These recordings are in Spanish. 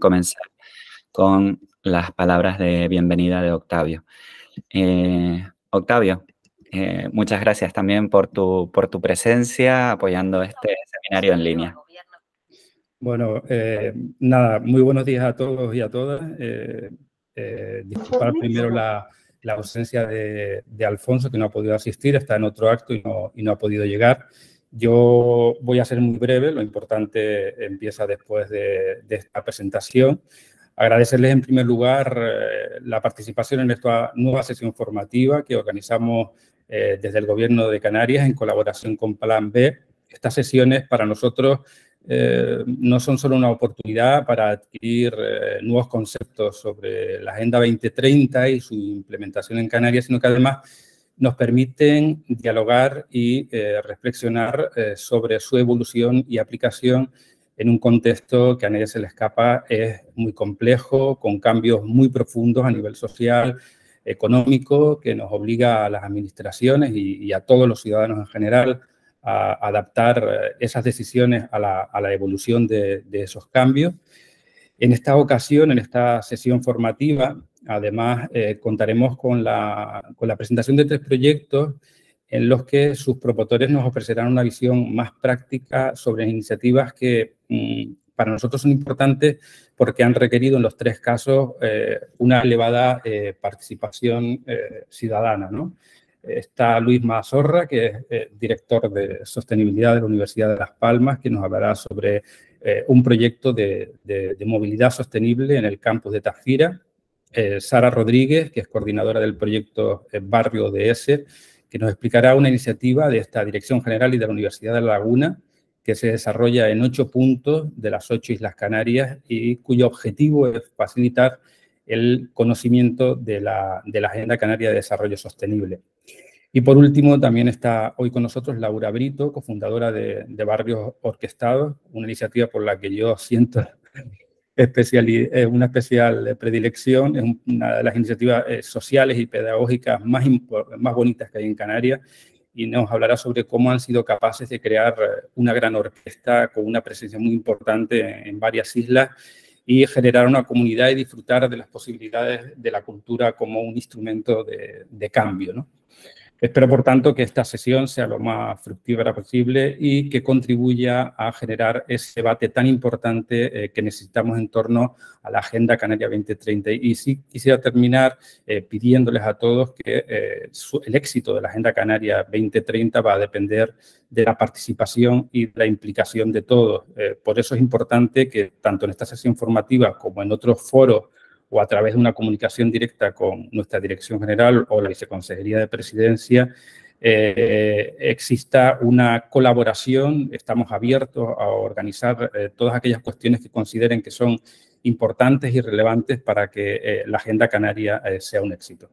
comenzar con las palabras de bienvenida de Octavio. Eh, Octavio, eh, muchas gracias también por tu, por tu presencia apoyando este seminario en línea. Bueno, eh, nada, muy buenos días a todos y a todas. disculpar primero la, la ausencia de, de, Alfonso, que no ha podido asistir, está en otro acto y no, y no ha podido llegar. Yo voy a ser muy breve, lo importante empieza después de, esta presentación. Agradecerles en primer lugar eh, la participación en esta nueva sesión formativa que organizamos eh, desde el Gobierno de Canarias en colaboración con Plan B. Estas sesiones para nosotros eh, no son solo una oportunidad para adquirir nuevos conceptos sobre la Agenda 2030 y su implementación en Canarias, sino que además nos permiten dialogar y eh, reflexionar eh, sobre su evolución y aplicación en un contexto que a nadie se le escapa, es muy complejo, con cambios muy profundos a nivel social, económico, que nos obliga a las administraciones y, a todos los ciudadanos en general a adaptar eh, esas decisiones a la, evolución de, de esos cambios. En esta ocasión, en esta sesión formativa, Además, eh, contaremos con la, presentación de tres proyectos en los que sus promotores nos ofrecerán una visión más práctica sobre iniciativas que mm, para nosotros son importantes porque han requerido en los tres casos eh, una elevada eh, participación ciudadana. Está Luis Mazorra, que es director de sostenibilidad de la Universidad de Las Palmas, que nos hablará sobre un proyecto de, de, movilidad sostenible en el campus de Tafira. Eh, Sara Rodríguez, que es coordinadora del proyecto eh, Barrio DS, que nos explicará una iniciativa de esta Dirección General y de la Universidad de La Laguna, que se desarrolla en ocho puntos de las ocho Islas Canarias y cuyo objetivo es facilitar el conocimiento de la, Agenda Canaria de Desarrollo Sostenible. Y por último, también está hoy con nosotros Laura Brito, cofundadora de, de Barrios Orquestados, una iniciativa por la que yo siento es una especial predilección, es una de las iniciativas eh, sociales y pedagógicas más, más bonitas que hay en Canarias y nos hablará sobre cómo han sido capaces de crear eh, una gran orquesta con una presencia muy importante en varias islas y generar una comunidad y disfrutar de las posibilidades de la cultura como un instrumento de, de cambio. ¿no? Espero, por tanto, que esta sesión sea lo más fructífera posible y que contribuya a generar ese debate tan importante eh, que necesitamos en torno a la Agenda Canaria 2030. Y sí quisiera terminar eh, pidiéndoles a todos que eh, el éxito de la Agenda Canaria 2030 va a depender de la participación y la implicación de todos. por eso es importante que tanto en esta sesión formativa como en otros foros o a través de una comunicación directa con nuestra Dirección General o la Viceconsejería de Presidencia, eh, exista una colaboración, estamos abiertos a organizar eh, todas aquellas cuestiones que consideren que son importantes y relevantes para que eh, la agenda canaria sea un éxito.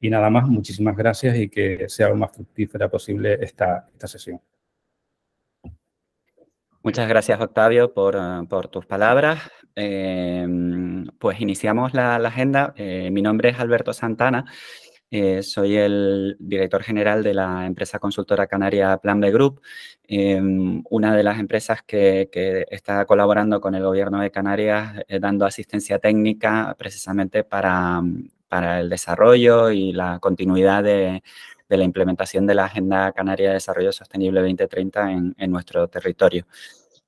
Y nada más, muchísimas gracias y que sea lo más fructífera posible esta, esta sesión. Muchas gracias, Octavio, por, por tus palabras. Em, pues iniciamos la, agenda. Eh, mi nombre es Alberto Santana. Eh, soy el director general de la empresa consultora canaria Plan B Group, em, una de las empresas que, está colaborando con el gobierno de Canarias eh, dando asistencia técnica precisamente para, el desarrollo y la continuidad de, la implementación de la Agenda Canaria de Desarrollo Sostenible 2030 en, en nuestro territorio.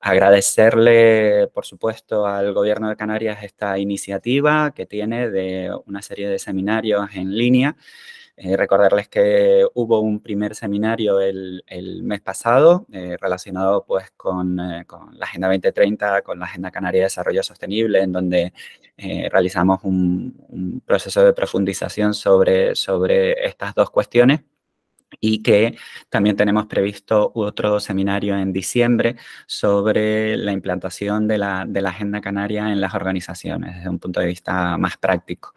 Agradecerle, por supuesto, al Gobierno de Canarias esta iniciativa que tiene de una serie de seminarios en línea. Eh, recordarles que hubo un primer seminario el, mes pasado eh, relacionado pues, con, eh, la Agenda 2030, con la Agenda Canaria de Desarrollo Sostenible, en donde realizamos un, un, proceso de profundización sobre, sobre estas dos cuestiones y que también tenemos previsto otro seminario en diciembre sobre la implantación de la, Agenda Canaria en las organizaciones desde un punto de vista más práctico.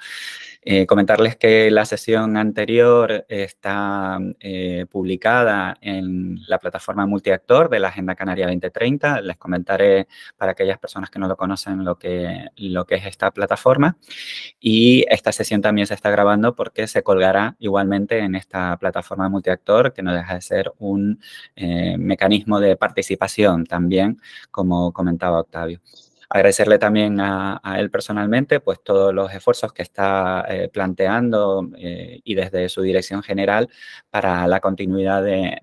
Eh, comentarles que la sesión anterior está eh, publicada en la plataforma multiactor de la Agenda Canaria 2030. Les comentaré para aquellas personas que no lo conocen lo que, lo que es esta plataforma. Y esta sesión también se está grabando porque se colgará igualmente en esta plataforma multiactor, que no deja de ser un eh, mecanismo de participación también, como comentaba Octavio. Agradecerle también a, él personalmente pues todos los esfuerzos que está eh, planteando eh, y desde su dirección general para la continuidad de,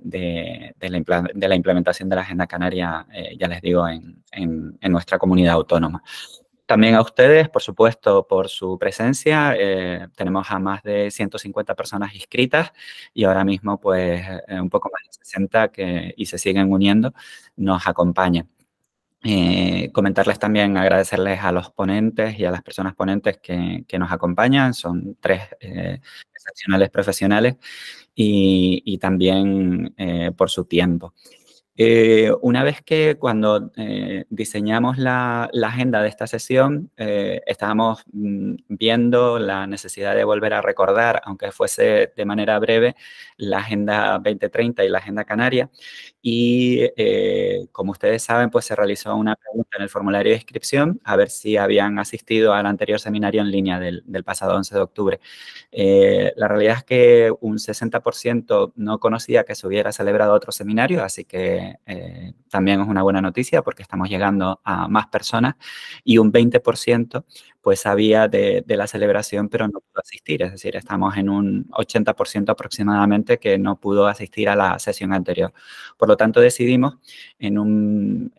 la, implementación de la Agenda Canaria, eh, ya les digo, en, nuestra comunidad autónoma. También a ustedes, por supuesto, por su presencia. tenemos a más de 150 personas inscritas y ahora mismo, pues, un poco más de 60 que, y se siguen uniendo, nos acompañan. Eh, comentarles también, agradecerles a los ponentes y a las personas ponentes que, nos acompañan. Son tres eh, excepcionales profesionales y, también eh, por su tiempo. Eh, una vez que cuando eh, diseñamos la, agenda de esta sesión, eh, estábamos mm, viendo la necesidad de volver a recordar, aunque fuese de manera breve, la Agenda 2030 y la Agenda Canaria. Y como ustedes saben, pues se realizó una pregunta en el formulario de inscripción a ver si habían asistido al anterior seminario en línea del, del pasado 11 de octubre. la realidad es que un 60% no conocía que se hubiera celebrado otro seminario, así que eh, también es una buena noticia porque estamos llegando a más personas y un 20% pues sabía de, la celebración pero no pudo asistir, es decir, estamos en un 80% aproximadamente que no pudo asistir a la sesión anterior. Por lo tanto, decidimos en, un,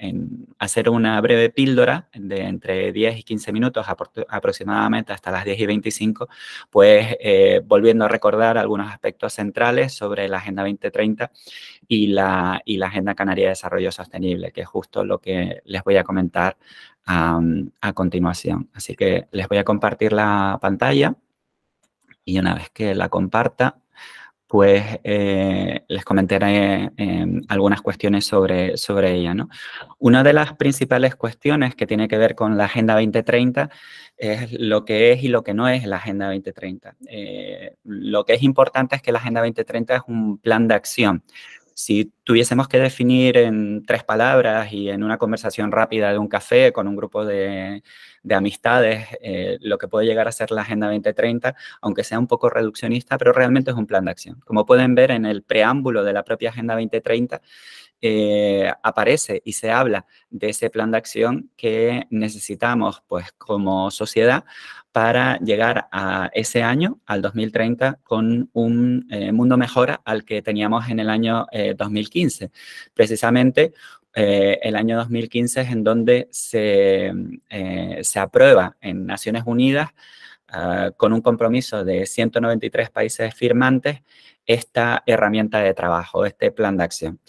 hacer una breve píldora de entre 10 y 15 minutos aproximadamente hasta las 10 y 25, pues eh, volviendo a recordar algunos aspectos centrales sobre la Agenda 2030 y la, y la Agenda Canaria de Desarrollo Sostenible, que es justo lo que les voy a comentar a, continuación. Así que les voy a compartir la pantalla y una vez que la comparta, pues eh, les comentaré em, algunas cuestiones sobre, sobre ella. ¿no? Una de las principales cuestiones que tiene que ver con la Agenda 2030 es lo que es y lo que no es la Agenda 2030. Eh, lo que es importante es que la Agenda 2030 es un plan de acción si tuviésemos que definir en tres palabras y en una conversación rápida de un café con un grupo de, amistades eh, lo que puede llegar a ser la Agenda 2030, aunque sea un poco reduccionista, pero realmente es un plan de acción. Como pueden ver en el preámbulo de la propia Agenda 2030, eh, aparece y se habla de ese plan de acción que necesitamos pues como sociedad para llegar a ese año, al 2030, con un eh, mundo mejor al que teníamos en el año 2015. Eh, Precisamente el año 2015 es en donde se, se aprueba en Naciones Unidas ah, con un compromiso de 193 países firmantes esta herramienta de trabajo, este plan de acción.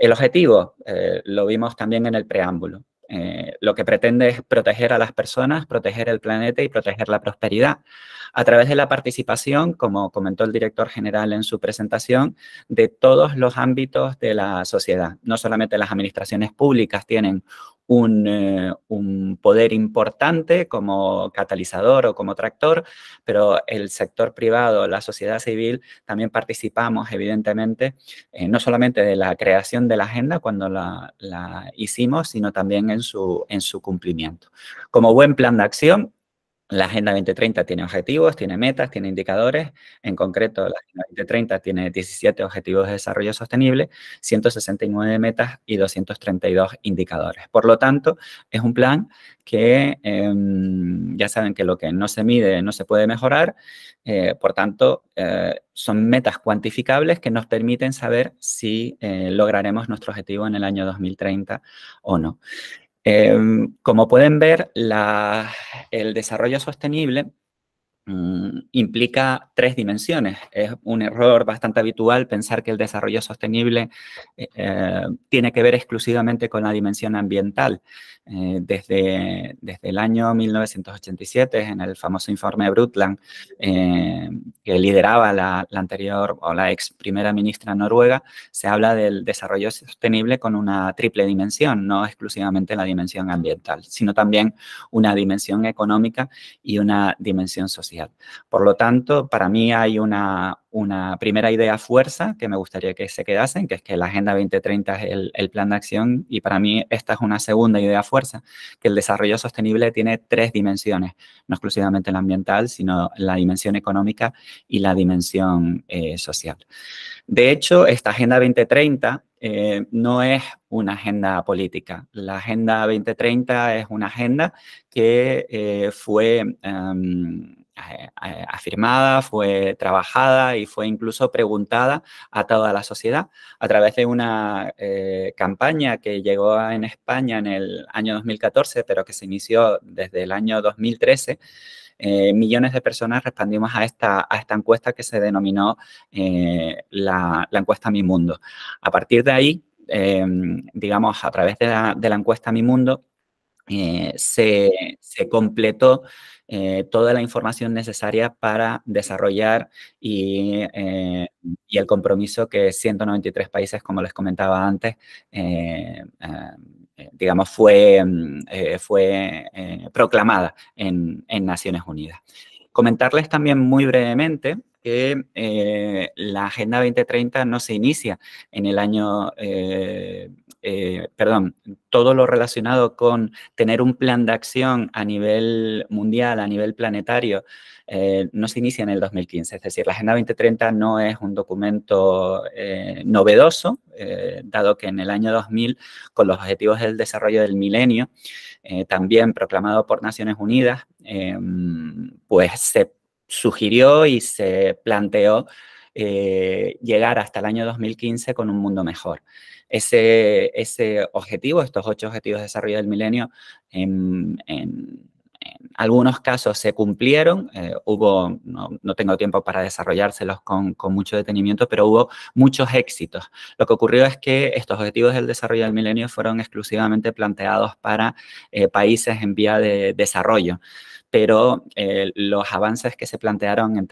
El objetivo, eh, lo vimos también en el preámbulo, eh, lo que pretende es proteger a las personas, proteger el planeta y proteger la prosperidad a través de la participación, como comentó el director general en su presentación, de todos los ámbitos de la sociedad. No solamente las administraciones públicas tienen eh, un, poder importante como catalizador o como tractor, pero el sector privado, la sociedad civil, también participamos, evidentemente, eh, no solamente de la creación de la agenda cuando la, hicimos, sino también en su, en su cumplimiento. Como buen plan de acción, la Agenda 2030 tiene objetivos, tiene metas, tiene indicadores. En concreto, la Agenda 2030 tiene 17 objetivos de desarrollo sostenible, 169 metas y 232 indicadores. Por lo tanto, es un plan que em, ya saben que lo que no se mide no se puede mejorar. Eh, por tanto, eh, son metas cuantificables que nos permiten saber si eh, lograremos nuestro objetivo en el año 2030 o no. Em, como pueden ver, el desarrollo sostenible Mm, implica tres dimensiones. Es un error bastante habitual pensar que el desarrollo sostenible eh, eh, tiene que ver exclusivamente con la dimensión ambiental. Eh, desde, desde el año 1987, en el famoso informe Brundtland, que lideraba la, la, anterior o la ex primera ministra noruega, se habla del desarrollo sostenible con una triple dimensión, no exclusivamente la dimensión ambiental, sino también una dimensión económica y una dimensión social. Por lo tanto, para mí hay una, primera idea fuerza que me gustaría que se quedasen, que es que la Agenda 2030 es el, plan de acción y para mí esta es una segunda idea fuerza, que el desarrollo sostenible tiene tres dimensiones, no exclusivamente la ambiental, sino la dimensión económica y la dimensión eh, social. De hecho, esta Agenda 2030 eh, no es una agenda política. La Agenda 2030 es una agenda que eh, fue em, afirmada, fue trabajada y fue incluso preguntada a toda la sociedad a través de una eh, campaña que llegó en España en el año 2014, pero que se inició desde el año 2013 eh, millones de personas respondimos a esta, a esta encuesta que se denominó eh, la, encuesta Mi Mundo. A partir de ahí, eh, digamos, a través de la, encuesta Mi Mundo, se, completó toda la información necesaria para desarrollar y, y, el compromiso que 193 países, como les comentaba antes, eh, digamos, fue, mm, eh, fue eh, proclamada en, Naciones Unidas. Comentarles también muy brevemente que la Agenda 2030 no se inicia en el año, perdón, todo lo relacionado con tener un plan de acción a nivel mundial, a nivel planetario, eh, no se inicia en el 2015. Es decir, la Agenda 2030 no es un documento eh, novedoso, eh, dado que en el año 2000, con los Objetivos del Desarrollo del Milenio, también proclamado por Naciones Unidas, pues se sugirió y se planteó llegar hasta el año 2015 con un mundo mejor. Ese, objetivo, estos ocho objetivos de desarrollo del milenio, en en algunos casos se cumplieron, eh, hubo, no, tengo tiempo para desarrollárselos con, mucho detenimiento, pero hubo muchos éxitos. Lo que ocurrió es que estos objetivos del desarrollo del milenio fueron exclusivamente planteados para eh, países en vía de desarrollo pero eh, los avances que se plantearon en,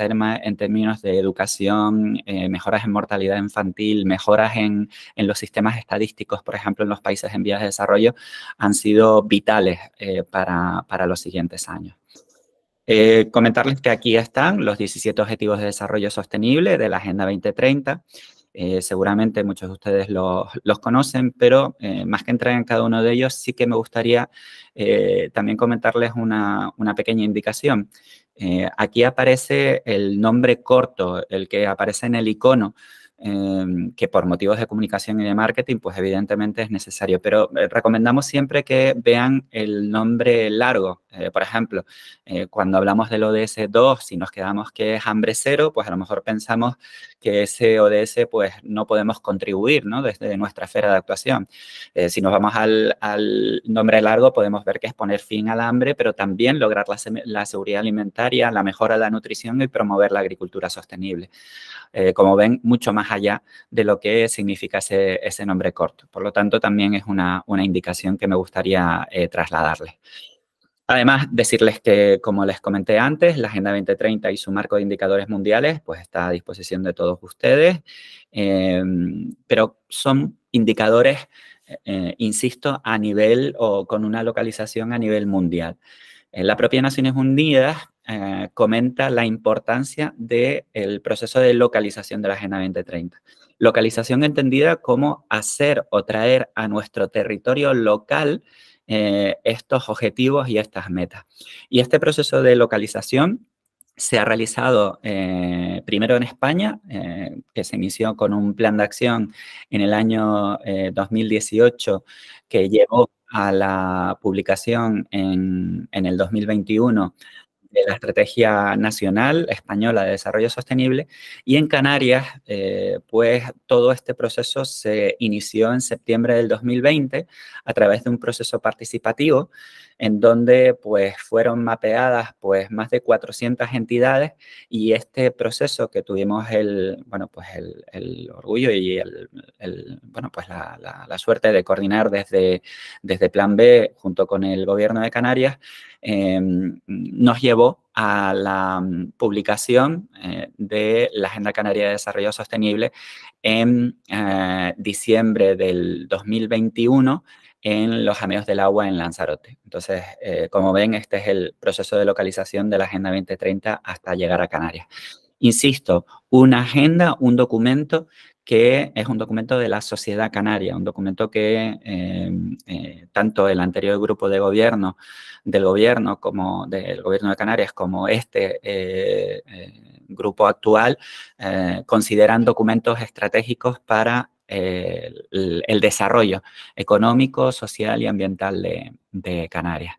términos de educación, eh, mejoras en mortalidad infantil, mejoras en, los sistemas estadísticos, por ejemplo, en los países en vías de desarrollo, han sido vitales eh, para, los siguientes años. comentarles que aquí están los 17 Objetivos de Desarrollo Sostenible de la Agenda 2030. Eh, seguramente muchos de ustedes los, conocen, pero eh, más que entrar en cada uno de ellos, sí que me gustaría eh, también comentarles una, una pequeña indicación. aquí aparece el nombre corto, el que aparece en el icono Em, que por motivos de comunicación y de marketing, pues evidentemente es necesario. Pero eh, recomendamos siempre que vean el nombre largo. Eh, por ejemplo, eh, cuando hablamos del ODS 2, si nos quedamos que es hambre cero, pues a lo mejor pensamos que ese ODS pues no podemos contribuir ¿no? desde nuestra esfera de actuación. si nos vamos al, al, nombre largo, podemos ver que es poner fin al hambre, pero también lograr la, la seguridad alimentaria, la mejora de la nutrición y promover la agricultura sostenible. como ven, mucho más allá de lo que significa ese, nombre corto. Por lo tanto, también es una, indicación que me gustaría eh, trasladarles. Además, decirles que, como les comenté antes, la Agenda 2030 y su marco de indicadores mundiales pues está a disposición de todos ustedes, em, pero son indicadores, eh, insisto, a nivel o con una localización a nivel mundial. En la propia Naciones Unidas eh, comenta la importancia del proceso de localización de la Agenda 2030. Localización entendida como hacer o traer a nuestro territorio local eh, estos objetivos y estas metas. Y este proceso de localización se ha realizado eh, primero en España, que se inició con un plan de acción en el año 2018 que llevó a la publicación en, en el 2021 de la Estrategia Nacional Española de Desarrollo Sostenible. Y en Canarias, eh, pues todo este proceso se inició en septiembre del 2020 a través de un proceso participativo en donde pues fueron mapeadas pues más de 400 entidades y este proceso que tuvimos el, bueno, pues el, orgullo y el, bueno, pues la, suerte de coordinar desde, desde Plan B junto con el gobierno de Canarias, em, nos llevó a la publicación eh, de la Agenda Canaria de Desarrollo Sostenible en eh, diciembre del 2021 en los jameos del agua en Lanzarote. Entonces, eh, como ven, este es el proceso de localización de la Agenda 2030 hasta llegar a Canarias. Insisto, una agenda, un documento que es un documento de la sociedad canaria, un documento que eh, eh, tanto el anterior grupo de gobierno del gobierno como del gobierno de Canarias como este grupo actual consideran documentos estratégicos para el, desarrollo económico, social y ambiental de, Canarias.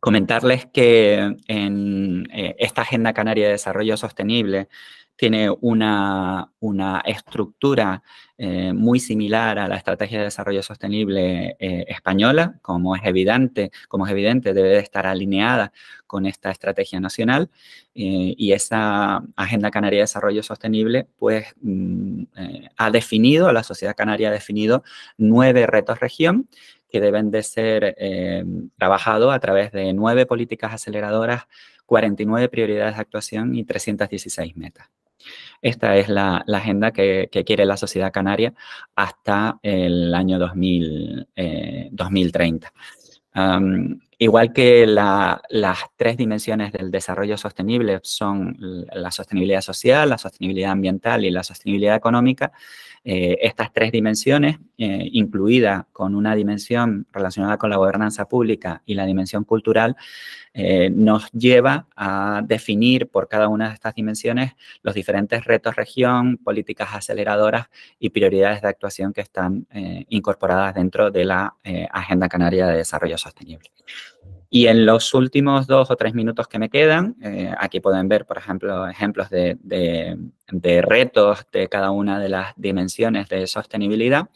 Comentarles que en esta Agenda Canaria de Desarrollo Sostenible tiene una, estructura eh, muy similar a la Estrategia de Desarrollo Sostenible eh, española, como es evidente, como es evidente, debe de estar alineada con esta estrategia nacional eh, y esa Agenda Canaria de Desarrollo Sostenible pues mm, ha definido, la sociedad canaria ha definido nueve retos región que deben de ser trabajados a través de nueve políticas aceleradoras 49 prioridades de actuación y 316 metas. Esta es la, agenda que, quiere la sociedad canaria hasta el año 2030. Eh, igual que las tres dimensiones del desarrollo sostenible son la sostenibilidad social, la sostenibilidad ambiental y la sostenibilidad económica, eh, estas tres dimensiones, eh, incluida con una dimensión relacionada con la gobernanza pública y la dimensión cultural, eh, nos lleva a definir por cada una de estas dimensiones los diferentes retos región, políticas aceleradoras y prioridades de actuación que están incorporadas dentro de la Agenda Canaria de Desarrollo Sostenible. Y en los últimos dos o tres minutos que me quedan, eh, aquí pueden ver, por ejemplo, ejemplos de, retos de cada una de las dimensiones de sostenibilidad.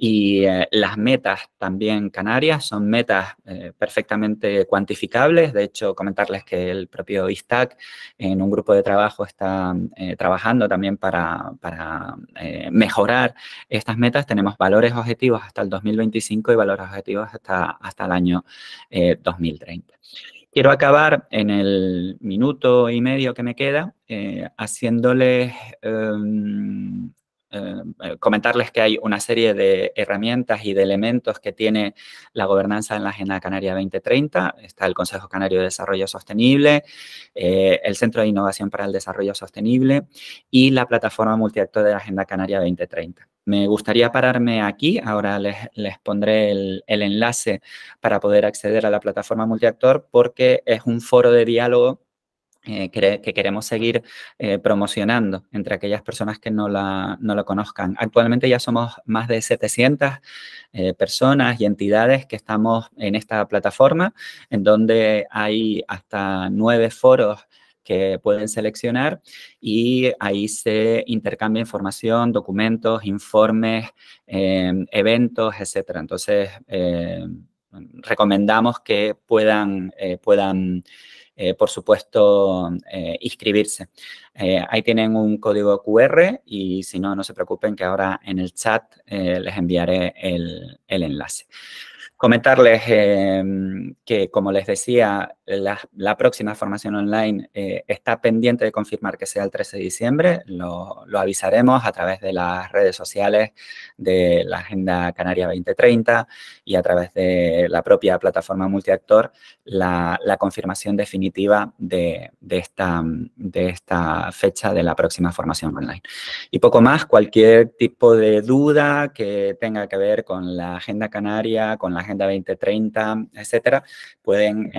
Y eh, las metas también canarias son metas eh, perfectamente cuantificables. De hecho, comentarles que el propio ISTAC en un grupo de trabajo está eh, trabajando también para, para mejorar estas metas. Tenemos valores objetivos hasta el 2025 y valores objetivos hasta, hasta el año 2030. Quiero acabar en el minuto y medio que me queda haciéndoles em, eh, eh, comentarles que hay una serie de herramientas y de elementos que tiene la gobernanza en la Agenda Canaria 2030. Está el Consejo Canario de Desarrollo Sostenible, eh, el Centro de Innovación para el Desarrollo Sostenible y la plataforma multiactor de la Agenda Canaria 2030. Me gustaría pararme aquí, ahora les, pondré el, enlace para poder acceder a la plataforma multiactor porque es un foro de diálogo eh, que, queremos seguir eh, promocionando entre aquellas personas que no la, no lo conozcan. Actualmente ya somos más de 700 eh, personas y entidades que estamos en esta plataforma, en donde hay hasta nueve foros que pueden seleccionar y ahí se intercambia información, documentos, informes, eventos, etc. Entonces, recomendamos que puedan, puedan eh, por supuesto, eh, inscribirse. Eh, ahí tienen un código QR y si no, no se preocupen que ahora en el chat les enviaré el, el enlace. Comentarles em, que, como les decía, la, próxima formación online eh, está pendiente de confirmar que sea el 13 de diciembre. Lo, avisaremos a través de las redes sociales de la Agenda Canaria 2030 y a través de la propia plataforma multiactor la, confirmación definitiva de, esta, de esta fecha de la próxima formación online. Y poco más, cualquier tipo de duda que tenga que ver con la Agenda Canaria, con la Agenda 2030, etcétera, pueden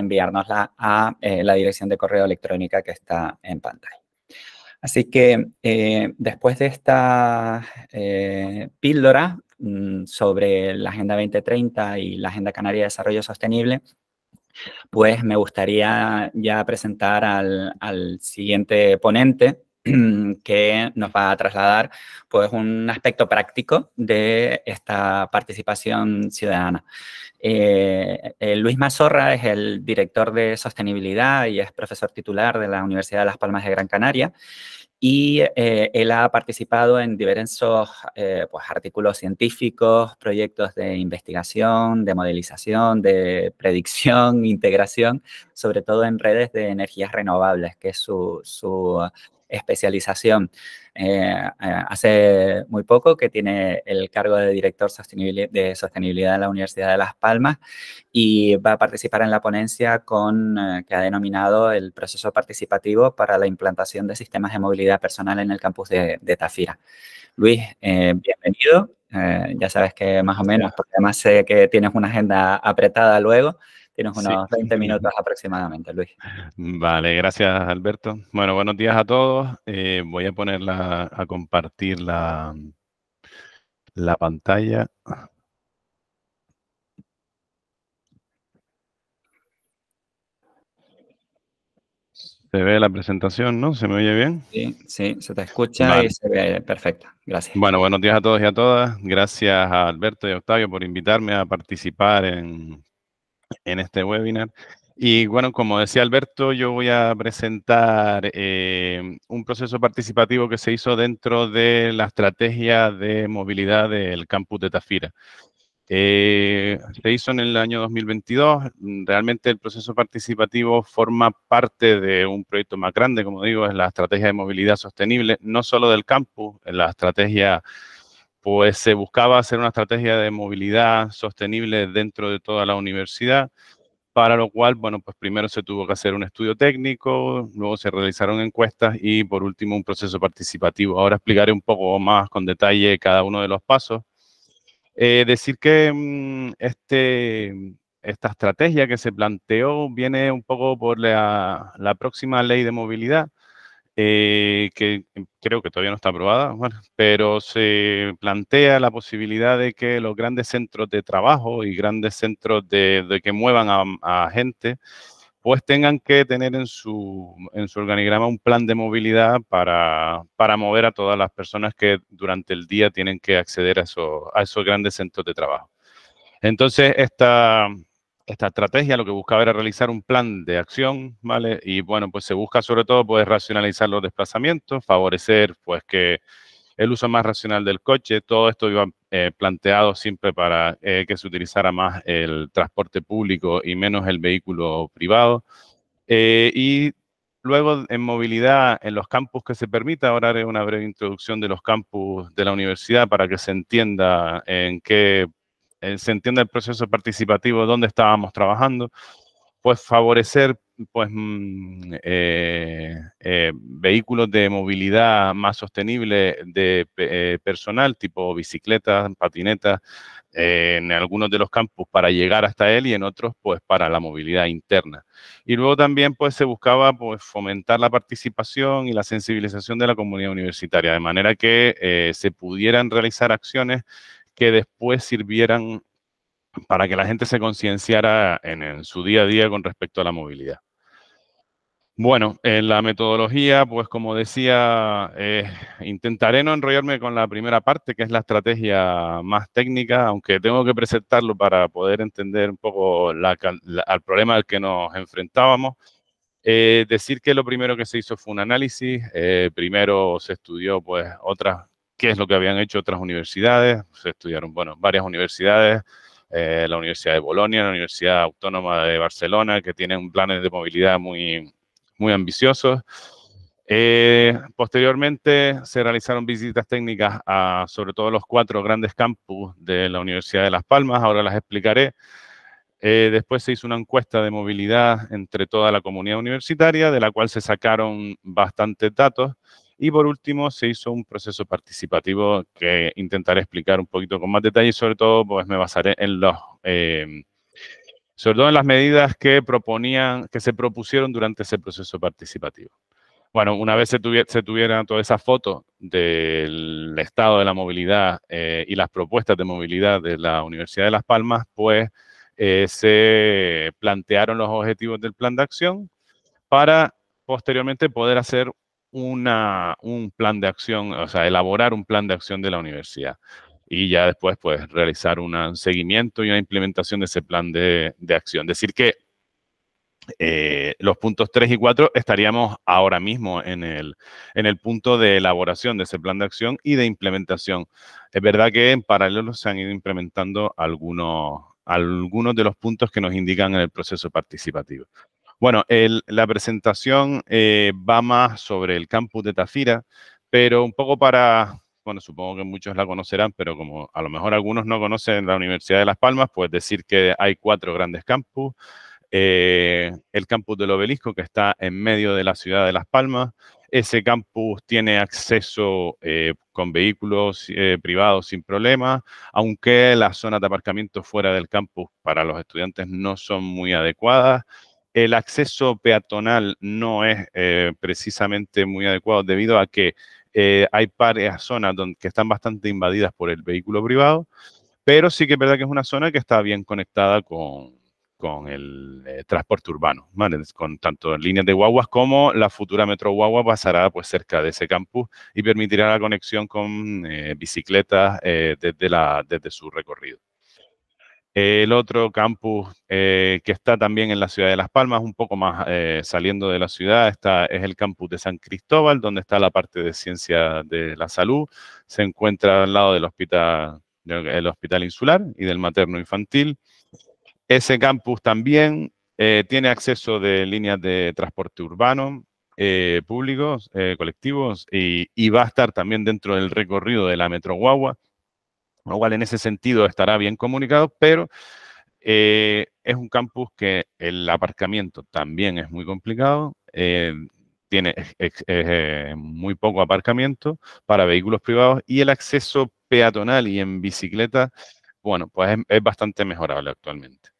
a eh, la dirección de correo electrónica que está en pantalla. Así que eh, después de esta eh, píldora mm, sobre la Agenda 2030 y la Agenda Canaria de Desarrollo Sostenible, pues me gustaría ya presentar al siguiente ponente, que nos va a trasladar pues, un aspecto práctico de esta participación ciudadana. Eh, eh, Luis Mazorra es el director de sostenibilidad y es profesor titular de la Universidad de Las Palmas de Gran Canaria y eh, él ha participado en diversos pues, artículos científicos, proyectos de investigación, de modelización, de predicción, integración, sobre todo en redes de energías renovables, que es su, su especialización. Eh, eh, hace muy poco que tiene el cargo de director de sostenibilidad en la Universidad de Las Palmas y va a participar en la ponencia con, eh, que ha denominado el proceso participativo para la implantación de sistemas de movilidad personal en el campus de, Tafira. Luis, bienvenido. ya sabes que más o menos, porque además sé que tienes una agenda apretada luego. Tienes unos 20 minutos aproximadamente, Luis. Vale, gracias Alberto. Bueno, buenos días a todos. Eh, voy a ponerla a compartir la, la pantalla. Se ve la presentación, ¿no? ¿Se me oye bien? Sí, sí, se te escucha y se ve perfecto. Gracias. Bueno, buenos días a todos y a todas. Gracias a Alberto y a Octavio por invitarme a participar en, en este webinar. Y bueno, como decía Alberto, yo voy a presentar eh, un proceso participativo que se hizo dentro de la estrategia de movilidad del campus de Tafira. Eh, se hizo en el año 2022. Realmente el proceso participativo forma parte de un proyecto más grande, como digo, es la estrategia de movilidad sostenible, no solo del campus, la estrategia, pues se buscaba hacer una estrategia de movilidad sostenible dentro de toda la universidad, para lo cual, bueno, pues primero se tuvo que hacer un estudio técnico, luego se realizaron encuestas y por último un proceso participativo. Ahora explicaré un poco más con detalle cada uno de los pasos. Eh, decir que mm, este, esta estrategia que se planteó viene un poco por la, próxima ley de movilidad, eh, que creo que todavía no está aprobada, pero se plantea la posibilidad de que los grandes centros de trabajo y grandes centros de, que muevan a, a gente pues tengan que tener en su, en su organigrama un plan de movilidad para, para, mover a todas las personas que durante el día tienen que acceder a, a esos grandes centros de trabajo. Entonces, esta, esta estrategia lo que buscaba era realizar un plan de acción, ¿vale? Y bueno, pues se busca sobre todo pues racionalizar los desplazamientos, favorecer pues que el uso más racional del coche, todo esto iba eh, planteado siempre para eh, que se utilizara más el transporte público y menos el vehículo privado. Eh, y luego en movilidad en los campus que se permita, ahora haré una breve introducción de los campus de la universidad para que se entienda en qué se entienda el proceso participativo, dónde estábamos trabajando, pues favorecer pues, mm, eh, eh, vehículos de movilidad más sostenible de eh, personal, tipo bicicletas, patinetas, en algunos de los campus para llegar hasta él y en otros pues para la movilidad interna. Y luego también pues se buscaba pues fomentar la participación y la sensibilización de la comunidad universitaria, de manera que se pudieran realizar acciones que después sirvieran para que la gente se concienciara en, su día a día con respecto a la movilidad. Bueno, en la metodología, pues como decía, eh, intentaré no enrollarme con la primera parte, que es la estrategia más técnica, aunque tengo que presentarlo para poder entender un poco la, al problema al que nos enfrentábamos. Eh, decir que lo primero que se hizo fue un análisis. Eh, primero se estudió, pues, otras, qué es lo que habían hecho otras universidades. Se estudiaron, bueno, varias universidades eh, la Universidad de Bolonia, la Universidad Autónoma de Barcelona, que tienen planes de movilidad muy, muy ambiciosos. Eh, posteriormente se realizaron visitas técnicas a sobre todo los cuatro grandes campus de la Universidad de Las Palmas, ahora las explicaré. Eh, después se hizo una encuesta de movilidad entre toda la comunidad universitaria, de la cual se sacaron bastantes datos. Y por último, se hizo un proceso participativo que intentaré explicar un poquito con más detalle sobre todo pues me basaré en los, eh, sobre todo en las medidas que proponían, que se propusieron durante ese proceso participativo. Bueno, una vez se, tuviera, se tuviera toda esa foto del estado de la movilidad eh, y las propuestas de movilidad de la Universidad de Las Palmas, pues eh, se plantearon los objetivos del plan de acción para posteriormente poder hacer una, un plan de acción, o sea, elaborar un plan de acción de la universidad y ya después pues realizar un seguimiento y una implementación de ese plan de, de acción. Decir que eh, los puntos 3 y 4 estaríamos ahora mismo en el, en el punto de elaboración de ese plan de acción y de implementación. Es verdad que en paralelo se han ido implementando algunos, algunos de los puntos que nos indican en el proceso participativo. Bueno, la presentación eh, va más sobre el campus de Tafira, pero un poco para, bueno, supongo que muchos la conocerán, pero como a lo mejor algunos no conocen la Universidad de Las Palmas, pues decir que hay cuatro grandes campus. Eh, el campus del obelisco, que está en medio de la ciudad de Las Palmas. Ese campus tiene acceso eh, con vehículos privados sin problema, aunque las zonas de aparcamiento fuera del campus para los estudiantes no son muy adecuadas el acceso peatonal no es eh, precisamente muy adecuado debido a que eh, hay varias zonas que están bastante invadidas por el vehículo privado, pero sí que es verdad que es una zona que está bien conectada con, el eh, transporte urbano, con tanto líneas de guaguas como la futura metro guagua pasará pues cerca de ese campus y permitirá la conexión con bicicletas desde su recorrido. El otro campus que está también en la ciudad de Las Palmas, un poco más saliendo de la ciudad, está, es el campus de San Cristóbal, donde está la parte de ciencia de la salud. Se encuentra al lado del hospital, insular y del materno infantil. Ese campus también eh, tiene acceso de líneas de transporte urbano, eh, públicos, eh, colectivos, y, va a estar también dentro del recorrido de la Metro Guagua, lo cual en ese sentido estará bien comunicado, pero es un campus que el aparcamiento también es muy complicado, tiene muy poco aparcamiento para vehículos privados y el acceso peatonal y en bicicleta, bueno, pues es bastante mejorable actualmente.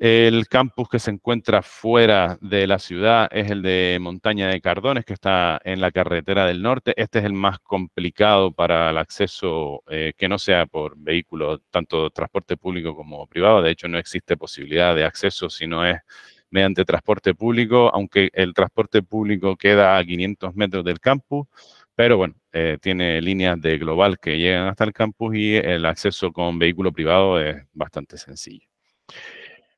El campus que se encuentra fuera de la ciudad es el de Montaña de Cardones, que está en la carretera del norte. Este es el más complicado para el acceso eh, que no sea por vehículos, tanto transporte público como privado. De hecho, no existe posibilidad de acceso si no es mediante transporte público, aunque el transporte público queda a 500 metros del campus. Pero bueno, eh, tiene líneas de global que llegan hasta el campus y el acceso con vehículo privado es bastante sencillo.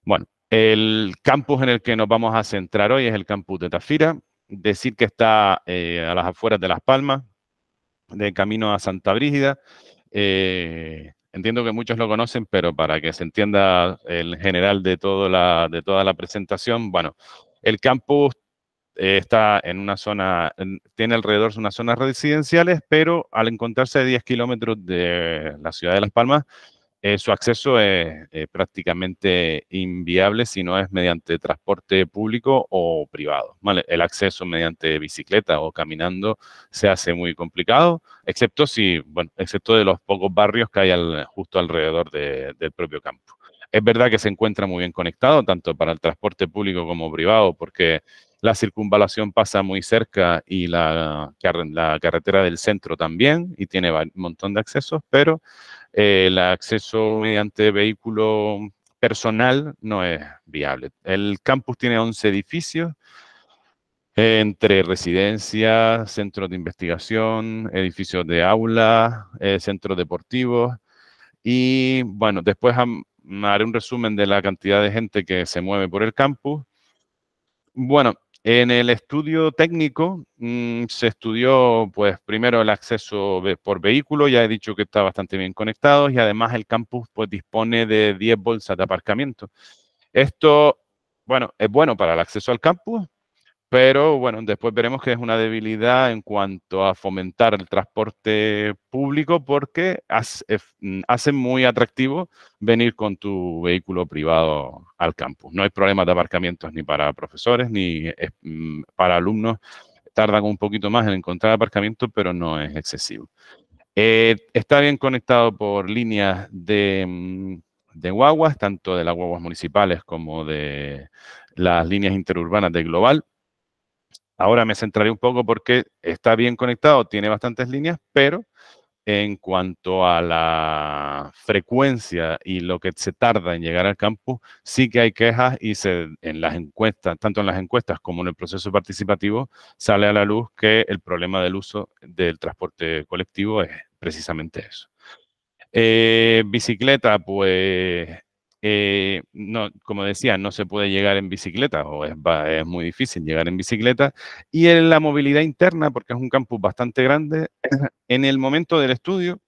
Bueno, el campus en el que nos vamos a centrar hoy es el campus de Tafira. Decir que está eh, a las afueras de Las Palmas, de camino a Santa Brígida. Eh, entiendo que muchos lo conocen, pero para que se entienda el general de, de toda la presentación, bueno, el campus eh, está en una zona, tiene alrededor unas zonas residenciales, pero al encontrarse a 10 kilómetros de la ciudad de Las Palmas, eh, su acceso es eh, prácticamente inviable si no es mediante transporte público o privado. El acceso mediante bicicleta o caminando se hace muy complicado, excepto si, bueno, excepto de los pocos barrios que hay justo alrededor del propio campo. Es verdad que se encuentra muy bien conectado, tanto para el transporte público como privado, porque la circunvalación pasa muy cerca y la, la carretera del centro también, y tiene un montón de accesos, pero el acceso mediante vehículo personal no es viable. El campus tiene 11 edificios entre residencias, centros de investigación, edificios de aula, eh, centros deportivos. Y bueno, después haré un resumen de la cantidad de gente que se mueve por el campus. Bueno, en el estudio técnico mm, se estudió, pues, primero el acceso por vehículo, ya he dicho que está bastante bien conectado y además el campus, pues, dispone de 10 bolsas de aparcamiento. Esto, bueno, es bueno para el acceso al campus, pero bueno, después veremos que es una debilidad en cuanto a fomentar el transporte público porque mm, hace, muy atractivo venir con tu vehículo privado al campus. No hay problemas de aparcamientos ni para profesores ni mm, para alumnos. Tardan un poquito más en encontrar aparcamiento, pero no es excesivo. Eh, está bien conectado por líneas mm, de guaguas, tanto de las guaguas municipales como de las líneas interurbanas de Global Ahora me centraré un poco porque está bien conectado, tiene bastantes líneas, pero en cuanto a la frecuencia y lo que se tarda en llegar al campus, sí que hay quejas y se, en las encuestas, tanto en las encuestas como en el proceso participativo, sale a la luz que el problema del uso del transporte colectivo es precisamente eso. Eh, bicicleta, pues eh, no, como decía, no se puede llegar en bicicleta o es, es, muy difícil llegar en bicicleta. Y en la movilidad interna, porque es un campus bastante grande, en el momento del estudio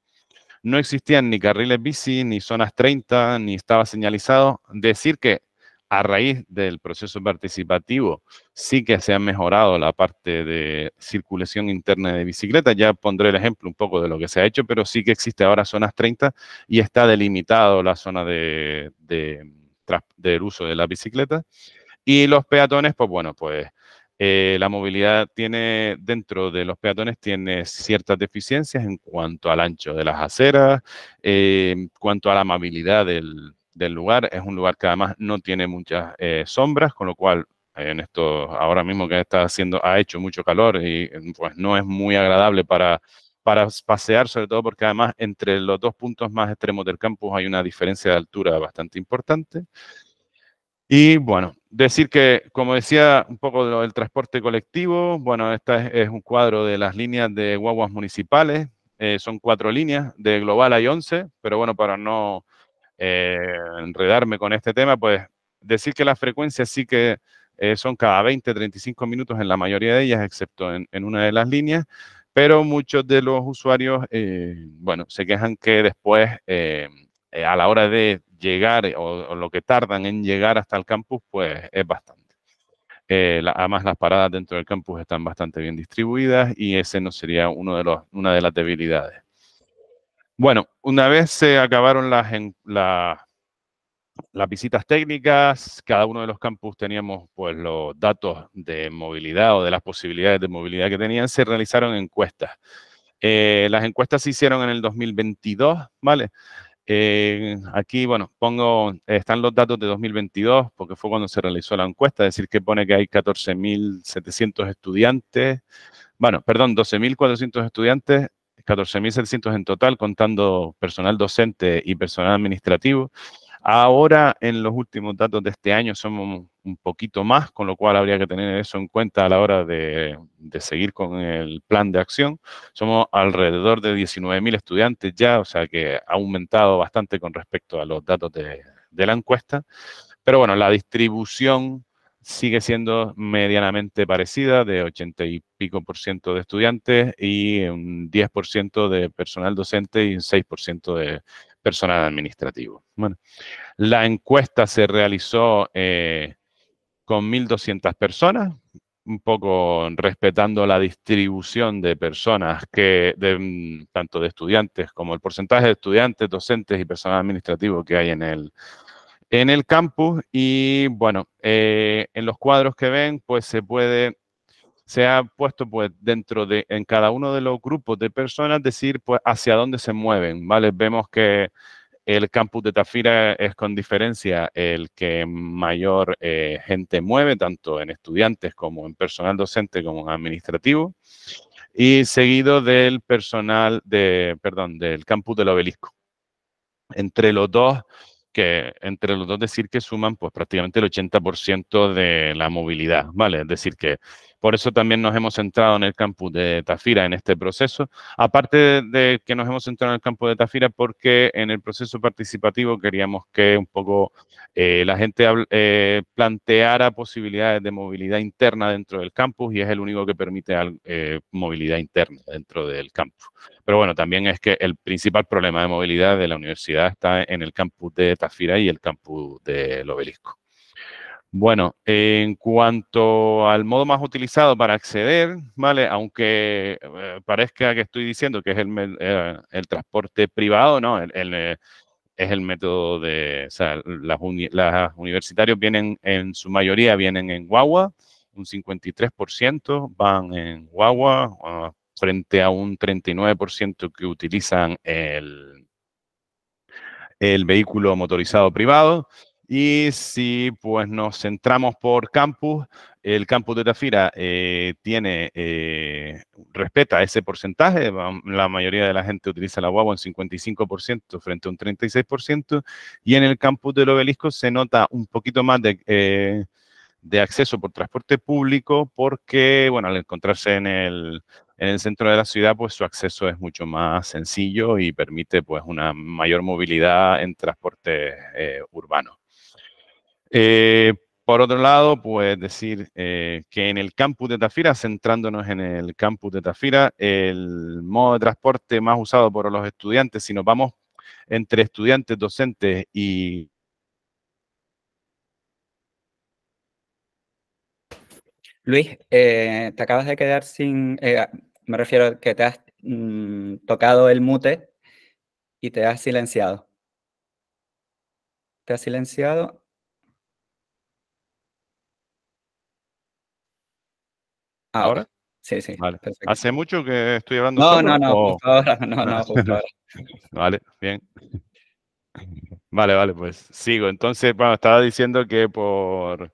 no existían ni carriles bici, ni zonas 30, ni estaba señalizado. Decir que a raíz del proceso participativo sí que se ha mejorado la parte de circulación interna de bicicletas. Ya pondré el ejemplo un poco de lo que se ha hecho, pero sí que existe ahora zonas 30 y está delimitado la zona de, del uso de la bicicleta. Y los peatones, pues bueno, pues eh, la movilidad tiene, dentro de los peatones, tiene ciertas deficiencias en cuanto al ancho de las aceras, eh, en cuanto a la amabilidad del, del lugar. Es un lugar que además no tiene muchas eh, sombras, con lo cual en esto ahora mismo que está haciendo, ha hecho mucho calor y pues no es muy agradable para, para pasear, sobre todo porque además entre los dos puntos más extremos del campus hay una diferencia de altura bastante importante. Y bueno, decir que, como decía, un poco del transporte colectivo, bueno, este es, un cuadro de las líneas de guaguas municipales, eh, son cuatro líneas, de global hay 11, pero bueno, para no eh, enredarme con este tema, pues decir que las frecuencias sí que eh, son cada 20, 35 minutos en la mayoría de ellas, excepto en, una de las líneas, pero muchos de los usuarios, bueno, se quejan que después, a la hora de llegar eh, o, lo que tardan en llegar hasta el campus, pues es bastante. Eh, además, las paradas dentro del campus están bastante bien distribuidas y ese no sería uno de los, una de las debilidades. Bueno, una vez se acabaron las, las visitas técnicas, cada uno de los campus teníamos pues los datos de movilidad o de las posibilidades de movilidad que tenían, se realizaron encuestas. Eh, las encuestas se hicieron en el 2022, ¿vale? Eh, aquí, bueno, pongo, están los datos de 2022, porque fue cuando se realizó la encuesta, es decir, que pone que hay 14.700 estudiantes, bueno, perdón, 12.400 estudiantes, 14.700 en total, contando personal docente y personal administrativo. Ahora, en los últimos datos de este año, somos un poquito más, con lo cual habría que tener eso en cuenta a la hora de, seguir con el plan de acción. Somos alrededor de 19.000 estudiantes ya, o sea que ha aumentado bastante con respecto a los datos de, de la encuesta. Pero bueno, la distribución sigue siendo medianamente parecida, de 80 y pico por ciento de estudiantes y un 10% de personal docente y un 6% de personal administrativo. Bueno, la encuesta se realizó eh, con 1.200 personas, un poco respetando la distribución de personas que, de, mm, tanto de estudiantes como el porcentaje de estudiantes, docentes y personal administrativo que hay en el, en el campus. Y bueno, eh, en los cuadros que ven, pues se puede se ha puesto pues dentro de, en cada uno de los grupos de personas, decir pues hacia dónde se mueven, ¿vale? Vemos que el campus de Tafira es con diferencia el que mayor eh, gente mueve, tanto en estudiantes como en personal docente como en administrativo, y seguido del personal de, perdón, del campus del obelisco. Entre los dos, que entre los dos decir que suman pues prácticamente el 80% de la movilidad, ¿vale? Es decir, que por eso también nos hemos centrado en el campus de Tafira en este proceso. Aparte de que nos hemos centrado en el campus de Tafira porque en el proceso participativo queríamos que un poco eh, la gente eh, planteara posibilidades de movilidad interna dentro del campus y es el único que permite eh, movilidad interna dentro del campus. Pero bueno, también es que el principal problema de movilidad de la universidad está en el campus de Tafira y el campus del obelisco. Bueno, en cuanto al modo más utilizado para acceder, ¿vale? Aunque eh, parezca que estoy diciendo que es el, eh, transporte privado, ¿no? Eh, es el método de, o sea, las, universitarios vienen, en su mayoría vienen en guagua, un 53% van en guagua, ah, frente a un 39% que utilizan el vehículo motorizado privado. Y si pues nos centramos por campus, el campus de Tafira eh, tiene, eh, respeta ese porcentaje, la mayoría de la gente utiliza la guagua en 55% frente a un 36%, y en el campus del obelisco se nota un poquito más de, eh, de acceso por transporte público porque, bueno, al encontrarse en el, en el centro de la ciudad, pues su acceso es mucho más sencillo y permite pues una mayor movilidad en transporte urbano. Eh, por otro lado, pues decir eh, que en el campus de Tafira, centrándonos en el campus de Tafira, el modo de transporte más usado por los estudiantes, si nos vamos entre estudiantes, docentes y... Luis, eh, te acabas de quedar sin, me refiero a que te has mm, tocado el mute y te has silenciado. Te has silenciado ¿Ahora? Sí, sí. Vale. ¿Hace mucho que estoy hablando no, solo? No, no, justo ahora, no, no, justo ahora. vale, bien. Vale, vale, pues sigo. Entonces, bueno, estaba diciendo que por,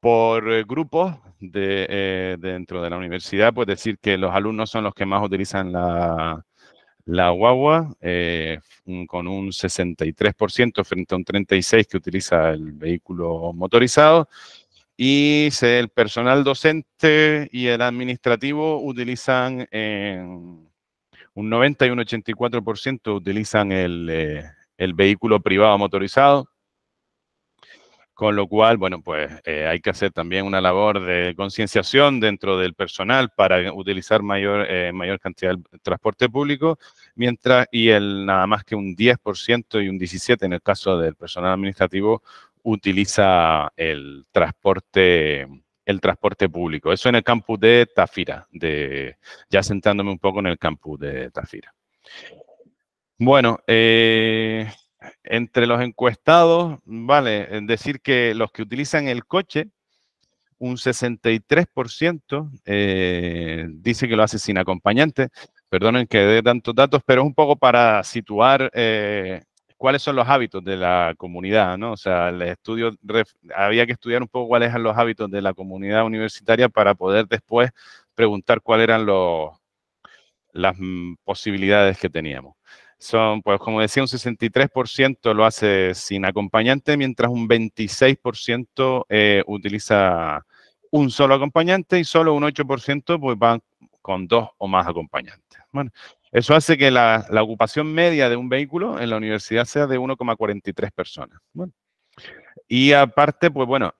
Por grupos de, dentro de la universidad, pues decir que los alumnos son los que más utilizan la, la guagua, con un 63% frente a un 36% que utiliza el vehículo motorizado. Y el personal docente y el administrativo utilizan un 90 y un 84% utilizan el, eh, el, vehículo privado motorizado. Con lo cual, bueno, pues eh, hay que hacer también una labor de concienciación dentro del personal para utilizar mayor, eh, mayor cantidad de transporte público, mientras y el nada más que un 10% y un 17% en el caso del personal administrativo utiliza el transporte, el transporte público. Eso en el campus de Tafira, de, ya sentándome un poco en el campus de Tafira. Bueno, eh, entre los encuestados, vale, decir que los que utilizan el coche, un 63% eh, dice que lo hace sin acompañante. Perdonen que dé tantos datos, pero es un poco para situar eh, cuáles son los hábitos de la comunidad, ¿no? O sea, el estudio, había que estudiar un poco cuáles eran los hábitos de la comunidad universitaria para poder después preguntar cuáles eran las mm, posibilidades que teníamos. Son, pues como decía, un 63% lo hace sin acompañante, mientras un 26% eh, utiliza un solo acompañante y solo un 8% pues van con dos o más acompañantes. Bueno, eso hace que la, ocupación media de un vehículo en la universidad sea de 1,43 personas. Y aparte, pues bueno,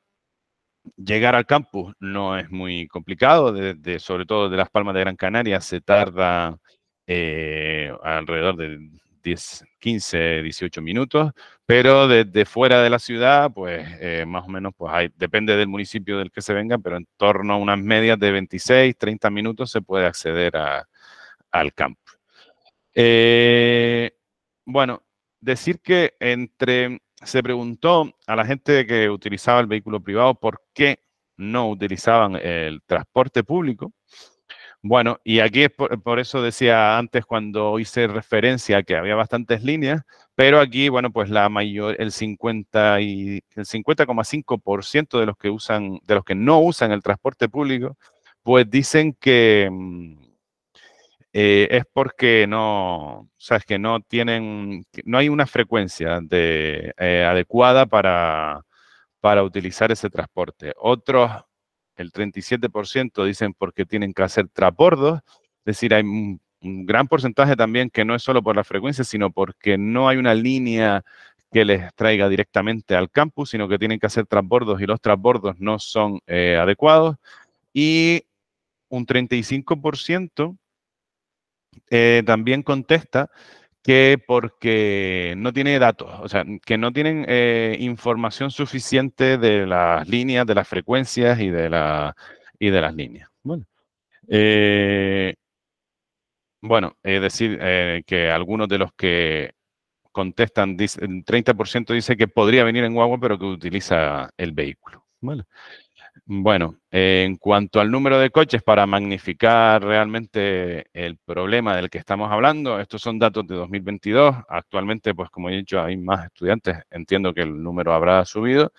llegar al campus no es muy complicado, sobre todo de Las Palmas de Gran Canaria se tarda eh, alrededor de 10, 15, 18 minutos, pero desde fuera de la ciudad, pues eh, más o menos, pues hay, depende del municipio del que se venga, pero en torno a unas medias de 26, 30 minutos se puede acceder al campus. Eh, bueno, decir que entre se preguntó a la gente que utilizaba el vehículo privado por qué no utilizaban el transporte público. Bueno, y aquí es por, eso decía antes cuando hice referencia que había bastantes líneas, pero aquí, bueno, pues la mayor, el 50 y el 50,5% de los que usan, de los que no usan el transporte público, pues dicen que, mm, eh, es porque no, sabes que no tienen, no hay una frecuencia de, eh, adecuada para, para utilizar ese transporte. Otros, el 37% dicen porque tienen que hacer trapordos, es decir, hay un, gran porcentaje también que no es solo por la frecuencia, sino porque no hay una línea que les traiga directamente al campus, sino que tienen que hacer transbordos y los transbordos no son eh, adecuados. Y un 35% eh, también contesta que porque no tiene datos, o sea, que no tienen eh, información suficiente de las líneas, de las frecuencias y de, la, y de las líneas. Bueno, eh, bueno es decir, que algunos de los que contestan, el 30% dice que podría venir en guagua, pero que utiliza el vehículo. Bueno, en cuanto al número de coches, para magnificar realmente el problema del que estamos hablando, estos son datos de 2022. Actualmente, pues como he dicho, hay más estudiantes. Entiendo que el número habrá subido,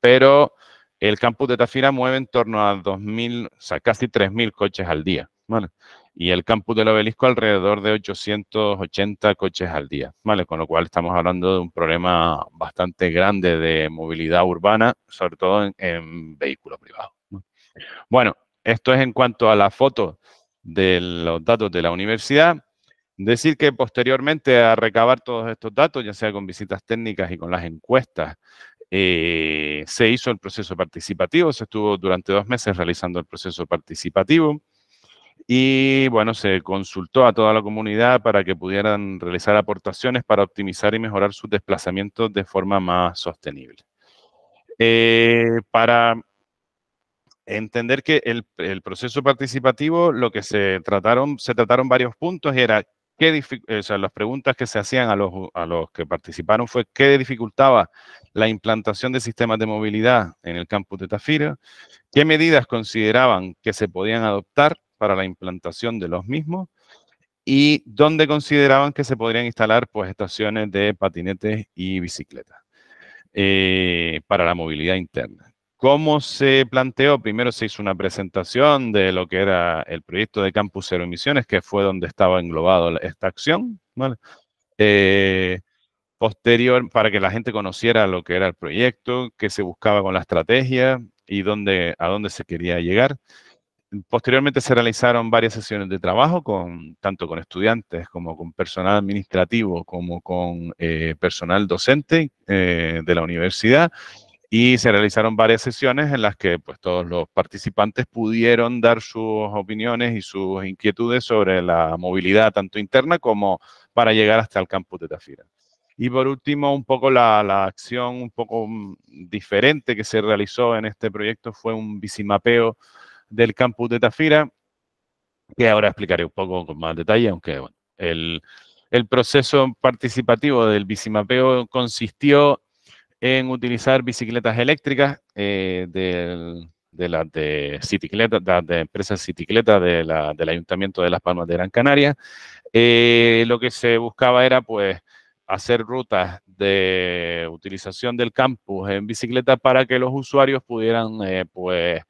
pero el campus de Tafira mueve en torno a 2.000, o sea, casi 3.000 coches al día. ¿vale? Y el campus del obelisco alrededor de 880 coches al día. ¿vale? Con lo cual estamos hablando de un problema bastante grande de movilidad urbana, sobre todo en, en vehículos privados. Bueno, esto es en cuanto a la foto de los datos de la universidad. Decir que posteriormente a recabar todos estos datos, ya sea con visitas técnicas y con las encuestas, eh, se hizo el proceso participativo, se estuvo durante dos meses realizando el proceso participativo y bueno, se consultó a toda la comunidad para que pudieran realizar aportaciones para optimizar y mejorar sus desplazamientos de forma más sostenible. Eh, para entender que el, proceso participativo, lo que se trataron, se trataron varios puntos y era qué o sea, las preguntas que se hacían a los, a los que participaron fue qué dificultaba la implantación de sistemas de movilidad en el campus de Tafira, qué medidas consideraban que se podían adoptar para la implantación de los mismos y dónde consideraban que se podrían instalar pues, estaciones de patinetes y bicicletas eh, para la movilidad interna. ¿Cómo se planteó? Primero se hizo una presentación de lo que era el proyecto de Campus Cero Emisiones, que fue donde estaba englobado esta acción. Eh, posterior, para que la gente conociera lo que era el proyecto, qué se buscaba con la estrategia y dónde, a dónde se quería llegar. Posteriormente se realizaron varias sesiones de trabajo, con, tanto con estudiantes como con personal administrativo, como con eh, personal docente eh, de la universidad, y se realizaron varias sesiones en las que pues, todos los participantes pudieron dar sus opiniones y sus inquietudes sobre la movilidad tanto interna como para llegar hasta el campus de Tafira. Y por último, un poco la, la, acción un poco mm, diferente que se realizó en este proyecto fue un bicimapeo del campus de Tafira, que ahora explicaré un poco con más detalle, aunque bueno, el, el proceso participativo del bicimapeo consistió en utilizar bicicletas eléctricas eh, de, las de Citicleta, de, empresas de la, del Ayuntamiento de Las Palmas de Gran Canaria. Eh, lo que se buscaba era pues hacer rutas de utilización del campus en bicicleta para que los usuarios pudieran eh, pues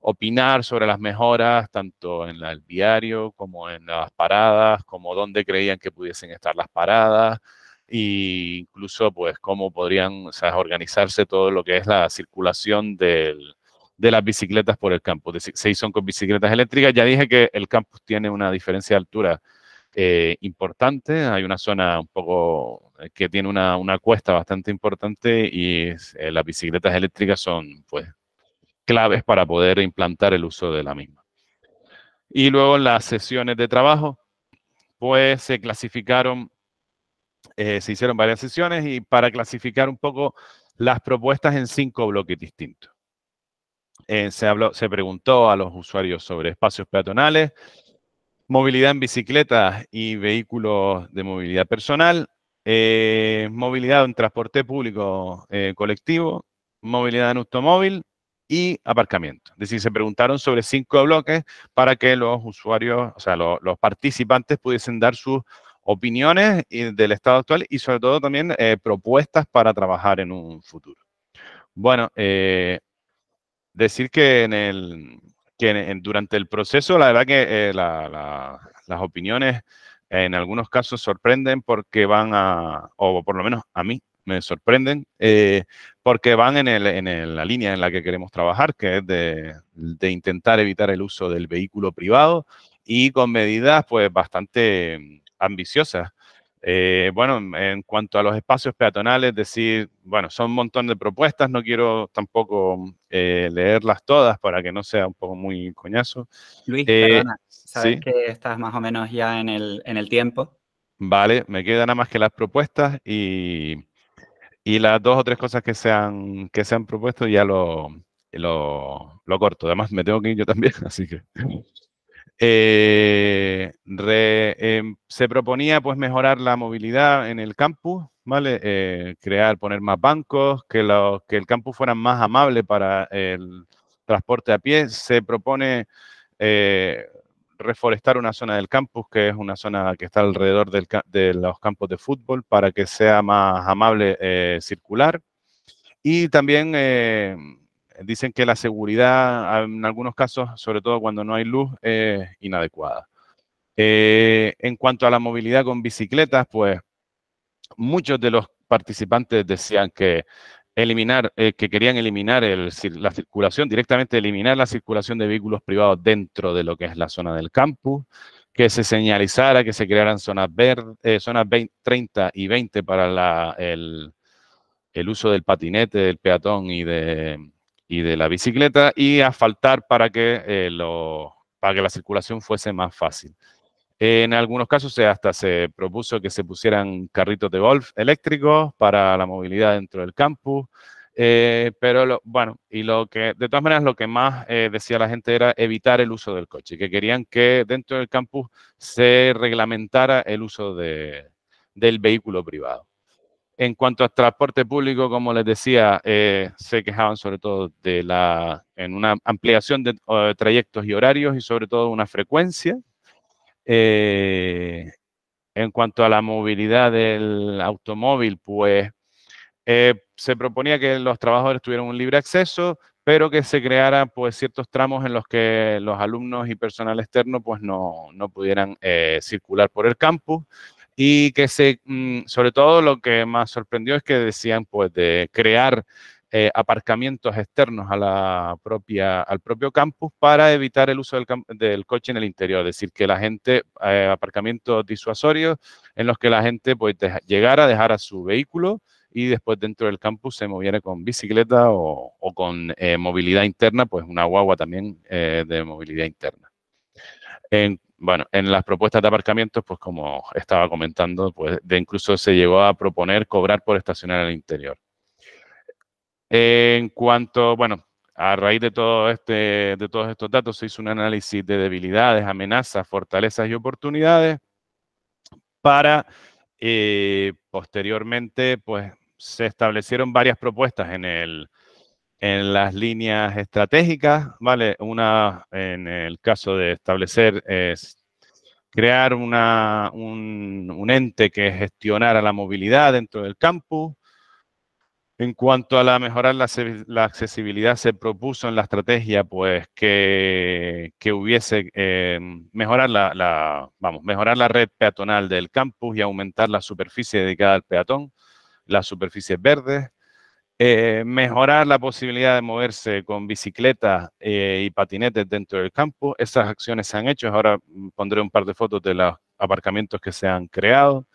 opinar sobre las mejoras tanto en el viario como en las paradas, como dónde creían que pudiesen estar las paradas e incluso pues cómo podrían organizarse todo lo que es la circulación del, de las bicicletas por el campus. Se hizo con bicicletas eléctricas. Ya dije que el campus tiene una diferencia de altura eh, importante. Hay una zona un poco eh, que tiene una, una cuesta bastante importante y eh, las bicicletas eléctricas son pues claves para poder implantar el uso de la misma. Y luego las sesiones de trabajo, pues se clasificaron, se hicieron varias sesiones y para clasificar un poco las propuestas en cinco bloques distintos. se, habló, se preguntó a los usuarios sobre espacios peatonales, movilidad en bicicletas y vehículos de movilidad personal, eh, movilidad en transporte público eh, colectivo, movilidad en automóvil y aparcamiento. Es decir, se preguntaron sobre cinco bloques para que los usuarios, o sea, los participantes pudiesen dar sus opiniones del estado actual y sobre todo también eh, propuestas para trabajar en un futuro. Bueno, decir que en el, que durante el proceso, la verdad que eh, las opiniones en algunos casos sorprenden porque van a, o por lo menos a mí me sorprenden, eh, porque van en, el, en la línea en la que queremos trabajar, que es de, de, intentar evitar el uso del vehículo privado y con medidas pues bastante ambiciosas. Eh, bueno, en cuanto a los espacios peatonales, decir, bueno, son un montón de propuestas, no quiero tampoco eh, leerlas todas para que no sea un poco muy coñazo. Luis, eh, perdona, sabes que estás más o menos ya en el, en el tiempo. Vale, me quedan nada más que las propuestas y, y las dos o tres cosas que se han, que se han propuesto ya lo, lo, lo corto. Además, me tengo que ir yo también, así que... Eh, em, se proponía pues mejorar la movilidad en el campus, ¿vale? Eh, crear, poner más bancos, que, que el campus fuera más amable para el transporte a pie. Se propone eh, reforestar una zona del campus, que es una zona que está alrededor de los campos de fútbol, para que sea más amable circular. Y también dicen que la seguridad en algunos casos, sobre todo cuando no hay luz, es inadecuada. Eh, en cuanto a la movilidad con bicicletas, pues muchos de los participantes decían que eliminar, eh, que querían eliminar la circulación, directamente eliminar la circulación de vehículos privados dentro de lo que es la zona del campus, que se señalizara, que se crearan zonas verdes, eh, zonas 30 y 20 para el, el uso del patinete, del peatón y de, y de la bicicleta y asfaltar para que, eh, para que la circulación fuese más fácil. En algunos casos hasta se propuso que se pusieran carritos de golf eléctricos para la movilidad dentro del campus, eh, pero bueno, y lo que, de todas maneras, lo que más eh, decía la gente era evitar el uso del coche, que querían que dentro del campus se reglamentara el uso de, del vehículo privado. En cuanto al transporte público, como les decía, eh, se quejaban sobre todo de la, en una ampliación de trayectos y horarios y sobre todo una frecuencia. Eh, en cuanto a la movilidad del automóvil, pues eh, se proponía que los trabajadores tuvieran un libre acceso, pero que se creara pues ciertos tramos en los que los alumnos y personal externo pues no, no pudieran eh, circular por el campus. Y que se, mm, sobre todo lo que más sorprendió es que decían pues de crear eh, aparcamientos externos propia, al propio campus para evitar el uso del, coche en el interior. Es decir, que la gente, eh, aparcamientos disuasorios en los que la gente pues, llegara, dejara su vehículo y después dentro del campus se moviera con bicicleta o, con eh, movilidad interna, pues una guagua también de movilidad interna. En, bueno, en las propuestas de aparcamientos, pues como estaba comentando, pues de incluso se llegó a proponer cobrar por estacionar en el interior. En cuanto, bueno, a raíz de, todo este, de todos estos datos se hizo un análisis de debilidades, amenazas, fortalezas y oportunidades para eh, posteriormente, pues se establecieron varias propuestas en, el, en las líneas estratégicas, ¿vale? Una, en el caso de establecer, es crear una, un, un ente que gestionara la movilidad dentro del campus, en cuanto a la mejorar la, accesibilidad, se propuso en la estrategia pues que, hubiese eh, mejorar la, vamos, mejorar la red peatonal del campus y aumentar la superficie dedicada al peatón, las superficies verdes, eh, mejorar la posibilidad de moverse con bicicletas eh, y patinetes dentro del campus. Esas acciones se han hecho. Ahora pondré un par de fotos de los aparcamientos que se han creado.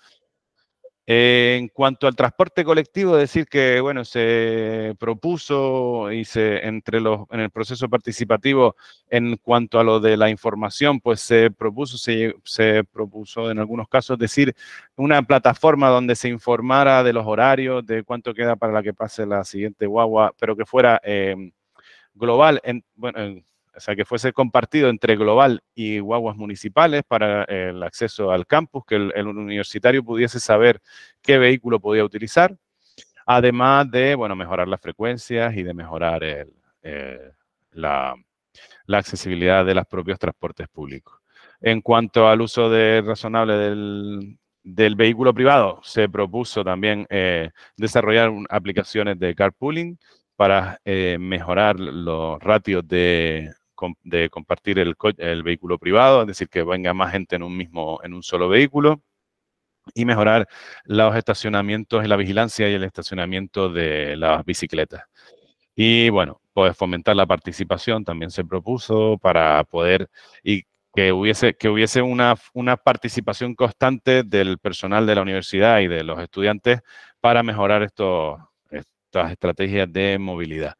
En cuanto al transporte colectivo, decir que bueno, se propuso y se entre los en el proceso participativo en cuanto a lo de la información, pues se propuso se, se propuso en algunos casos decir una plataforma donde se informara de los horarios, de cuánto queda para la que pase la siguiente guagua, pero que fuera eh, global. En, bueno, en, o sea, que fuese compartido entre Global y guaguas municipales para el acceso al campus, que el, universitario pudiese saber qué vehículo podía utilizar, además de, bueno, mejorar las frecuencias y de mejorar eh, la, accesibilidad de los propios transportes públicos. En cuanto al uso razonable del, vehículo privado, se propuso también eh, desarrollar aplicaciones de carpooling para eh, mejorar los ratios de, de compartir el, el, vehículo privado, es decir, que venga más gente en un mismo, en un solo vehículo y mejorar los estacionamientos y la vigilancia y el estacionamiento de las bicicletas. Y bueno, pues fomentar la participación también se propuso para poder y que hubiese, que hubiese una, una participación constante del personal de la universidad y de los estudiantes para mejorar estos, estas estrategias de movilidad.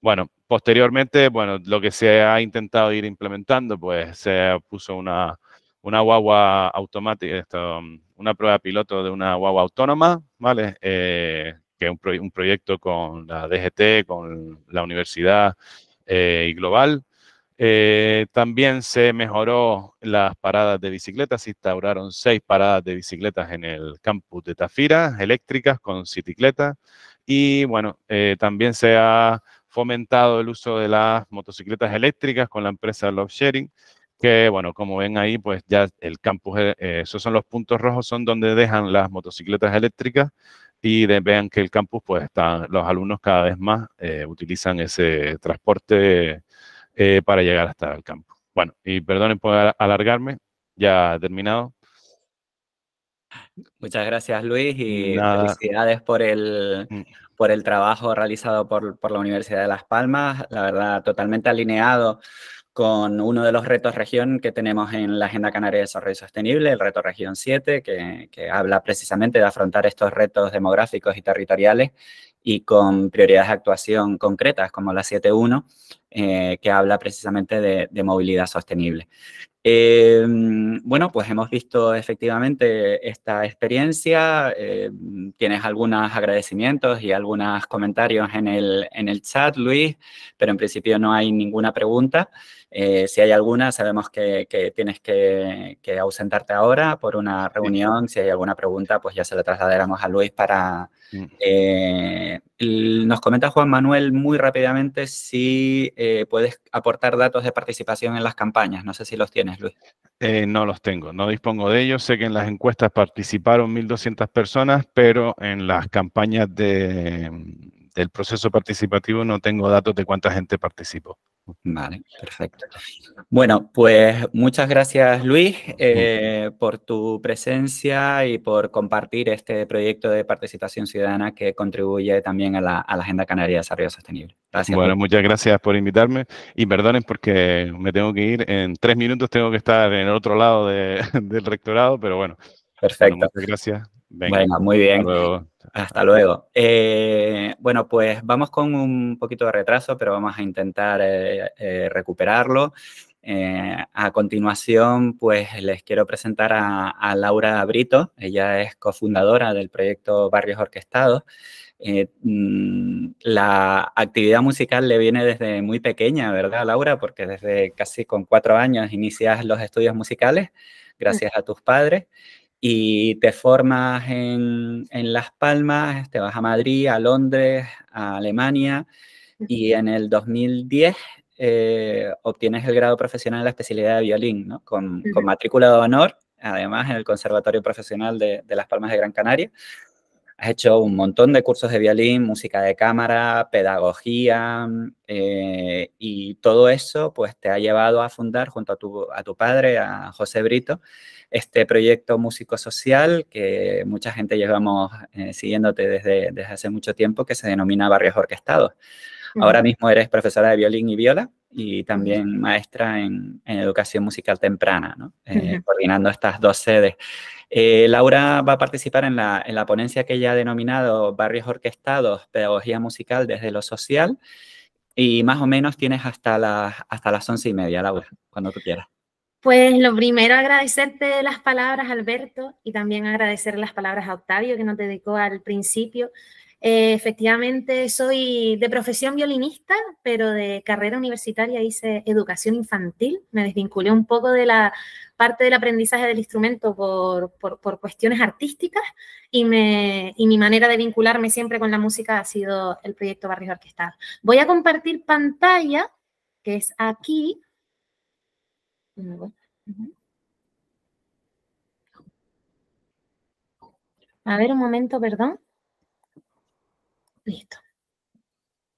Bueno, posteriormente, bueno, lo que se ha intentado ir implementando, pues se puso una, una guagua automática, esto, una prueba piloto de una guagua autónoma, ¿vale? Eh, que es un, proyecto con la DGT, con la universidad eh, y global. Eh, también se mejoró las paradas de bicicletas, se instauraron seis paradas de bicicletas en el campus de Tafira, eléctricas con cicicletas. Y bueno, también se ha fomentado el uso de las motocicletas eléctricas con la empresa Love Sharing, que bueno, como ven ahí, pues ya el campus, eh, esos son los puntos rojos, son donde dejan las motocicletas eléctricas y vean que el campus, pues están, los alumnos cada vez más eh, utilizan ese transporte eh, para llegar hasta el campus. Bueno, y perdonen por alargarme, ya terminado. Muchas gracias Luis y felicidades por el, mm por el trabajo realizado por, la Universidad de Las Palmas, la verdad, totalmente alineado con uno de los retos región que tenemos en la Agenda Canaria de Desarrollo Sostenible, el reto región 7, que, que, habla precisamente de afrontar estos retos demográficos y territoriales y con prioridades de actuación concretas como la 7.1, eh, que habla precisamente de, movilidad sostenible. Em, bueno, pues hemos visto efectivamente esta experiencia. Eh, tienes algunos agradecimientos y algunos comentarios en el, en el chat, Luis, pero en principio no hay ninguna pregunta. Eh, si hay alguna, sabemos que, tienes que, ausentarte ahora por una reunión. Si hay alguna pregunta, pues ya se la trasladaremos a Luis para... Mm. Eh, nos comenta Juan Manuel muy rápidamente si eh, puedes aportar datos de participación en las campañas. No sé si los tienes, Luis. no los tengo, no dispongo de ellos. Sé que en las encuestas participaron 1.200 personas, pero en las campañas de, del proceso participativo no tengo datos de cuánta gente participó. Vale, perfecto. Bueno, pues muchas gracias Luis eh, por tu presencia y por compartir este proyecto de participación ciudadana que contribuye también a la, Agenda Canaria de Desarrollo Sostenible. Gracias. Bueno, muchas gracias por invitarme y perdonen porque me tengo que ir. En tres minutos tengo que estar en el otro lado del rectorado, pero bueno. Perfecto. muchas gracias. Venga, muy bien. Hasta luego. Eh, bueno, pues vamos con un poquito de retraso, pero vamos a intentar eh, eh, recuperarlo. a continuación, pues les quiero presentar a, Laura Brito. Ella es cofundadora del proyecto Barrios Orquestados. Mm, la actividad musical le viene desde muy pequeña, ¿verdad, Laura? Porque desde casi con cuatro años inicias los estudios musicales, gracias a tus padres y te formas en, Las Palmas, te vas a Madrid, a Londres, a Alemania y en el 2010 eh, obtienes el grado profesional en la especialidad de violín, ¿no? con, matrícula de honor, además en el Conservatorio Profesional de, Las Palmas de Gran Canaria. Has hecho un montón de cursos de violín, música de cámara, pedagogía eh, y todo eso pues te ha llevado a fundar junto a tu, a tu padre, a José Brito, este proyecto músico social que mucha gente llevamos eh, siguiéndote desde, desde hace mucho tiempo que se denomina Barrios Orquestados. Ahora mismo eres profesora de violín y viola y también maestra en, educación musical temprana, eh, coordinando estas dos sedes. Eh, Laura va a participar en la, en la ponencia que ella ha denominado Barrios Orquestados, Pedagogía Musical desde lo Social. Y más o menos tienes hasta las, hasta las once y media, Laura, cuando tú quieras. Pues lo primero, agradecerte las palabras, Alberto, y también agradecer las palabras a Octavio, que nos dedicó al principio. Eh, efectivamente, soy de profesión violinista, pero de carrera universitaria hice educación infantil. Me desvinculé un poco de la parte del aprendizaje del instrumento por, por, cuestiones artísticas y, me, y, mi manera de vincularme siempre con la música ha sido el proyecto Barrios Orquestados. Voy a compartir pantalla, que es aquí. A ver, un momento, perdón. Listo.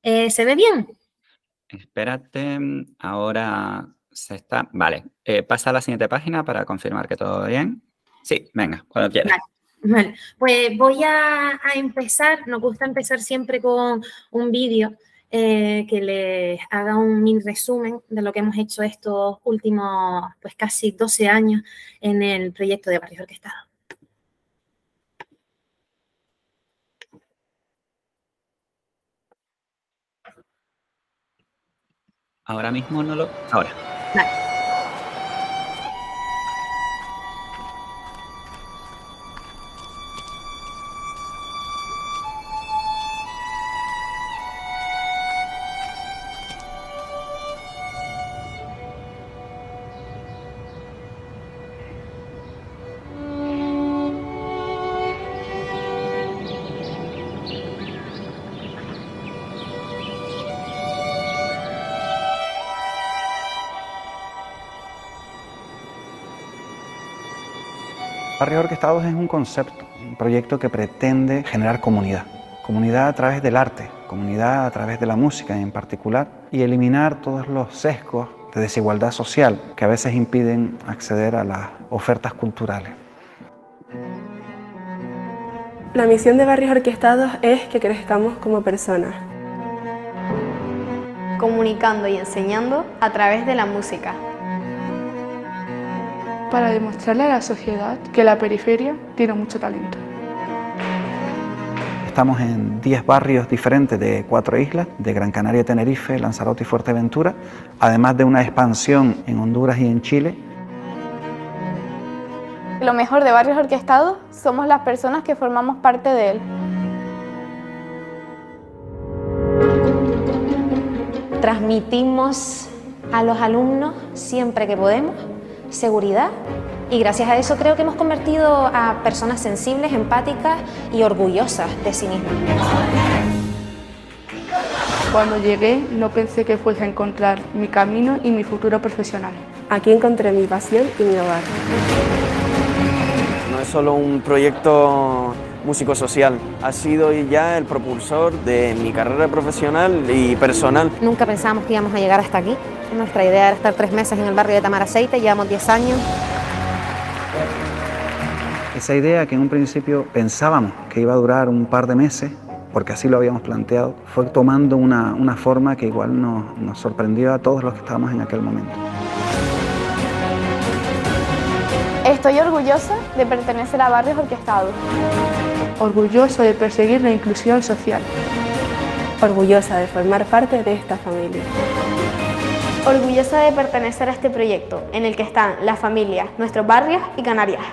Eh, ¿Se ve bien? Espérate, ahora se está... Vale, eh, pasa a la siguiente página para confirmar que todo va bien. Sí, venga, cuando quieras. Vale, pues voy a, a, empezar, nos gusta empezar siempre con un vídeo eh, que les haga un mini resumen de lo que hemos hecho estos últimos, pues casi 12 años en el proyecto de Barrios Orquestados. Ahora mismo no lo... Ahora. Barrios Orquestados es un concepto, un proyecto que pretende generar comunidad. Comunidad a través del arte, comunidad a través de la música en particular y eliminar todos los sesgos de desigualdad social que a veces impiden acceder a las ofertas culturales. La misión de Barrios Orquestados es que crezcamos como personas. Comunicando y enseñando a través de la música para demostrarle a la sociedad que la periferia tiene mucho talento. Estamos en 10 barrios diferentes de cuatro islas, de Gran Canaria, Tenerife, Lanzarote y Fuerteventura, además de una expansión en Honduras y en Chile. Lo mejor de Barrios Orquestados somos las personas que formamos parte de él. Transmitimos a los alumnos siempre que podemos seguridad y gracias a eso creo que hemos convertido a personas sensibles, empáticas y orgullosas de sí mismas. Cuando llegué no pensé que fuese a encontrar mi camino y mi futuro profesional. Aquí encontré mi pasión y mi hogar. No es solo un proyecto músico social. Ha sido ya el propulsor de mi carrera profesional y personal. Nunca pensamos que íbamos a llegar hasta aquí. Nuestra idea era estar tres meses en el barrio de Tamaraceite, llevamos 10 años. Esa idea que en un principio pensábamos que iba a durar un par de meses, porque así lo habíamos planteado, fue tomando una, una forma que igual nos, nos sorprendió a todos los que estábamos en aquel momento. Estoy orgullosa de pertenecer a Barrios Orquestados. Orgulloso de perseguir la inclusión social. Orgullosa de formar parte de esta familia. Orgullosa de pertenecer a este proyecto en el que están las familias, nuestros barrios y Canarias.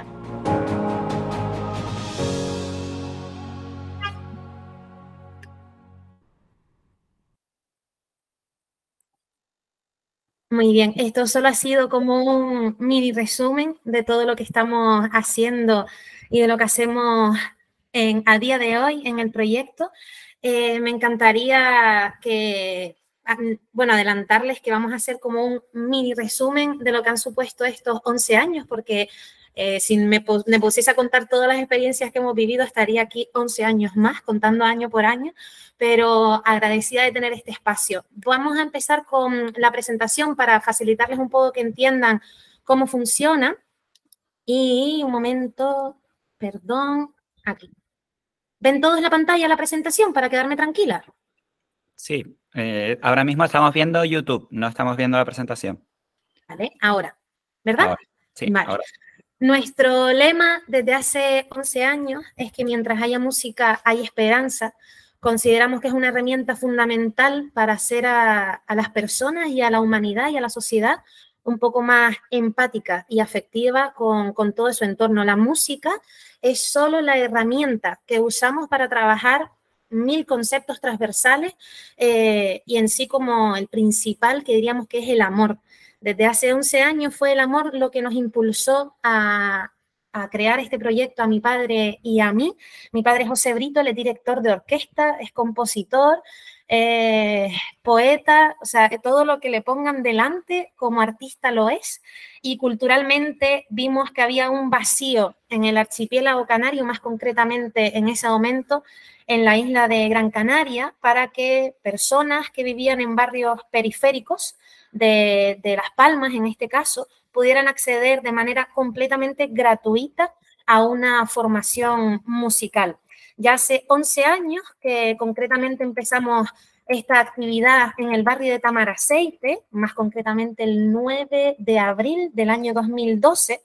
Muy bien, esto solo ha sido como un mini resumen de todo lo que estamos haciendo y de lo que hacemos a día de hoy en el proyecto. Eh, me encantaría que, bueno, adelantarles que vamos a hacer como un mini resumen de lo que han supuesto estos 11 años, porque eh, si me, me, pusiese a contar todas las experiencias que hemos vivido, estaría aquí 11 años más, contando año por año, pero agradecida de tener este espacio. Vamos a empezar con la presentación para facilitarles un poco que entiendan cómo funciona. Y un momento, perdón, aquí. ¿Ven todos la pantalla, la presentación, para quedarme tranquila? Sí, eh, ahora mismo estamos viendo YouTube, no estamos viendo la presentación. Vale, ahora, ¿verdad? Ahora, sí, vale. ahora. Nuestro lema desde hace 11 años es que mientras haya música hay esperanza. Consideramos que es una herramienta fundamental para hacer a, a, las personas y a la humanidad y a la sociedad un poco más empática y afectiva con, con todo su entorno. La música es solo la herramienta que usamos para trabajar mil conceptos transversales eh, y en sí como el principal que diríamos que es el amor. Desde hace 11 años fue el amor lo que nos impulsó a, a, crear este proyecto a mi padre y a mí. Mi padre es José Brito, él es director de orquesta, es compositor, eh, poeta, o sea, todo lo que le pongan delante como artista lo es. Y culturalmente vimos que había un vacío en el archipiélago canario, más concretamente en ese momento en la isla de Gran Canaria, para que personas que vivían en barrios periféricos, de, de, Las Palmas, en este caso, pudieran acceder de manera completamente gratuita a una formación musical. Ya hace 11 años que concretamente empezamos esta actividad en el barrio de Tamaraceite, más concretamente el 9 de abril del año 2012,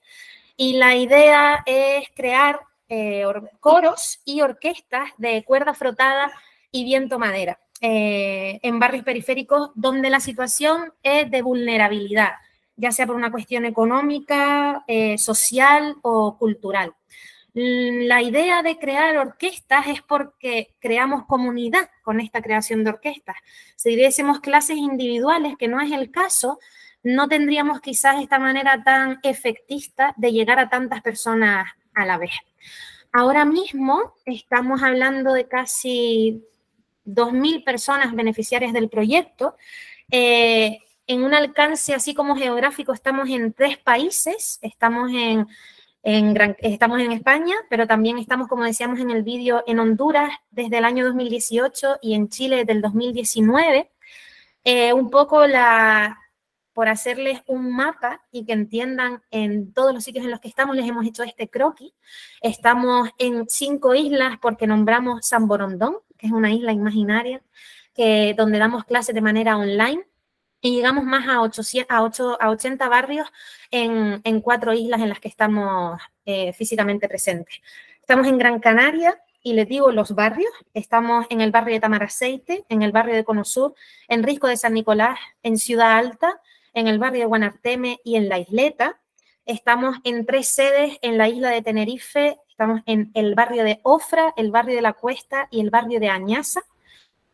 y la idea es crear eh, coros y orquestas de cuerda frotada y viento madera eh, en barrios periféricos donde la situación es de vulnerabilidad, ya sea por una cuestión económica, eh, social o cultural. La idea de crear orquestas es porque creamos comunidad con esta creación de orquestas. Si diésemos clases individuales, que no es el caso, no tendríamos quizás esta manera tan efectista de llegar a tantas personas a la vez. Ahora mismo estamos hablando de casi 2.000 personas beneficiarias del proyecto. Eh, en un alcance así como geográfico estamos en tres países, estamos en, en Gran, estamos en España, pero también estamos, como decíamos en el vídeo, en Honduras desde el año 2018 y en Chile desde el 2019. Eh, un poco la, por hacerles un mapa y que entiendan en todos los sitios en los que estamos, les hemos hecho este croquis. Estamos en cinco islas porque nombramos San Borondón, que es una isla imaginaria, que, donde damos clases de manera online. Y llegamos más a, 800, a, 8, a 80 barrios en, en, cuatro islas en las que estamos eh, físicamente presentes. Estamos en Gran Canaria, y les digo los barrios. Estamos en el barrio de Tamaraceite, en el barrio de Conosur, en Risco de San Nicolás, en Ciudad Alta, en el barrio de Guanarteme y en la Isleta. Estamos en tres sedes en la isla de Tenerife, estamos en el barrio de Ofra, el barrio de La Cuesta y el barrio de Añaza.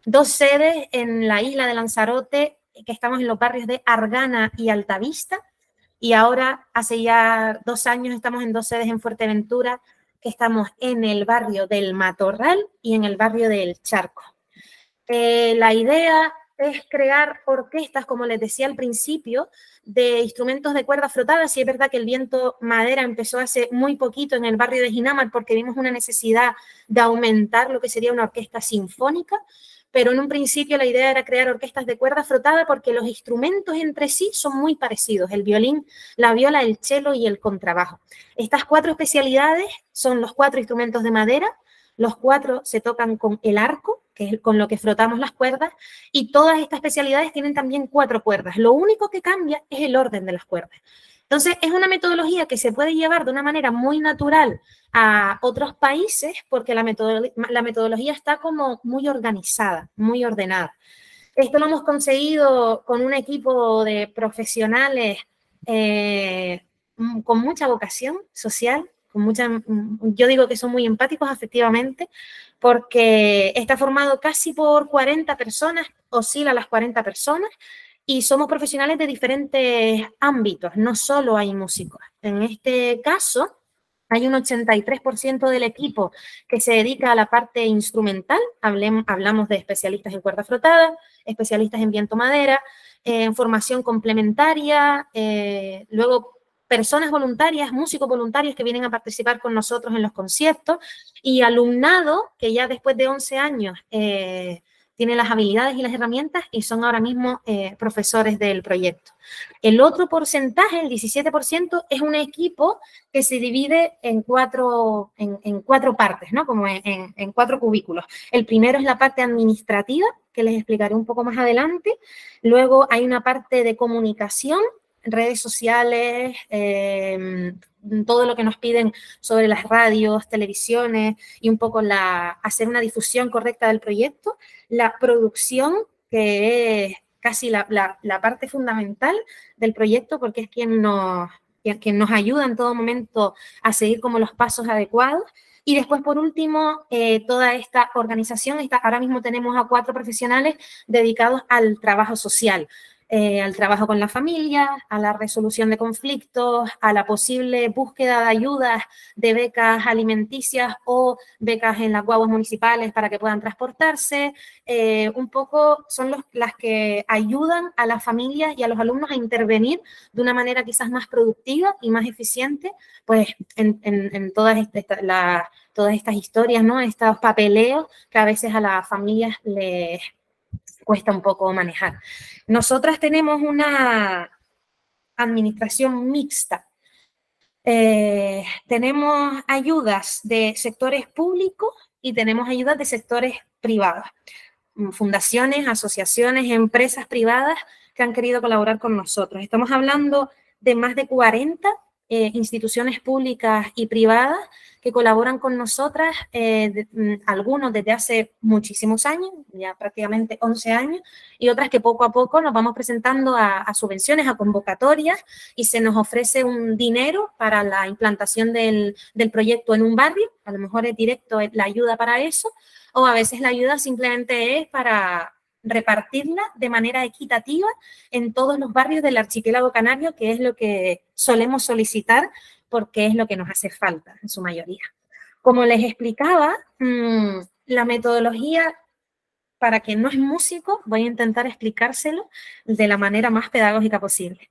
Dos sedes en la isla de Lanzarote, que estamos en los barrios de Argana y Altavista. Y ahora, hace ya dos años, estamos en dos sedes en Fuerteventura, que estamos en el barrio del Matorral y en el barrio del Charco. Eh, la idea es crear orquestas, como les decía al principio, de instrumentos de cuerda frotada. Sí es verdad que el viento madera empezó hace muy poquito en el barrio de Ginamar porque vimos una necesidad de aumentar lo que sería una orquesta sinfónica, pero en un principio la idea era crear orquestas de cuerda frotada porque los instrumentos entre sí son muy parecidos, el violín, la viola, el cello y el contrabajo. Estas cuatro especialidades son los cuatro instrumentos de madera, los cuatro se tocan con el arco, que es con lo que frotamos las cuerdas, y todas estas especialidades tienen también cuatro cuerdas. Lo único que cambia es el orden de las cuerdas. Entonces, es una metodología que se puede llevar de una manera muy natural a otros países porque la, metodología está como muy organizada, muy ordenada. Esto lo hemos conseguido con un equipo de profesionales eh, con mucha vocación social, con mucha, yo digo que son muy empáticos afectivamente, porque está formado casi por 40 personas, oscila las 40 personas, y somos profesionales de diferentes ámbitos, no solo hay músicos. En este caso, hay un 83% del equipo que se dedica a la parte instrumental, hablamos de especialistas en cuerda frotada, especialistas en viento madera, en formación complementaria, eh, luego personas voluntarias, músicos voluntarios que vienen a participar con nosotros en los conciertos y alumnado que ya después de 11 años eh, tiene las habilidades y las herramientas y son ahora mismo eh, profesores del proyecto. El otro porcentaje, el 17%, es un equipo que se divide en cuatro, en, cuatro partes, ¿no? Como en, en, cuatro cubículos. El primero es la parte administrativa, que les explicaré un poco más adelante. Luego hay una parte de comunicación, redes sociales, eh, todo lo que nos piden sobre las radios, televisiones y un poco la, hacer una difusión correcta del proyecto, la producción, que es casi la, parte fundamental del proyecto porque es quien nos, quien nos ayuda en todo momento a seguir como los pasos adecuados. Y después, por último, eh, toda esta organización, está, ahora mismo tenemos a cuatro profesionales dedicados al trabajo social, eh, al trabajo con la familia, a la resolución de conflictos, a la posible búsqueda de ayudas de becas alimenticias o becas en las guaguas municipales para que puedan transportarse. Eh, un poco son los, las que ayudan a las familias y a los alumnos a intervenir de una manera quizás más productiva y más eficiente, pues en, en, todas, todas estas historias, ¿no? Estos papeleos que a veces a las familias les cuesta un poco manejar. Nosotras tenemos una administración mixta. Eh, tenemos ayudas de sectores públicos y tenemos ayudas de sectores privados. Fundaciones, asociaciones, empresas privadas que han querido colaborar con nosotros. Estamos hablando de más de 40 eh, instituciones públicas y privadas que colaboran con nosotras, eh, mm, algunos desde hace muchísimos años, ya prácticamente 11 años, y otras que poco a poco nos vamos presentando a, subvenciones, a convocatorias, y se nos ofrece un dinero para la implantación del, del proyecto en un barrio, a lo mejor es directo la ayuda para eso, o a veces la ayuda simplemente es para repartirla de manera equitativa en todos los barrios del archipiélago canario, que es lo que solemos solicitar porque es lo que nos hace falta en su mayoría. Como les explicaba, mm, la metodología para quien no es músico, voy a intentar explicárselo de la manera más pedagógica posible.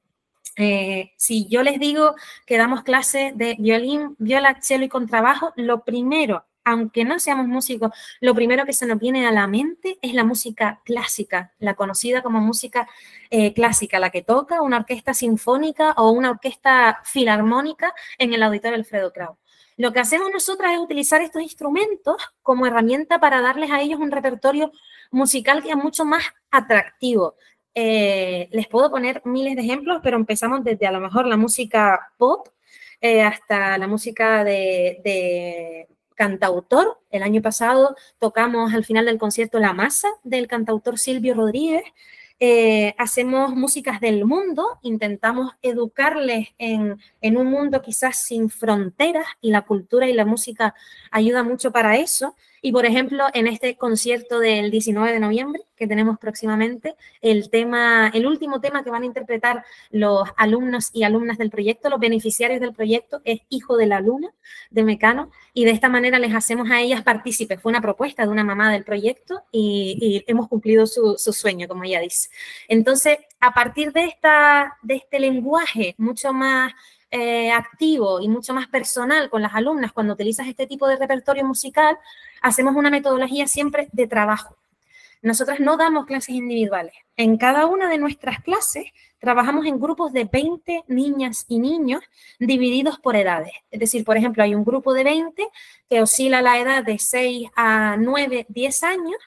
Eh, si yo les digo que damos clases de violín, viola, cello y contrabajo, lo primero aunque no seamos músicos, lo primero que se nos viene a la mente es la música clásica, la conocida como música eh, clásica, la que toca una orquesta sinfónica o una orquesta filarmónica en el auditorio Alfredo Kraus. Lo que hacemos nosotras es utilizar estos instrumentos como herramienta para darles a ellos un repertorio musical que es mucho más atractivo. Eh, les puedo poner miles de ejemplos, pero empezamos desde a lo mejor la música pop eh, hasta la música de cantautor. El año pasado tocamos al final del concierto La Masa del cantautor Silvio Rodríguez. Eh, hacemos músicas del mundo, intentamos educarles en, en, un mundo quizás sin fronteras y la cultura y la música ayuda mucho para eso. Y por ejemplo, en este concierto del 19 de noviembre que tenemos próximamente, el tema, el último tema que van a interpretar los alumnos y alumnas del proyecto, los beneficiarios del proyecto, es Hijo de la Luna de Mecano, y de esta manera les hacemos a ellas partícipes. Fue una propuesta de una mamá del proyecto y, hemos cumplido su, su, sueño, como ella dice. Entonces, a partir de, esta, de este lenguaje mucho más eh, activo y mucho más personal con las alumnas cuando utilizas este tipo de repertorio musical, hacemos una metodología siempre de trabajo. Nosotras no damos clases individuales. En cada una de nuestras clases trabajamos en grupos de 20 niñas y niños divididos por edades. Es decir, por ejemplo, hay un grupo de 20 que oscila la edad de 6 a 9, 10 años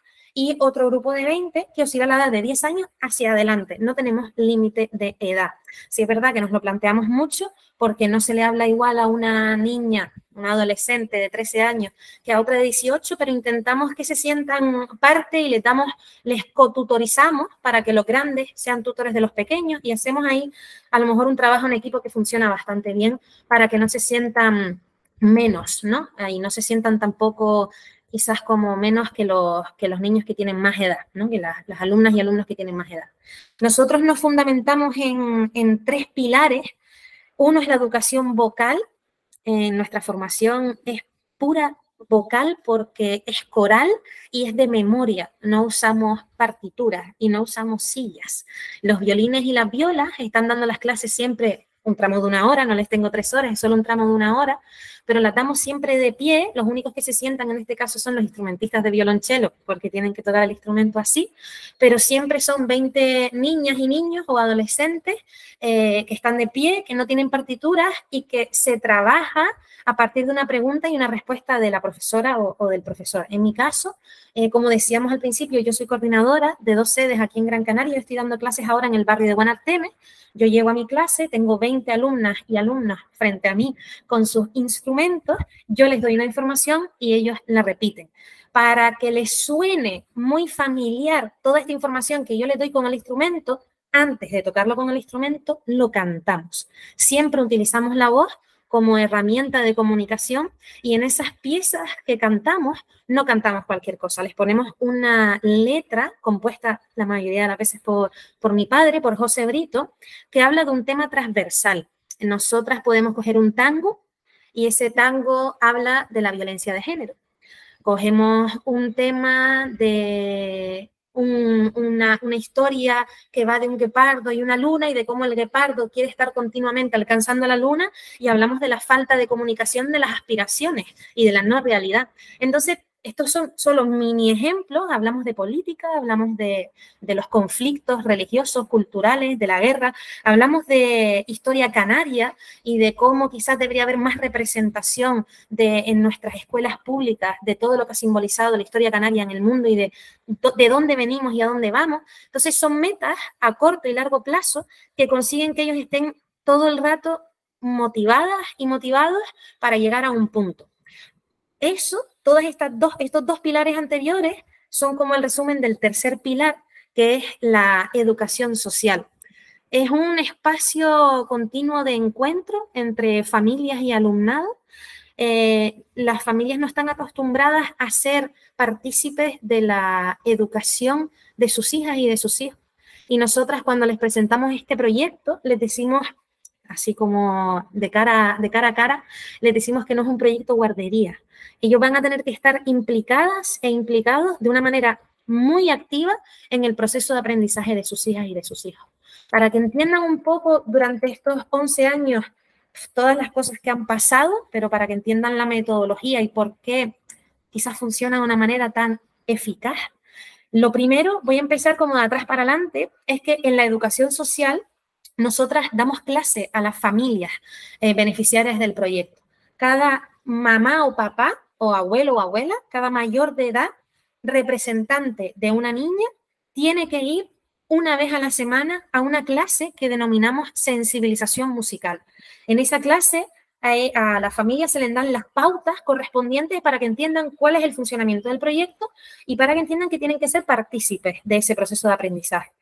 y otro grupo de 20 que oscila la edad de 10 años hacia adelante. No tenemos límite de edad. Sí es verdad que nos lo planteamos mucho porque no se le habla igual a una niña, una adolescente de 13 años que a otra de 18, pero intentamos que se sientan parte y les damos, les cotutorizamos para que los grandes sean tutores de los pequeños y hacemos ahí a lo mejor un trabajo en equipo que funciona bastante bien para que no se sientan menos, ¿no? Y no se sientan tampoco quizás como menos que los, que los niños que tienen más edad, ¿no? que las, alumnas y alumnos que tienen más edad. Nosotros nos fundamentamos en, en tres pilares. Uno es la educación vocal. En nuestra formación es pura vocal porque es coral y es de memoria. No usamos partituras y no usamos sillas. Los violines y las violas están dando las clases siempre un tramo de una hora, no les tengo tres horas, es solo un tramo de una hora, pero la damos siempre de pie, los únicos que se sientan en este caso son los instrumentistas de violonchelo, porque tienen que tocar el instrumento así, pero siempre son 20 niñas y niños o adolescentes eh, que están de pie, que no tienen partituras y que se trabaja a partir de una pregunta y una respuesta de la profesora o, del profesor. En mi caso, eh, como decíamos al principio, yo soy coordinadora de dos sedes aquí en Gran Canaria, yo estoy dando clases ahora en el barrio de Guanarteme, yo llego a mi clase, tengo 20 alumnas y alumnas frente a mí con sus instrumentos, yo les doy una información y ellos la repiten. Para que les suene muy familiar toda esta información que yo les doy con el instrumento, antes de tocarlo con el instrumento, lo cantamos. Siempre utilizamos la voz como herramienta de comunicación y en esas piezas que cantamos no cantamos cualquier cosa, les ponemos una letra compuesta la mayoría de las veces por, por mi padre, por José Brito, que habla de un tema transversal. Nosotras podemos coger un tango y ese tango habla de la violencia de género. Cogemos un tema de una, historia que va de un guepardo y una luna y de cómo el guepardo quiere estar continuamente alcanzando la luna y hablamos de la falta de comunicación de las aspiraciones y de la no realidad. Entonces, estos son solo mini ejemplos, hablamos de política, hablamos de, los conflictos religiosos, culturales, de la guerra, hablamos de historia canaria y de cómo quizás debería haber más representación de, en nuestras escuelas públicas de todo lo que ha simbolizado la historia canaria en el mundo y de, de dónde venimos y a dónde vamos. Entonces son metas a corto y largo plazo que consiguen que ellos estén todo el rato motivadas y motivados para llegar a un punto. Eso todos dos, estos dos pilares anteriores son como el resumen del tercer pilar, que es la educación social. Es un espacio continuo de encuentro entre familias y alumnado. Eh, las familias no están acostumbradas a ser partícipes de la educación de sus hijas y de sus hijos. Y nosotras cuando les presentamos este proyecto, les decimos, así como de cara, de cara a cara, les decimos que no es un proyecto guardería, ellos van a tener que estar implicadas e implicados de una manera muy activa en el proceso de aprendizaje de sus hijas y de sus hijos. Para que entiendan un poco durante estos 11 años todas las cosas que han pasado, pero para que entiendan la metodología y por qué quizás funciona de una manera tan eficaz. Lo primero, voy a empezar como de atrás para adelante, es que en la educación social nosotras damos clase a las familias eh, beneficiarias del proyecto. Cada mamá o papá o abuelo o abuela, cada mayor de edad, representante de una niña, tiene que ir una vez a la semana a una clase que denominamos sensibilización musical. En esa clase a, la familia se les dan las pautas correspondientes para que entiendan cuál es el funcionamiento del proyecto y para que entiendan que tienen que ser partícipes de ese proceso de aprendizaje.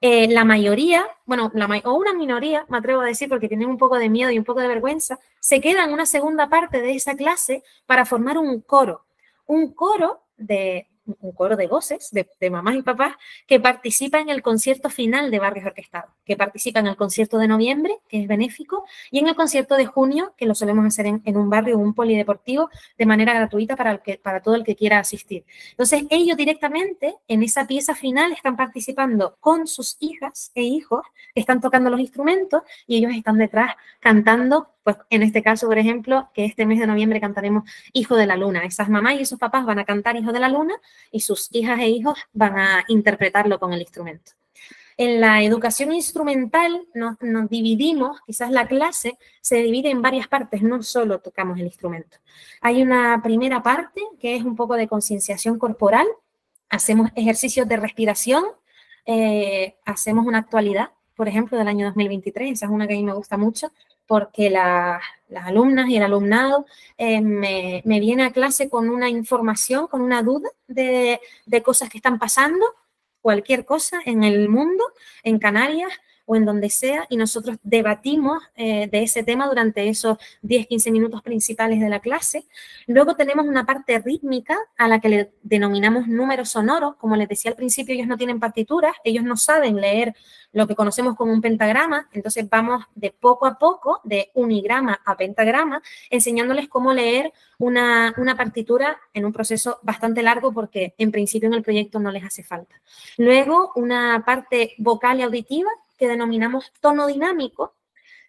Eh, la mayoría, bueno, la, o una minoría, me atrevo a decir, porque tienen un poco de miedo y un poco de vergüenza, se queda en una segunda parte de esa clase para formar un coro. Un coro de un coro de voces de, mamás y papás que participa en el concierto final de Barrios Orquestados, que participa en el concierto de noviembre, que es benéfico, y en el concierto de junio, que lo solemos hacer en, un barrio o un polideportivo de manera gratuita para, todo el que quiera asistir. Entonces, ellos directamente en esa pieza final están participando con sus hijas e hijos están tocando los instrumentos y ellos están detrás cantando pues en este caso, por ejemplo, que este mes de noviembre cantaremos Hijo de la Luna. Esas mamás y esos papás van a cantar Hijo de la Luna y sus hijas e hijos van a interpretarlo con el instrumento. En la educación instrumental nos, dividimos, quizás la clase se divide en varias partes, no solo tocamos el instrumento. Hay una primera parte que es un poco de concienciación corporal, hacemos ejercicios de respiración, eh, hacemos una actualidad, por ejemplo, del año 2023, esa es una que a mí me gusta mucho, porque las alumnas y el alumnado eh, me, me, viene a clase con una información, con una duda de, de, cosas que están pasando, cualquier cosa en el mundo, en Canarias o en donde sea, y nosotros debatimos eh, de ese tema durante esos 10-15 minutos principales de la clase. Luego tenemos una parte rítmica a la que le denominamos números sonoros. Como les decía al principio, ellos no tienen partituras, ellos no saben leer lo que conocemos como un pentagrama, entonces vamos de poco a poco, de unigrama a pentagrama, enseñándoles cómo leer una, una, partitura en un proceso bastante largo porque en principio en el proyecto no les hace falta. Luego, una parte vocal y auditiva que denominamos tono dinámico,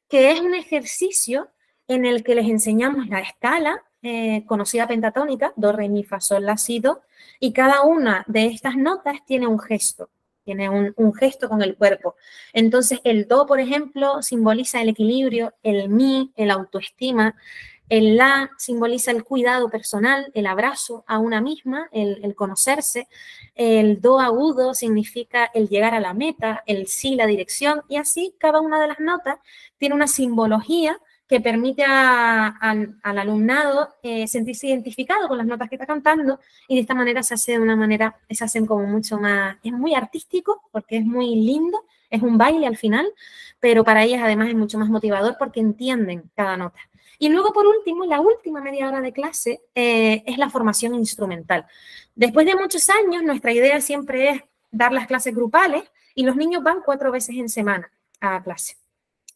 que es un ejercicio en el que les enseñamos la escala eh, conocida pentatónica, do, re, mi, fa, sol, la, si, do, y cada una de estas notas tiene un gesto tiene un, gesto con el cuerpo. Entonces, el do, por ejemplo, simboliza el equilibrio, el mi, el autoestima, el la simboliza el cuidado personal, el abrazo a una misma, el, conocerse. El do agudo significa el llegar a la meta, el si, la dirección. Y así cada una de las notas tiene una simbología que permite al alumnado eh, sentirse identificado con las notas que está cantando y de esta manera se hace de una manera, se hacen como mucho más, es muy artístico porque es muy lindo, es un baile al final, pero para ellas además es mucho más motivador porque entienden cada nota. Y luego, por último, la última media hora de clase eh, es la formación instrumental. Después de muchos años, nuestra idea siempre es dar las clases grupales y los niños van cuatro veces en semana a clase.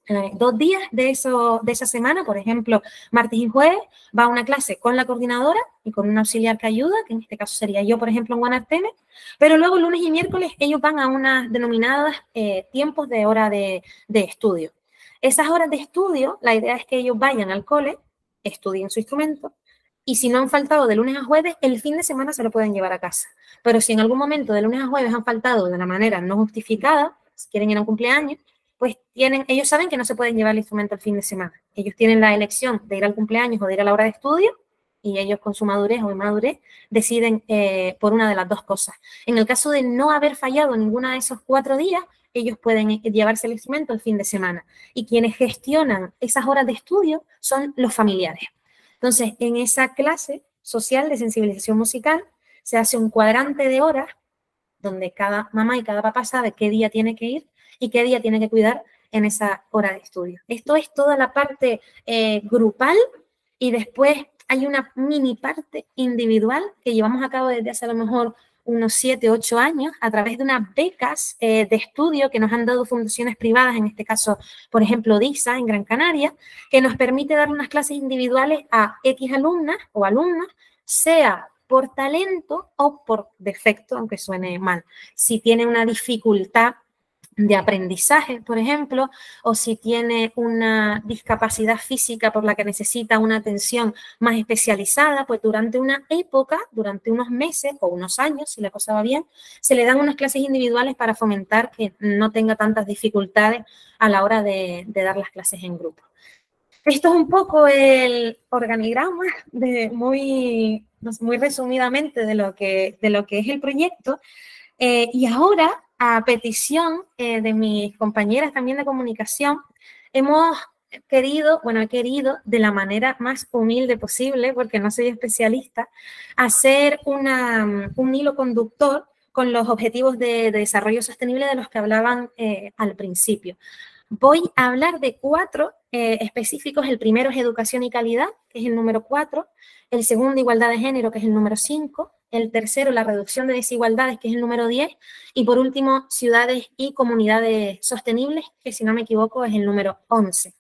Eh, dos días de, eso, de esa semana, por ejemplo, martes y jueves, va a una clase con la coordinadora y con un auxiliar que ayuda, que en este caso sería yo, por ejemplo, en Guanarteme, pero luego lunes y miércoles ellos van a unas denominadas eh, tiempos de hora de, de estudio. Esas horas de estudio, la idea es que ellos vayan al cole, estudien su instrumento, y si no han faltado de lunes a jueves, el fin de semana se lo pueden llevar a casa. Pero si en algún momento de lunes a jueves han faltado de una manera no justificada, si quieren ir a un cumpleaños, pues tienen, ellos saben que no se pueden llevar el instrumento el fin de semana. Ellos tienen la elección de ir al cumpleaños o de ir a la hora de estudio y ellos con su madurez o inmadurez deciden eh, por una de las dos cosas. En el caso de no haber fallado ninguna de esos cuatro días, ellos pueden eh, llevarse el instrumento el fin de semana. Y quienes gestionan esas horas de estudio son los familiares. Entonces, en esa clase social de sensibilización musical se hace un cuadrante de horas donde cada mamá y cada papá sabe qué día tiene que ir y qué día tiene que cuidar en esa hora de estudio. Esto es toda la parte eh, grupal y después hay una mini parte individual que llevamos a cabo desde hace a lo mejor unos 7, 8 años a través de unas becas eh, de estudio que nos han dado fundaciones privadas, en este caso, por ejemplo, DISA en Gran Canaria, que nos permite dar unas clases individuales a X alumnas o alumnos, sea por talento o por defecto, aunque suene mal. Si tiene una dificultad de aprendizaje, por ejemplo, o si tiene una discapacidad física por la que necesita una atención más especializada, pues durante una época, durante unos meses o unos años, si la cosa va bien, se le dan unas clases individuales para fomentar que no tenga tantas dificultades a la hora de, dar las clases en grupo. Esto es un poco el organigrama de muy, muy resumidamente de lo, que, de lo que es el proyecto. Eh, y ahora a petición eh, de mis compañeras también de comunicación, hemos querido, bueno, he querido de la manera más humilde posible, porque no soy especialista, hacer una, un hilo conductor con los objetivos de, desarrollo sostenible de los que hablaban eh, al principio. Voy a hablar de cuatro eh, específicos. El primero es educación y calidad, que es el número cuatro. El segundo, igualdad de género, que es el número cinco el tercero, la reducción de desigualdades, que es el número 10, y por último, ciudades y comunidades sostenibles, que si no me equivoco es el número 11.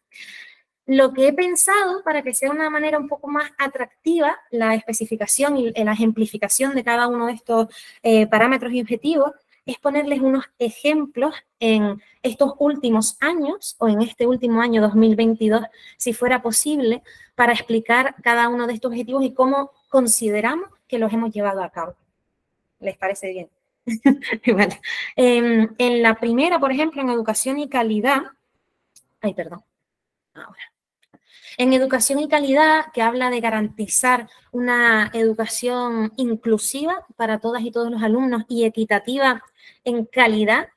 Lo que he pensado para que sea una manera un poco más atractiva la especificación y la ejemplificación de cada uno de estos eh, parámetros y objetivos es ponerles unos ejemplos en estos últimos años o en este último año 2022, si fuera posible, para explicar cada uno de estos objetivos y cómo consideramos que los hemos llevado a cabo. ¿Les parece bien? Em, en la primera, por ejemplo, en educación y calidad, ay, perdón, ahora. En educación y calidad, que habla de garantizar una educación inclusiva para todas y todos los alumnos y equitativa en calidad,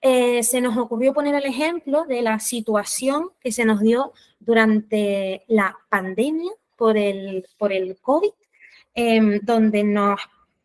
eh, se nos ocurrió poner el ejemplo de la situación que se nos dio durante la pandemia por el, por el COVID, em, donde nos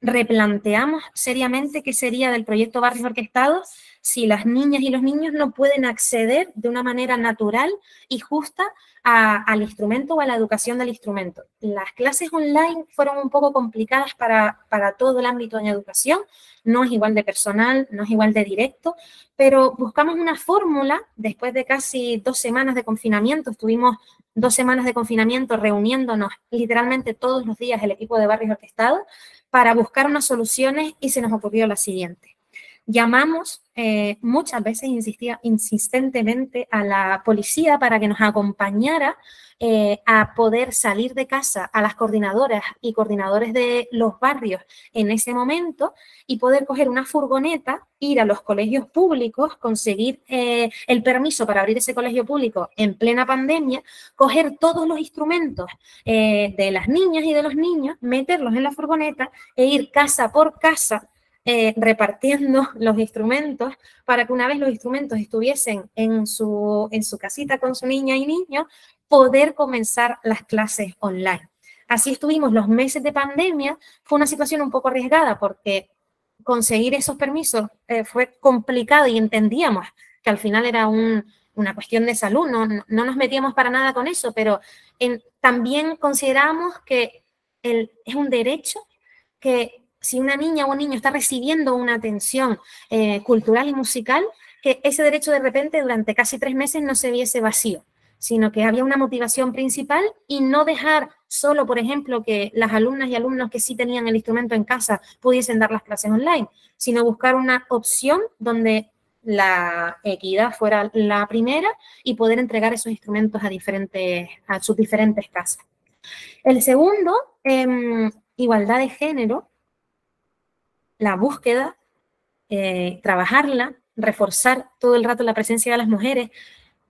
replanteamos seriamente qué sería del proyecto Barrios Orquestados si las niñas y los niños no pueden acceder de una manera natural y justa al instrumento o a la educación del instrumento. Las clases online fueron un poco complicadas para, para todo el ámbito en educación, no es igual de personal, no es igual de directo, pero buscamos una fórmula después de casi dos semanas de confinamiento, estuvimos dos semanas de confinamiento reuniéndonos literalmente todos los días el equipo de barrios orquestados para buscar unas soluciones y se nos ocurrió la siguiente. Llamamos eh, muchas veces, insistía insistentemente a la policía para que nos acompañara eh, a poder salir de casa a las coordinadoras y coordinadores de los barrios en ese momento y poder coger una furgoneta, ir a los colegios públicos, conseguir eh, el permiso para abrir ese colegio público en plena pandemia, coger todos los instrumentos de las niñas y de los niños, meterlos en la furgoneta e ir casa por casa eh, repartiendo los instrumentos para que una vez los instrumentos estuviesen en su, en su casita con su niña y niño, poder comenzar las clases online. Así estuvimos los meses de pandemia. Fue una situación un poco arriesgada porque conseguir esos permisos eh, fue complicado y entendíamos que al final era una cuestión de salud, no, no, nos metíamos para nada con eso, pero también consideramos que es un derecho que si una niña o un niño está recibiendo una atención eh, cultural y musical, que ese derecho de repente durante casi tres meses no se viese vacío, sino que había una motivación principal y no dejar solo, por ejemplo, que las alumnas y alumnos que sí tenían el instrumento en casa pudiesen dar las clases online, sino buscar una opción donde la equidad fuera la primera y poder entregar esos instrumentos a, diferentes, a sus diferentes casas. El segundo, em, igualdad de género, la búsqueda, eh, trabajarla, reforzar todo el rato la presencia de las mujeres.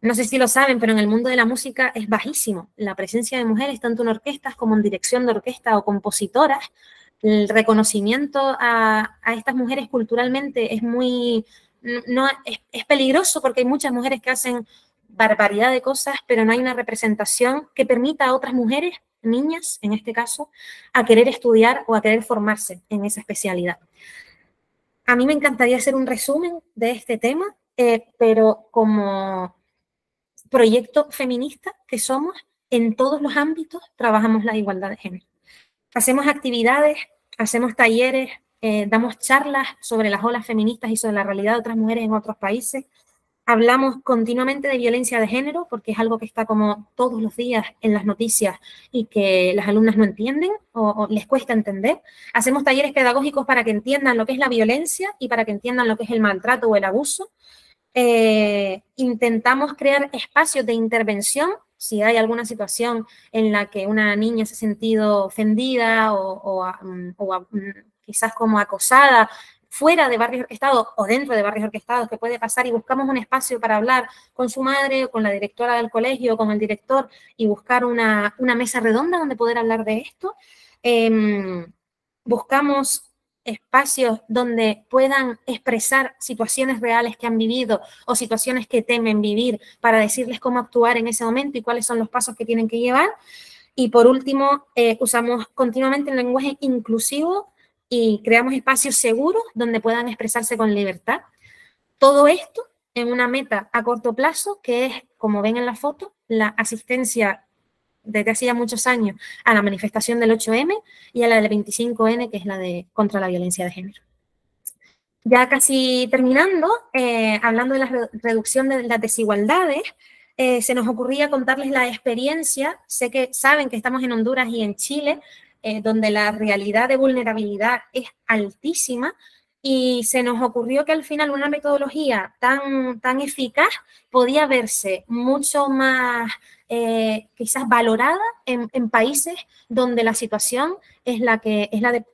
No sé si lo saben, pero en el mundo de la música es bajísimo la presencia de mujeres, tanto en orquestas como en dirección de orquesta o compositoras. El reconocimiento a, estas mujeres culturalmente es muy, no, es, es peligroso porque hay muchas mujeres que hacen barbaridad de cosas, pero no hay una representación que permita a otras mujeres, niñas en este caso, a querer estudiar o a querer formarse en esa especialidad. A mí me encantaría hacer un resumen de este tema, eh, pero como proyecto feminista que somos, en todos los ámbitos trabajamos la igualdad de género. Hacemos actividades, hacemos talleres, eh, damos charlas sobre las olas feministas y sobre la realidad de otras mujeres en otros países, Hablamos continuamente de violencia de género porque es algo que está como todos los días en las noticias y que las alumnas no entienden o, les cuesta entender. Hacemos talleres pedagógicos para que entiendan lo que es la violencia y para que entiendan lo que es el maltrato o el abuso. Eh, intentamos crear espacios de intervención si hay alguna situación en la que una niña se ha sentido ofendida o, mm, mm, quizás como acosada fuera de barrios orquestados o dentro de barrios orquestados que puede pasar y buscamos un espacio para hablar con su madre con la directora del colegio con el director y buscar una, mesa redonda donde poder hablar de esto. Em, buscamos espacios donde puedan expresar situaciones reales que han vivido o situaciones que temen vivir para decirles cómo actuar en ese momento y cuáles son los pasos que tienen que llevar. Y por último, eh, usamos continuamente el lenguaje inclusivo y creamos espacios seguros donde puedan expresarse con libertad. Todo esto en una meta a corto plazo que es, como ven en la foto, la asistencia desde hacía muchos años a la manifestación del 8M y a la del 25N, que es la de contra la violencia de género. Ya casi terminando, eh, hablando de la reducción de las desigualdades, eh, se nos ocurría contarles la experiencia. Sé que saben que estamos en Honduras y en Chile, eh, donde la realidad de vulnerabilidad es altísima, y se nos ocurrió que al final una metodología tan, tan eficaz podía verse mucho más eh, quizás valorada en, países donde la situación es la, que, es la de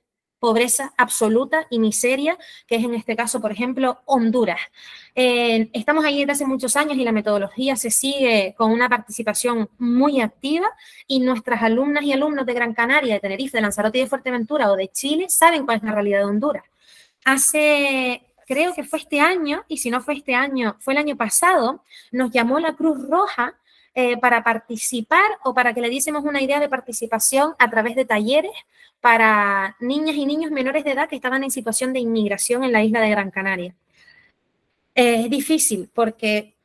pobreza absoluta y miseria, que es en este caso, por ejemplo, Honduras. Eh, estamos ahí desde hace muchos años y la metodología se sigue con una participación muy activa y nuestras alumnas y alumnos de Gran Canaria, de Tenerife, de Lanzarote y de Fuerteventura o de Chile saben cuál es la realidad de Honduras hace, creo que fue este año, y si no fue este año, fue el año pasado, nos llamó la Cruz Roja eh, para participar o para que le diésemos una idea de participación a través de talleres para niñas y niños menores de edad que estaban en situación de inmigración en la isla de Gran Canaria. es difícil porque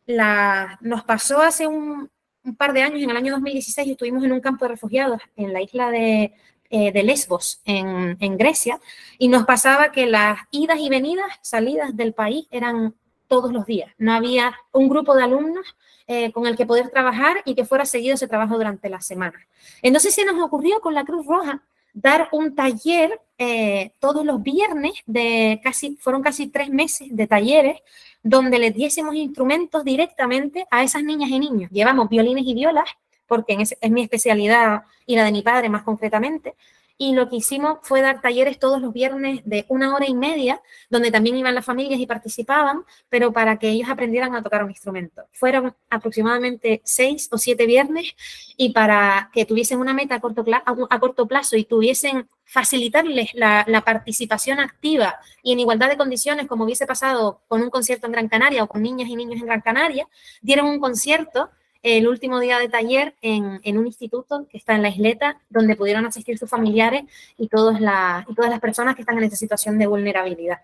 nos pasó hace un, par de años, en el año 2016, estuvimos en un campo de refugiados en la isla de, eh, de Lesbos en, Grecia y nos pasaba que las idas y venidas, salidas del país eran todos los días. No había un grupo de alumnos eh, con el que poder trabajar y que fuera seguido ese trabajo durante la semana. Entonces se nos ocurrió con la Cruz Roja dar un taller eh, todos los viernes de casi, fueron casi tres meses de talleres donde les diésemos instrumentos directamente a esas niñas y niños. Llevamos violines y violas porque es, mi especialidad y la de mi padre más concretamente. Y lo que hicimos fue dar talleres todos los viernes de una hora y media, donde también iban las familias y participaban, pero para que ellos aprendieran a tocar un instrumento. Fueron aproximadamente seis o siete viernes y para que tuviesen una meta a corto, a corto plazo y tuviesen facilitarles la, la, participación activa y en igualdad de condiciones, como hubiese pasado con un concierto en Gran Canaria o con niñas y niños en Gran Canaria, dieron un concierto el último día de taller en, un instituto que está en la isleta, donde pudieron asistir sus familiares y, y todas las personas que están en esta situación de vulnerabilidad.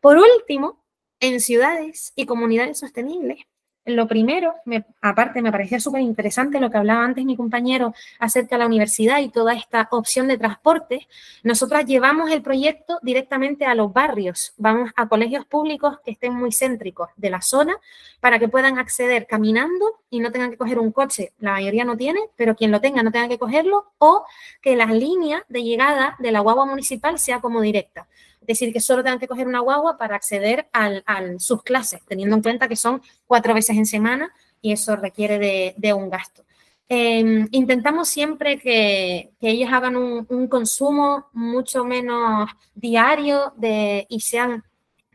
Por último, en ciudades y comunidades sostenibles, lo primero, aparte me parecía súper interesante lo que hablaba antes mi compañero acerca de la universidad y toda esta opción de transporte. Nosotras llevamos el proyecto directamente a los barrios, vamos a colegios públicos que estén muy céntricos de la zona para que puedan acceder caminando y no tengan que coger un coche. La mayoría no tiene, pero quien lo tenga no tenga que cogerlo o que la línea de llegada de la guagua municipal sea como directa. Decir, que solo tengan que coger una guagua para acceder a sus clases, teniendo en cuenta que son cuatro veces en semana y eso requiere de, un gasto. Em, intentamos siempre que, ellos hagan un, consumo mucho menos diario de, y sean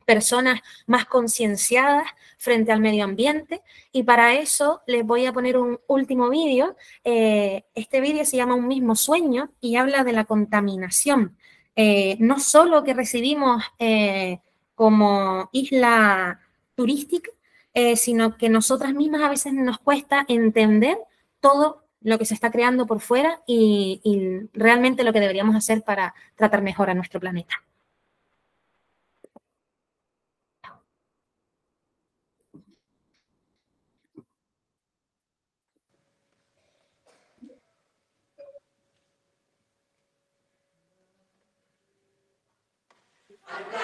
personas más concienciadas frente al medio ambiente y para eso les voy a poner un último vídeo. Eh, este vídeo se llama Un mismo sueño y habla de la contaminación. Eh, no solo que recibimos eh, como isla turística, eh, sino que nosotras mismas a veces nos cuesta entender todo lo que se está creando por fuera y realmente lo que deberíamos hacer para tratar mejor a nuestro planeta. I'm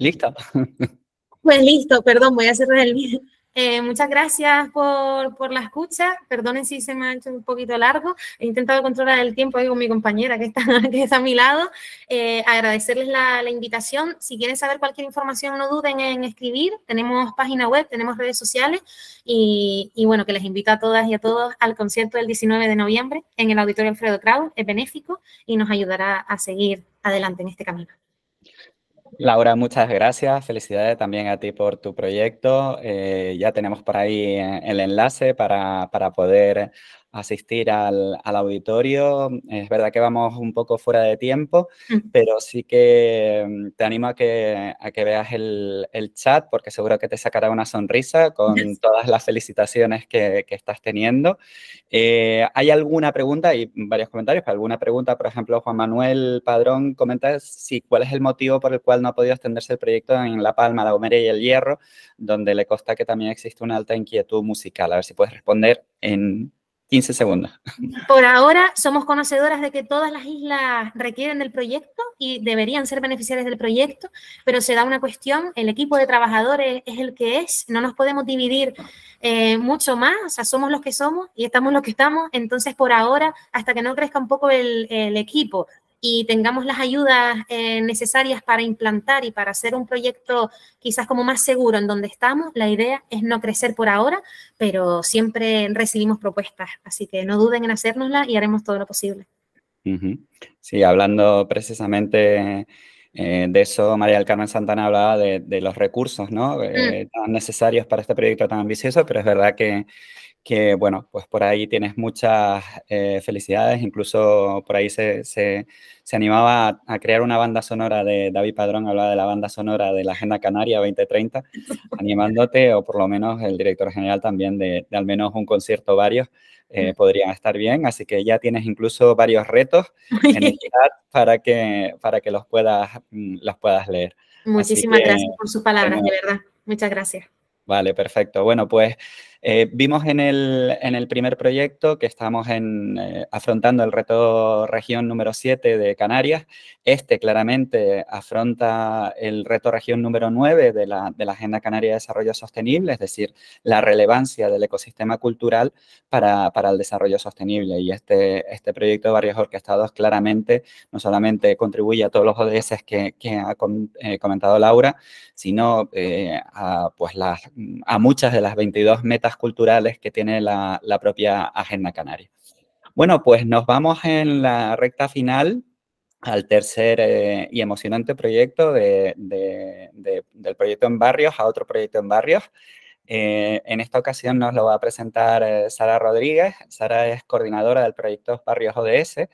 Listo. Pues listo, perdón, voy a cerrar el vídeo. Eh, muchas gracias por, por, la escucha. Perdonen si se me ha hecho un poquito largo. He intentado controlar el tiempo ahí con mi compañera que está, que está a mi lado. Eh, agradecerles la, la, invitación. Si quieren saber cualquier información, no duden en escribir. Tenemos página web, tenemos redes sociales. Y, y, bueno, que les invito a todas y a todos al concierto del 19 de noviembre en el Auditorio Alfredo Kraus. Es benéfico y nos ayudará a seguir adelante en este camino. Laura, muchas gracias. Felicidades también a ti por tu proyecto. Eh, ya tenemos por ahí eh, el enlace para, para poder asistir al, al, auditorio. Es verdad que vamos un poco fuera de tiempo, mm. pero sí que mm, te animo a que, a que veas el, el, chat porque seguro que te sacará una sonrisa con todas las felicitaciones que, que estás teniendo. Eh, ¿Hay alguna pregunta? Hay varios comentarios, pero alguna pregunta, por ejemplo, Juan Manuel Padrón comenta si cuál es el motivo por el cual no ha podido extenderse el proyecto en La Palma, La Gomera y El Hierro, donde le consta que también existe una alta inquietud musical. A ver si puedes responder en 15 segundos. Por ahora somos conocedoras de que todas las islas requieren del proyecto y deberían ser beneficiarias del proyecto, pero se da una cuestión, el equipo de trabajadores es el que es, no nos podemos dividir eh, mucho más, o sea, somos los que somos y estamos los que estamos, entonces por ahora, hasta que no crezca un poco el, el equipo y tengamos las ayudas eh, necesarias para implantar y para hacer un proyecto quizás como más seguro en donde estamos, la idea es no crecer por ahora, pero siempre recibimos propuestas, así que no duden en hacérnosla y haremos todo lo posible. Sí, hablando precisamente eh, de eso, María del Carmen Santana hablaba de, los recursos ¿no? Eh, mm. tan necesarios para este proyecto tan ambicioso, pero es verdad que que bueno, pues por ahí tienes muchas eh, felicidades, incluso por ahí se, se, se animaba a, crear una banda sonora de David Padrón, hablaba de la banda sonora de la Agenda Canaria 2030, animándote, o por lo menos el director general también de, de al menos un concierto varios, eh, podrían estar bien, así que ya tienes incluso varios retos en el chat para que, para que los, puedas, mm, los puedas leer. Muchísimas gracias por sus palabras, de verdad. Muchas gracias. Vale, perfecto. Bueno, pues eh, vimos en el, en el, primer proyecto que estamos en, eh, afrontando el reto región número 7 de Canarias. Este claramente afronta el reto región número 9 de la, de la, Agenda Canaria de Desarrollo Sostenible, es decir, la relevancia del ecosistema cultural para, para el desarrollo sostenible. Y este, este proyecto de Barrios Orquestados claramente no solamente contribuye a todos los ODS que, que ha eh, comentado Laura, sino a, pues las, a muchas de las 22 metas culturales que tiene la, propia Agenda Canaria. Bueno, pues nos vamos en la recta final al tercer eh, y emocionante proyecto de, del proyecto en barrios a otro proyecto en barrios. Eh, en esta ocasión nos lo va a presentar eh, Sara Rodríguez. Sara es coordinadora del proyecto Barrios ODS.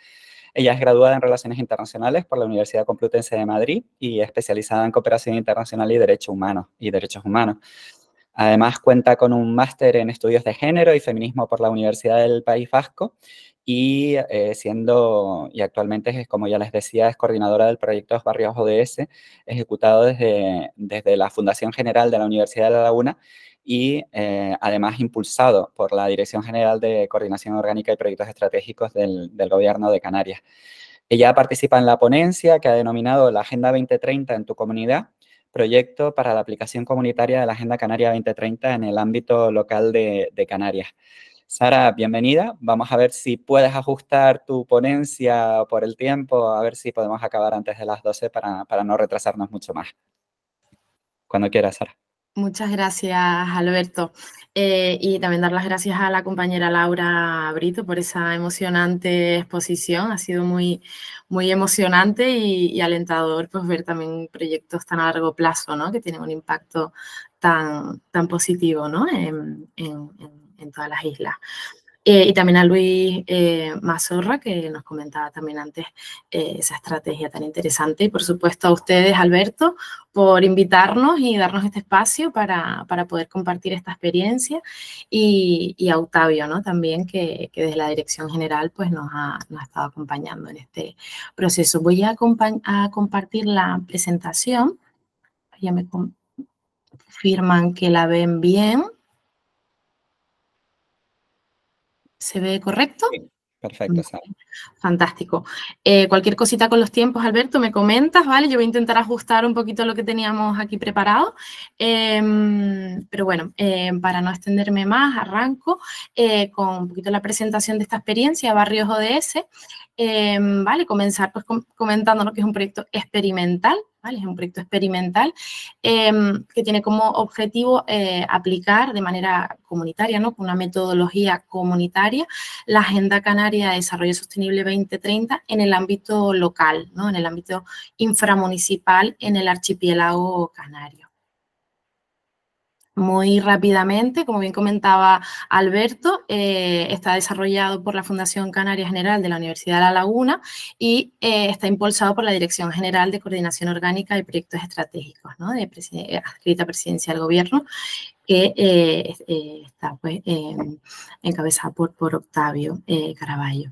Ella es graduada en Relaciones Internacionales por la Universidad Complutense de Madrid y especializada en Cooperación Internacional y Derechos Humanos. Y derechos humanos. Además, cuenta con un máster en estudios de género y feminismo por la Universidad del País Vasco y eh, siendo, y actualmente, como ya les decía, es coordinadora del proyecto Barrios ODS, ejecutado desde, desde la Fundación General de la Universidad de La Laguna y eh, además impulsado por la Dirección General de Coordinación Orgánica y Proyectos Estratégicos del Gobierno de Canarias. Ella participa en la ponencia que ha denominado la Agenda 2030 en tu comunidad, proyecto para la aplicación comunitaria de la Agenda Canaria 2030 en el ámbito local de, Canarias. Sara, bienvenida. Vamos a ver si puedes ajustar tu ponencia por el tiempo, a ver si podemos acabar antes de las 12 para, para no retrasarnos mucho más. Cuando quieras, Sara. Muchas gracias, Alberto. Eh, y también dar las gracias a la compañera Laura Brito por esa emocionante exposición. Ha sido muy, muy emocionante y, alentador pues, ver también proyectos tan a largo plazo, ¿no? que tienen un impacto tan, tan positivo ¿no? en, en, en todas las islas. Eh, y también a Luis eh, Mazorra, que nos comentaba también antes eh, esa estrategia tan interesante. Y por supuesto a ustedes, Alberto, por invitarnos y darnos este espacio para, para poder compartir esta experiencia. Y, y a Octavio, ¿no? También, que, que, desde la Dirección General pues, nos, ha, nos ha estado acompañando en este proceso. Voy a, a compartir la presentación. Ya me confirman que la ven bien. ¿Se ve correcto? Perfecto, Sara. Fantástico. Eh, cualquier cosita con los tiempos, Alberto, me comentas, ¿vale? Yo voy a intentar ajustar un poquito lo que teníamos aquí preparado. Em, pero bueno, em, para no extenderme más, arranco eh, con un poquito la presentación de esta experiencia, Barrios ODS. Em, vale, comenzar pues comentando lo que es un proyecto experimental, ¿vale? Es un proyecto experimental em, que tiene como objetivo eh, aplicar de manera comunitaria, ¿no? Con una metodología comunitaria, la Agenda Canaria de Desarrollo Sostenible 2030 en el ámbito local, ¿no? En el ámbito inframunicipal en el archipiélago canario muy rápidamente, como bien comentaba Alberto, eh, está desarrollado por la Fundación Canaria General de la Universidad de La Laguna y eh, está impulsado por la Dirección General de Coordinación Orgánica de Proyectos Estratégicos, ¿no? de escrita presidencia del gobierno, que eh, está pues, encabezada por, por Octavio Caraballo.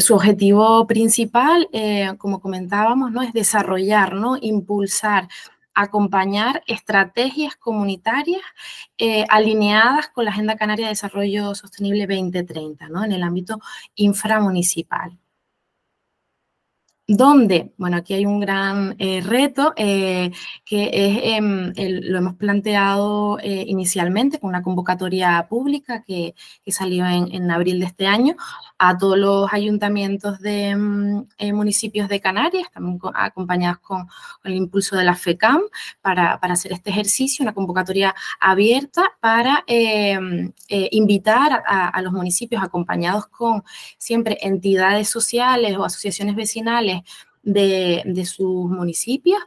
su objetivo principal, como comentábamos, ¿no? es desarrollar, ¿no? impulsar acompañar estrategias comunitarias eh, alineadas con la Agenda Canaria de Desarrollo Sostenible 2030, ¿no? en el ámbito inframunicipal. ¿Dónde? Bueno, aquí hay un gran eh, reto eh, que es, em, lo hemos planteado inicialmente con una convocatoria pública que, salió en, abril de este año a todos los ayuntamientos de eh, municipios de Canarias, también acompañados con, el impulso de la FECAM, para, hacer este ejercicio, una convocatoria abierta para em, eh, invitar a, los municipios acompañados con siempre entidades sociales o asociaciones vecinales de, sus municipios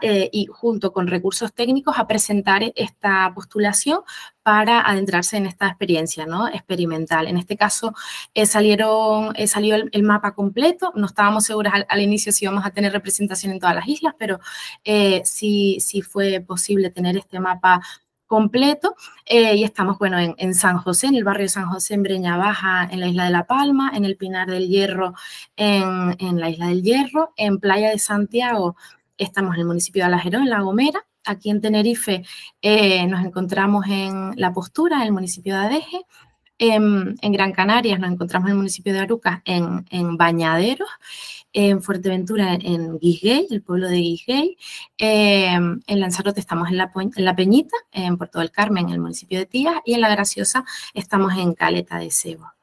eh, y junto con recursos técnicos a presentar esta postulación para adentrarse en esta experiencia ¿no? experimental. En este caso eh, salieron, eh, salió el, mapa completo, no estábamos seguras al, inicio si íbamos a tener representación en todas las islas, pero sí, sí fue posible tener este mapa completo eh, y estamos, bueno, en, San José, en el barrio San José, en Breña Baja, en la isla de La Palma, en el Pinar del Hierro, en, la isla del Hierro, en Playa de Santiago, estamos en el municipio de Alajero, en La Gomera, aquí en Tenerife eh, nos encontramos en La Postura, en el municipio de Adeje, en, Gran Canarias nos encontramos en el municipio de Arucas, en, en Bañaderos, en Fuerteventura, en Guisguey, el pueblo de Guisguey. Em, en Lanzarote estamos en la, en la, Peñita, en Puerto del Carmen, en el municipio de Tías, y en La Graciosa estamos en Caleta de Cebo.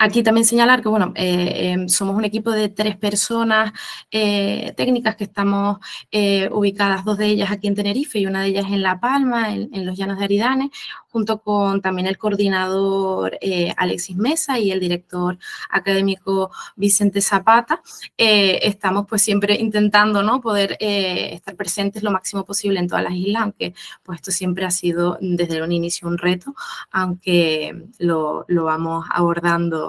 Aquí también señalar que, bueno, eh, em, somos un equipo de tres personas eh, técnicas que estamos eh, ubicadas, dos de ellas aquí en Tenerife y una de ellas en La Palma, en, los Llanos de Aridane, junto con también el coordinador Alexis Mesa y el director académico Vicente Zapata. Estamos pues siempre intentando ¿no? poder estar presentes lo máximo posible en todas las islas, aunque pues esto siempre ha sido desde un inicio un reto, aunque lo, vamos abordando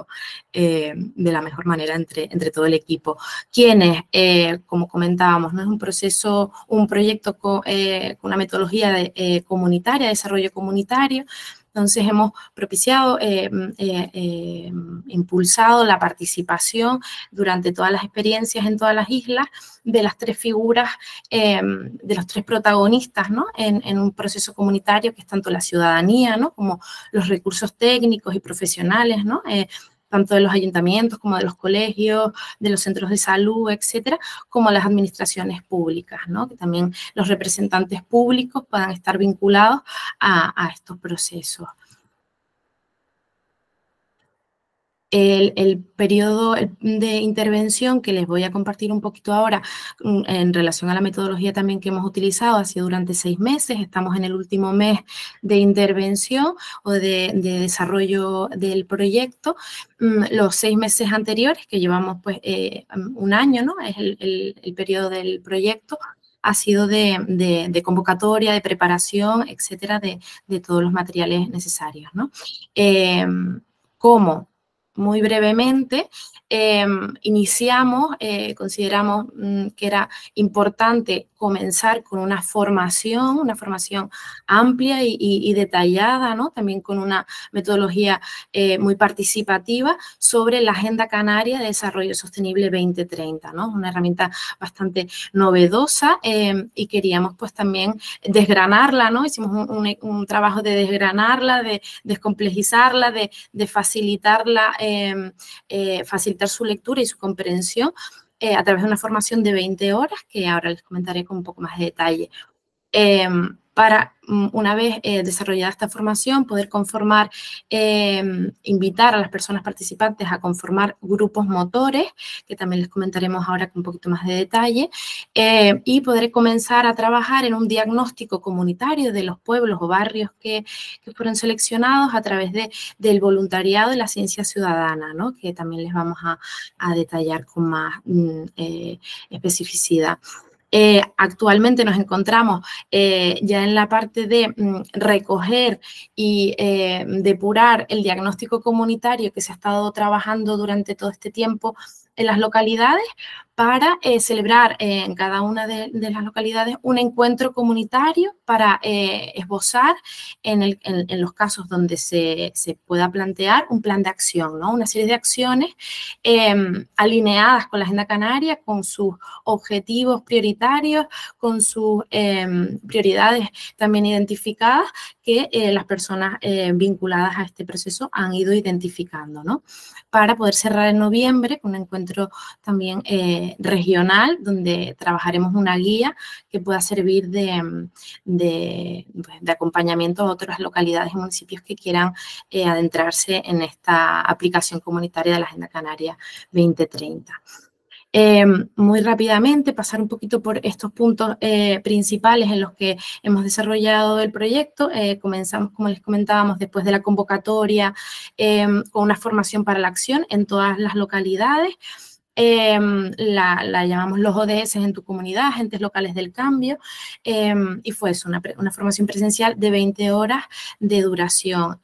de la mejor manera entre, entre todo el equipo. Quienes, como comentábamos, no es un proceso, un proyecto con, una metodología de, comunitaria, desarrollo comunitario, entonces hemos propiciado, eh, eh, eh, impulsado la participación durante todas las experiencias en todas las islas de las tres figuras, de los tres protagonistas ¿no? en, un proceso comunitario que es tanto la ciudadanía ¿no? como los recursos técnicos y profesionales, ¿no? Tanto de los ayuntamientos como de los colegios, de los centros de salud, etcétera, como las administraciones públicas, ¿no? Que también los representantes públicos puedan estar vinculados a, a estos procesos. El, periodo de intervención que les voy a compartir un poquito ahora mm, en relación a la metodología también que hemos utilizado ha sido durante seis meses. Estamos en el último mes de intervención o de, desarrollo del proyecto. Mm, los seis meses anteriores, que llevamos pues eh, un año, ¿no? Es el, periodo del proyecto, ha sido de, convocatoria, de preparación, etcétera, de, todos los materiales necesarios, ¿no? Em, ¿Cómo? Muy brevemente, em, iniciamos, eh, consideramos mm, que era importante comenzar con una formación, una formación amplia y, detallada, ¿no? también con una metodología eh, muy participativa sobre la Agenda Canaria de Desarrollo Sostenible 2030, ¿no? una herramienta bastante novedosa em, y queríamos pues también desgranarla, ¿no? hicimos un, trabajo de desgranarla, de descomplejizarla, de, de facilitarla em, facilitar su lectura y su comprensión a través de una formación de 20 horas, que ahora les comentaré con un poco más de detalle. Em, para, mm, una vez eh, desarrollada esta formación, poder conformar, em, invitar a las personas participantes a conformar grupos motores, que también les comentaremos ahora con un poquito más de detalle, eh, y poder comenzar a trabajar en un diagnóstico comunitario de los pueblos o barrios que, fueron seleccionados a través de, del voluntariado de la ciencia ciudadana, ¿no? que también les vamos a, detallar con más mm, eh, especificidad. Eh, actualmente nos encontramos eh, ya en la parte de mm, recoger y eh, depurar el diagnóstico comunitario que se ha estado trabajando durante todo este tiempo en las localidades para eh, celebrar en cada una de, las localidades un encuentro comunitario para eh, esbozar en, los casos donde se, pueda plantear un plan de acción, ¿no? una serie de acciones em, alineadas con la Agenda Canaria, con sus objetivos prioritarios, con sus em, prioridades también identificadas que eh, las personas vinculadas a este proceso han ido identificando, ¿no? para poder cerrar en noviembre con un encuentro también regional donde trabajaremos una guía que pueda servir de, de, pues, acompañamiento a otras localidades y municipios que quieran eh, adentrarse en esta aplicación comunitaria de la Agenda Canaria 2030. Eh, muy rápidamente pasar un poquito por estos puntos eh, principales en los que hemos desarrollado el proyecto. comenzamos, como les comentábamos, después de la convocatoria con una formación para la acción en todas las localidades. La, llamamos los ODS en tu comunidad, agentes locales del cambio, y fue eso, una, una, formación presencial de 20 horas de duración.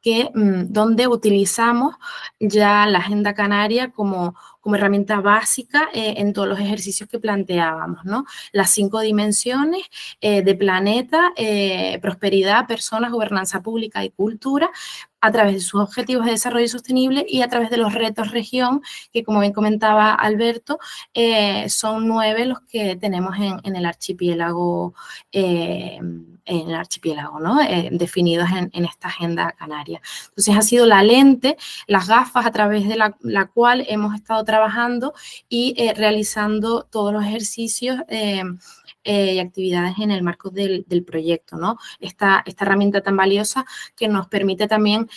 Que, mm, donde utilizamos ya la agenda canaria como, como herramienta básica eh, en todos los ejercicios que planteábamos, ¿no? Las cinco dimensiones eh, de planeta, eh, prosperidad, personas, gobernanza pública y cultura, a través de sus objetivos de desarrollo sostenible y a través de los retos región, que como bien comentaba Alberto, son nueve los que tenemos en, el archipiélago en el archipiélago, ¿no? definidos en, esta agenda canaria. Entonces ha sido la lente, las gafas a través de la, la cual hemos estado trabajando y eh, realizando todos los ejercicios eh, eh, y actividades en el marco del, proyecto, ¿no? Esta, esta, herramienta tan valiosa que nos permite también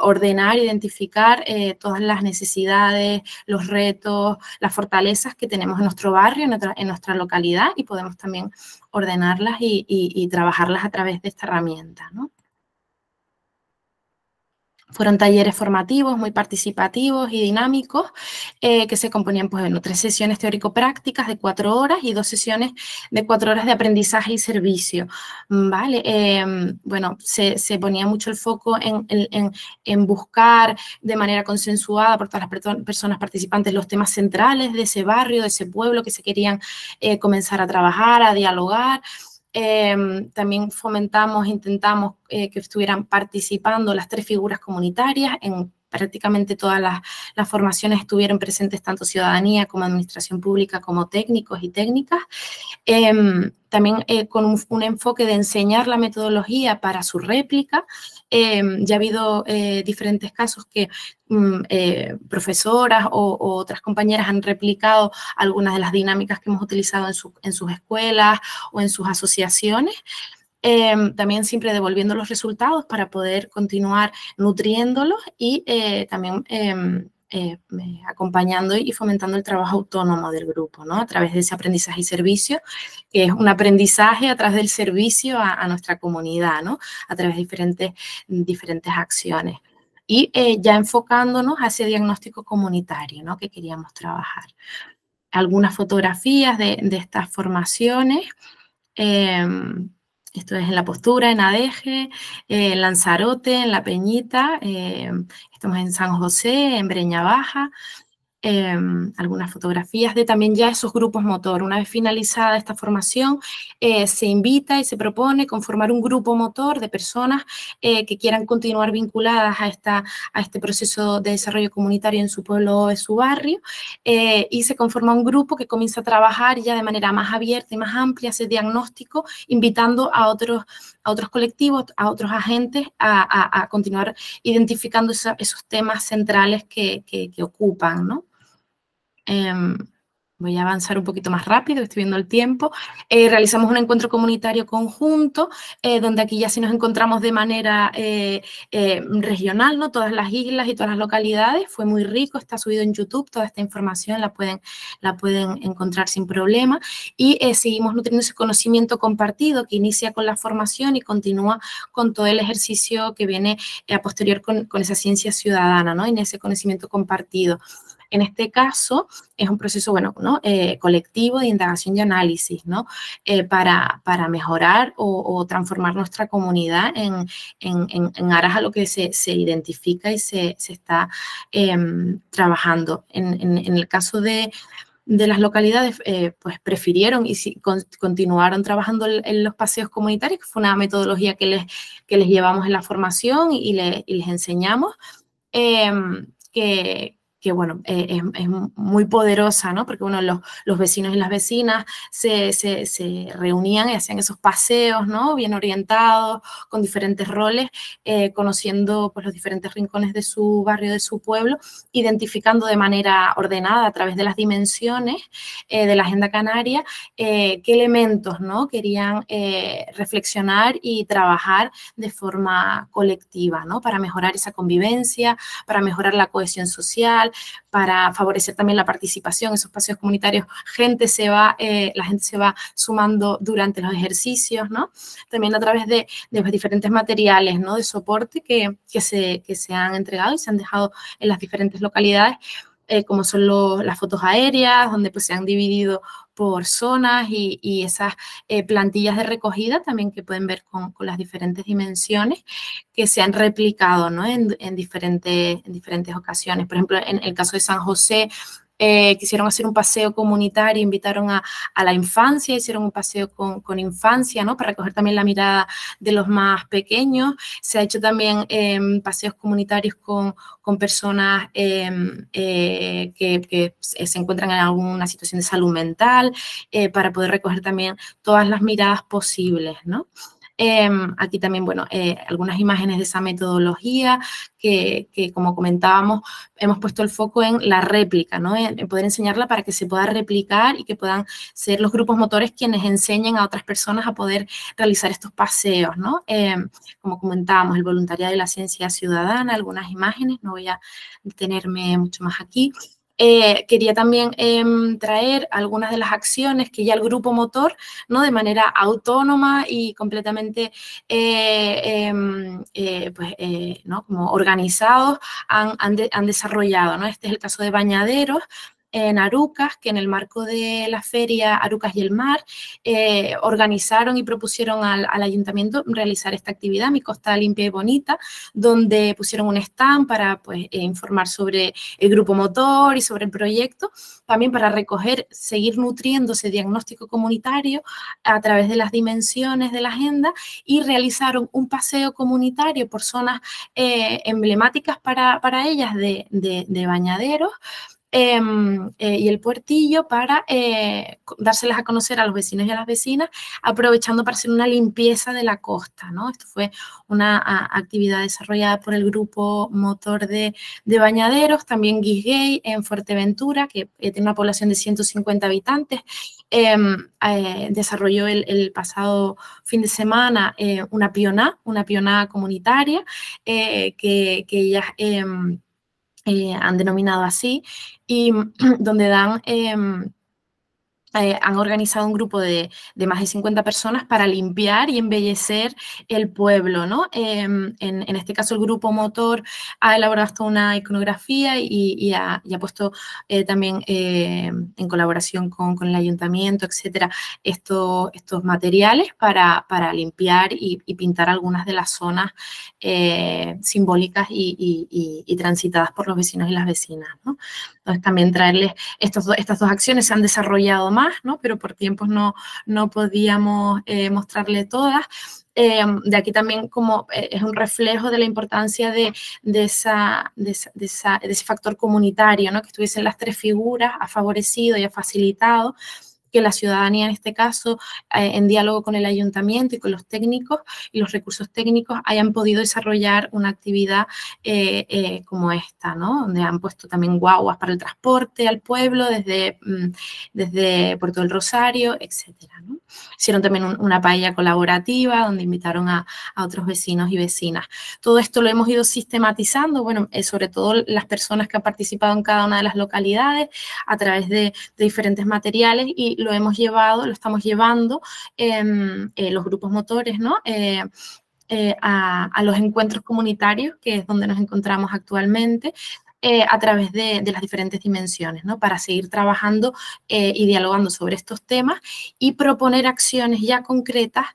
ordenar, identificar todas las necesidades, los retos, las fortalezas que tenemos en nuestro barrio, en nuestra, localidad y podemos también ordenarlas y, y trabajarlas a través de esta herramienta, ¿no? Fueron talleres formativos muy participativos y dinámicos eh, que se componían, pues, bueno, tres sesiones teórico-prácticas de cuatro horas y dos sesiones de cuatro horas de aprendizaje y servicio, ¿vale? Em, bueno, se, ponía mucho el foco en, en, buscar de manera consensuada por todas las personas participantes los temas centrales de ese barrio, de ese pueblo que se querían eh, comenzar a trabajar, a dialogar, Em, también fomentamos, intentamos eh, que estuvieran participando las tres figuras comunitarias en prácticamente todas las, formaciones estuvieron presentes tanto ciudadanía como administración pública como técnicos y técnicas. Em, también eh, con un, enfoque de enseñar la metodología para su réplica. Em, ya ha habido eh, diferentes casos que mm, eh, profesoras o, otras compañeras han replicado algunas de las dinámicas que hemos utilizado en, en sus escuelas o en sus asociaciones. Em, también siempre devolviendo los resultados para poder continuar nutriéndolos y eh, también em, eh, acompañando y fomentando el trabajo autónomo del grupo, ¿no? A través de ese aprendizaje y servicio, que es un aprendizaje a través del servicio a, nuestra comunidad, ¿no? A través de diferentes, diferentes acciones. Y eh, ya enfocándonos a ese diagnóstico comunitario, ¿no? Que queríamos trabajar. Algunas fotografías de, de estas formaciones. Em, esto es en la postura, en Adeje, eh, en Lanzarote, en La Peñita, eh, estamos en San José, en Breña Baja, Em, algunas fotografías de también ya esos grupos motor. Una vez finalizada esta formación, eh, se invita y se propone conformar un grupo motor de personas eh, que quieran continuar vinculadas a, esta, a este proceso de desarrollo comunitario en su pueblo o en su barrio eh, y se conforma un grupo que comienza a trabajar ya de manera más abierta y más amplia ese diagnóstico, invitando a otros, a otros colectivos, a otros agentes a, continuar identificando esos temas centrales que, que, que ocupan, ¿no? Em, voy a avanzar un poquito más rápido, estoy viendo el tiempo. Eh, realizamos un encuentro comunitario conjunto, eh, donde aquí ya sí nos encontramos de manera eh, regional, ¿no? Todas las islas y todas las localidades. Fue muy rico, está subido en YouTube, toda esta información la pueden, la pueden encontrar sin problema. Y seguimos nutriendo ese conocimiento compartido que inicia con la formación y continúa con todo el ejercicio que viene a posterior con, con esa ciencia ciudadana, ¿no? En ese conocimiento compartido. En este caso, es un proceso, bueno, ¿no? Eh, colectivo de indagación y análisis, ¿no? Eh, para, para, mejorar o, transformar nuestra comunidad en, en, aras a lo que se, identifica y se, está em, trabajando. En, el caso de, las localidades, eh, pues prefirieron y continuaron trabajando en, los paseos comunitarios, que fue una metodología que les, que les llevamos en la formación y, y les enseñamos. Em, que, que bueno, eh, es, muy poderosa, ¿no? Porque bueno, los, los vecinos y las vecinas se, se, reunían y hacían esos paseos, ¿no? Bien orientados, con diferentes roles, eh, conociendo pues, los diferentes rincones de su barrio, de su pueblo, identificando de manera ordenada a través de las dimensiones eh, de la agenda canaria qué elementos, ¿no? Querían reflexionar y trabajar de forma colectiva, ¿no? Para mejorar esa convivencia, para mejorar la cohesión social, para favorecer también la participación, esos espacios comunitarios, gente se va, eh, la gente se va sumando durante los ejercicios, ¿no? También a través de, de los diferentes materiales, ¿no? De soporte que, que, se, que se han entregado y se han dejado en las diferentes localidades eh, como son las fotos aéreas, donde pues se han dividido por zonas y, esas eh, plantillas de recogida también que pueden ver con, las diferentes dimensiones que se han replicado ¿no? en, en diferentes ocasiones. Por ejemplo, en el caso de San José, eh, quisieron hacer un paseo comunitario, invitaron a, la infancia, hicieron un paseo con, infancia, ¿no? Para recoger también la mirada de los más pequeños. Se ha hecho también em, paseos comunitarios con, personas em, eh, que, se encuentran en alguna situación de salud mental, eh, para poder recoger también todas las miradas posibles, ¿no? Em, aquí también, bueno, eh, algunas imágenes de esa metodología que, como comentábamos, hemos puesto el foco en la réplica, ¿no? En, poder enseñarla para que se pueda replicar y que puedan ser los grupos motores quienes enseñen a otras personas a poder realizar estos paseos, ¿no? Em, como comentábamos, el voluntariado de la ciencia ciudadana, algunas imágenes, no voy a detenerme mucho más aquí. Eh, quería también em, traer algunas de las acciones que ya el grupo motor, ¿no? de manera autónoma y completamente eh, em, eh, pues, ¿no? como organizados, han, han desarrollado. ¿no? Este es el caso de Bañaderos, en Arucas, que en el marco de la feria Arucas y el Mar eh, organizaron y propusieron al, ayuntamiento realizar esta actividad, Mi Costa Limpia y Bonita, donde pusieron un stand para pues, eh, informar sobre el grupo motor y sobre el proyecto, también para recoger, seguir nutriendo ese diagnóstico comunitario a través de las dimensiones de la agenda y realizaron un paseo comunitario por zonas eh, emblemáticas para, ellas de, de bañaderos, Em, eh, y el puertillo para eh, dárselas a conocer a los vecinos y a las vecinas, aprovechando para hacer una limpieza de la costa. ¿no? Esto fue una actividad desarrollada por el grupo motor de, bañaderos, también Guisgay en Fuerteventura, que eh, tiene una población de 150 habitantes. Em, desarrolló el, pasado fin de semana una pioná, una pioná comunitaria, que, que ellas em, eh, han denominado así, y donde dan em, eh, han organizado un grupo de, más de 50 personas para limpiar y embellecer el pueblo, ¿no? Em, en, este caso, el grupo motor ha elaborado una iconografía y, ha, puesto eh, también eh, en colaboración con, el ayuntamiento, etcétera, estos materiales para, limpiar y, pintar algunas de las zonas simbólicas y, transitadas por los vecinos y las vecinas, ¿no? Entonces, también traerles estas dos acciones se han desarrollado más, ¿no? Pero por tiempos no, no podíamos eh, mostrarle todas. Eh, de aquí también como eh, es un reflejo de la importancia de, esa, de, ese factor comunitario, ¿no? que estuviesen las tres figuras, ha favorecido y ha facilitado que la ciudadanía en este caso, eh, en diálogo con el ayuntamiento y con los técnicos y los recursos técnicos, hayan podido desarrollar una actividad eh, eh, como esta, ¿no? Donde han puesto también guaguas para el transporte al pueblo desde, mm, desde Puerto del Rosario, etcétera, Hicieron también una paella colaborativa donde invitaron a, otros vecinos y vecinas. Todo esto lo hemos ido sistematizando, bueno, sobre todo las personas que han participado en cada una de las localidades a través de, de diferentes materiales y lo hemos llevado, lo estamos llevando en eh, los grupos motores, ¿no? Eh, eh, a, los encuentros comunitarios, que es donde nos encontramos actualmente, a través de, de, las diferentes dimensiones, ¿no? Para seguir trabajando y dialogando sobre estos temas y proponer acciones ya concretas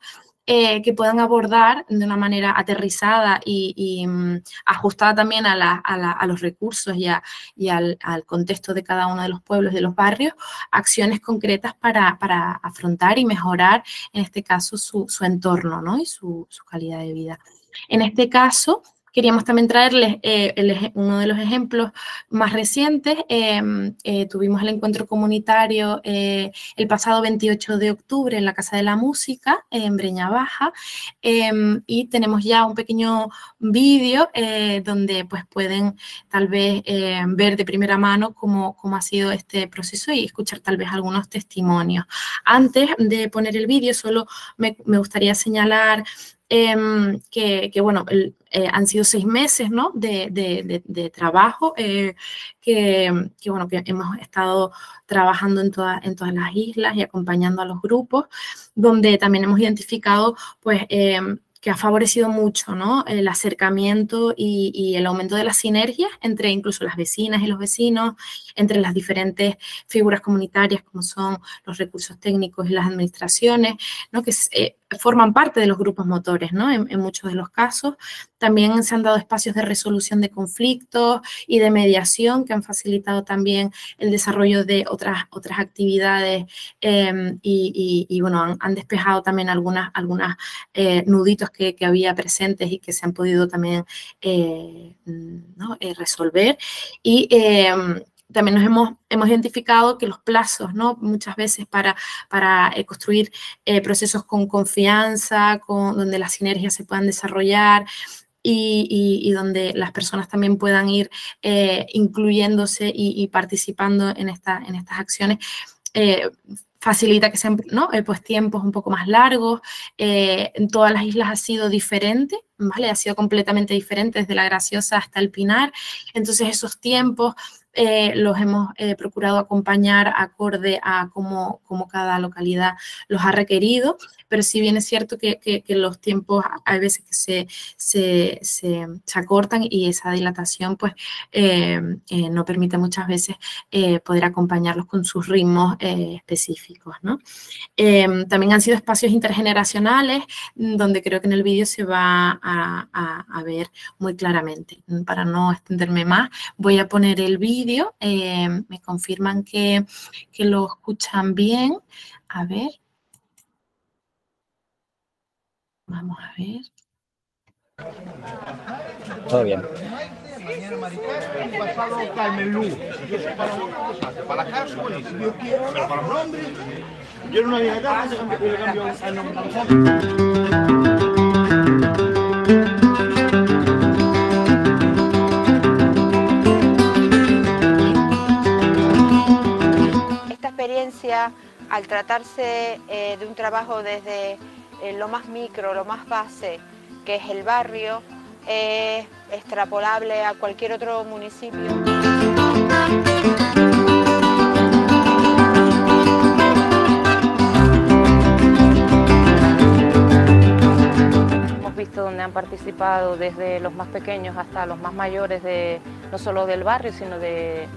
eh, que puedan abordar de una manera aterrizada y, mm, ajustada también a, los recursos y, y al, contexto de cada uno de los pueblos de los barrios, acciones concretas para, afrontar y mejorar, en este caso, su, entorno ¿no? y su, su calidad de vida. En este caso, Queríamos también traerles eh, uno de los ejemplos más recientes. Em, eh, tuvimos el encuentro comunitario eh, el pasado 28 de octubre en la Casa de la Música, en Breña Baja, em, y tenemos ya un pequeño vídeo donde pues, pueden tal vez ver de primera mano cómo, cómo ha sido este proceso y escuchar tal vez algunos testimonios. Antes de poner el vídeo, solo me gustaría señalar Em, que, bueno, eh, han sido seis meses ¿no? de, trabajo, eh, que, bueno, que hemos estado trabajando en, en todas las islas y acompañando a los grupos, donde también hemos identificado pues em, que ha favorecido mucho ¿no? el acercamiento y, el aumento de las sinergias entre incluso las vecinas y los vecinos, entre las diferentes figuras comunitarias como son los recursos técnicos y las administraciones, ¿no? que eh, forman parte de los grupos motores, ¿no? En, muchos de los casos. También se han dado espacios de resolución de conflictos y de mediación que han facilitado también el desarrollo de otras, otras actividades em, y, bueno, han, despejado también algunas, algunas eh, nuditos que, había presentes y que se han podido también eh, eh, resolver. Y em, también nos hemos, hemos identificado que los plazos, ¿no? Muchas veces para, para eh, construir eh, procesos con confianza, con, donde las sinergias se puedan desarrollar, y, donde las personas también puedan ir eh, incluyéndose y, participando en, esta, en estas acciones. facilita que sean ¿no? pues tiempos un poco más largos. en todas las islas ha sido diferente, ¿vale? Ha sido completamente diferente desde la Graciosa hasta el Pinar. Entonces esos tiempos eh, los hemos eh, procurado acompañar acorde a cómo, cada localidad los ha requerido, pero si bien es cierto que, los tiempos hay veces que se, se, acortan y esa dilatación pues eh, no permite muchas veces poder acompañarlos con sus ritmos específicos. también han sido espacios intergeneracionales donde creo que en el vídeo se va a, a ver muy claramente. Para no extenderme más, voy a poner el vídeo eh, me confirman que, que lo escuchan bien. A ver. Vamos a ver. Todo bien. Para la casa, buenísimo. Pero para los hombres, yo el nombre. al tratarse eh, de un trabajo desde eh, lo más micro, lo más base, que es el barrio, es extrapolable a cualquier otro municipio. Hemos visto donde han participado desde los más pequeños hasta los más mayores, de, no solo del barrio, sino de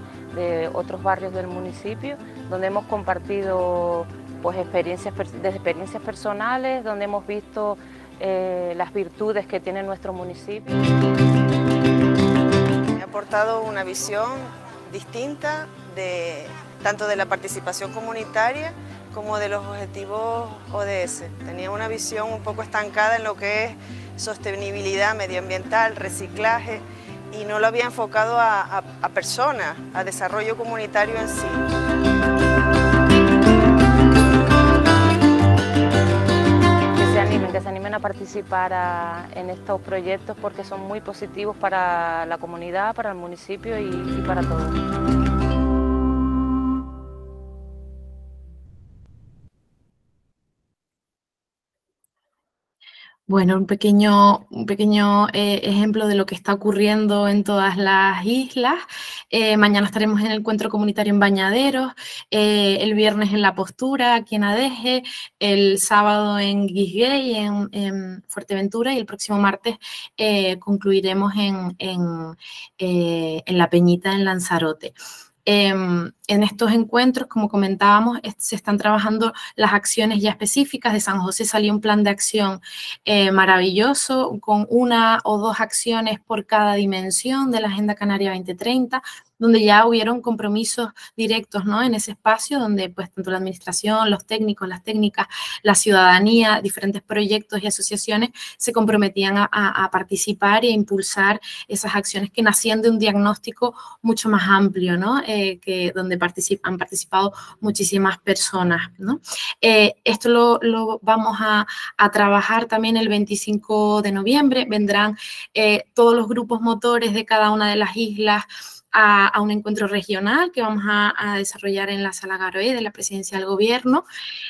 otros barrios del municipio, donde hemos compartido pues, experiencias, desde experiencias personales, donde hemos visto eh, las virtudes que tiene nuestro municipio. Ha aportado una visión distinta de, tanto de la participación comunitaria como de los objetivos ODS. Tenía una visión un poco estancada en lo que es sostenibilidad medioambiental, reciclaje, y no lo había enfocado a, personas, a desarrollo comunitario en sí. que se animen a participar en estos proyectos porque son muy positivos para la comunidad, para el municipio y para todos. Bueno, un pequeño, un pequeño eh, ejemplo de lo que está ocurriendo en todas las islas. Eh, mañana estaremos en el encuentro comunitario en Bañaderos, eh, el viernes en La Postura, aquí en Adeje, el sábado en Guisguey, en, en Fuerteventura, y el próximo martes concluiremos en, en, en La Peñita, en Lanzarote. Em, en estos encuentros, como comentábamos, se están trabajando las acciones ya específicas. De San José salió un plan de acción eh, maravilloso con una o dos acciones por cada dimensión de la Agenda Canaria 2030, donde ya hubieron compromisos directos ¿no? en ese espacio, donde pues tanto la administración, los técnicos, las técnicas, la ciudadanía, diferentes proyectos y asociaciones se comprometían a, participar e impulsar esas acciones que nacían de un diagnóstico mucho más amplio, ¿no? Eh, que donde han participado muchísimas personas. ¿no? Eh, esto lo, vamos a, trabajar también el 25 de noviembre. Vendrán eh, todos los grupos motores de cada una de las islas a, un encuentro regional que vamos a, desarrollar en la Sala Garoé de la Presidencia del Gobierno.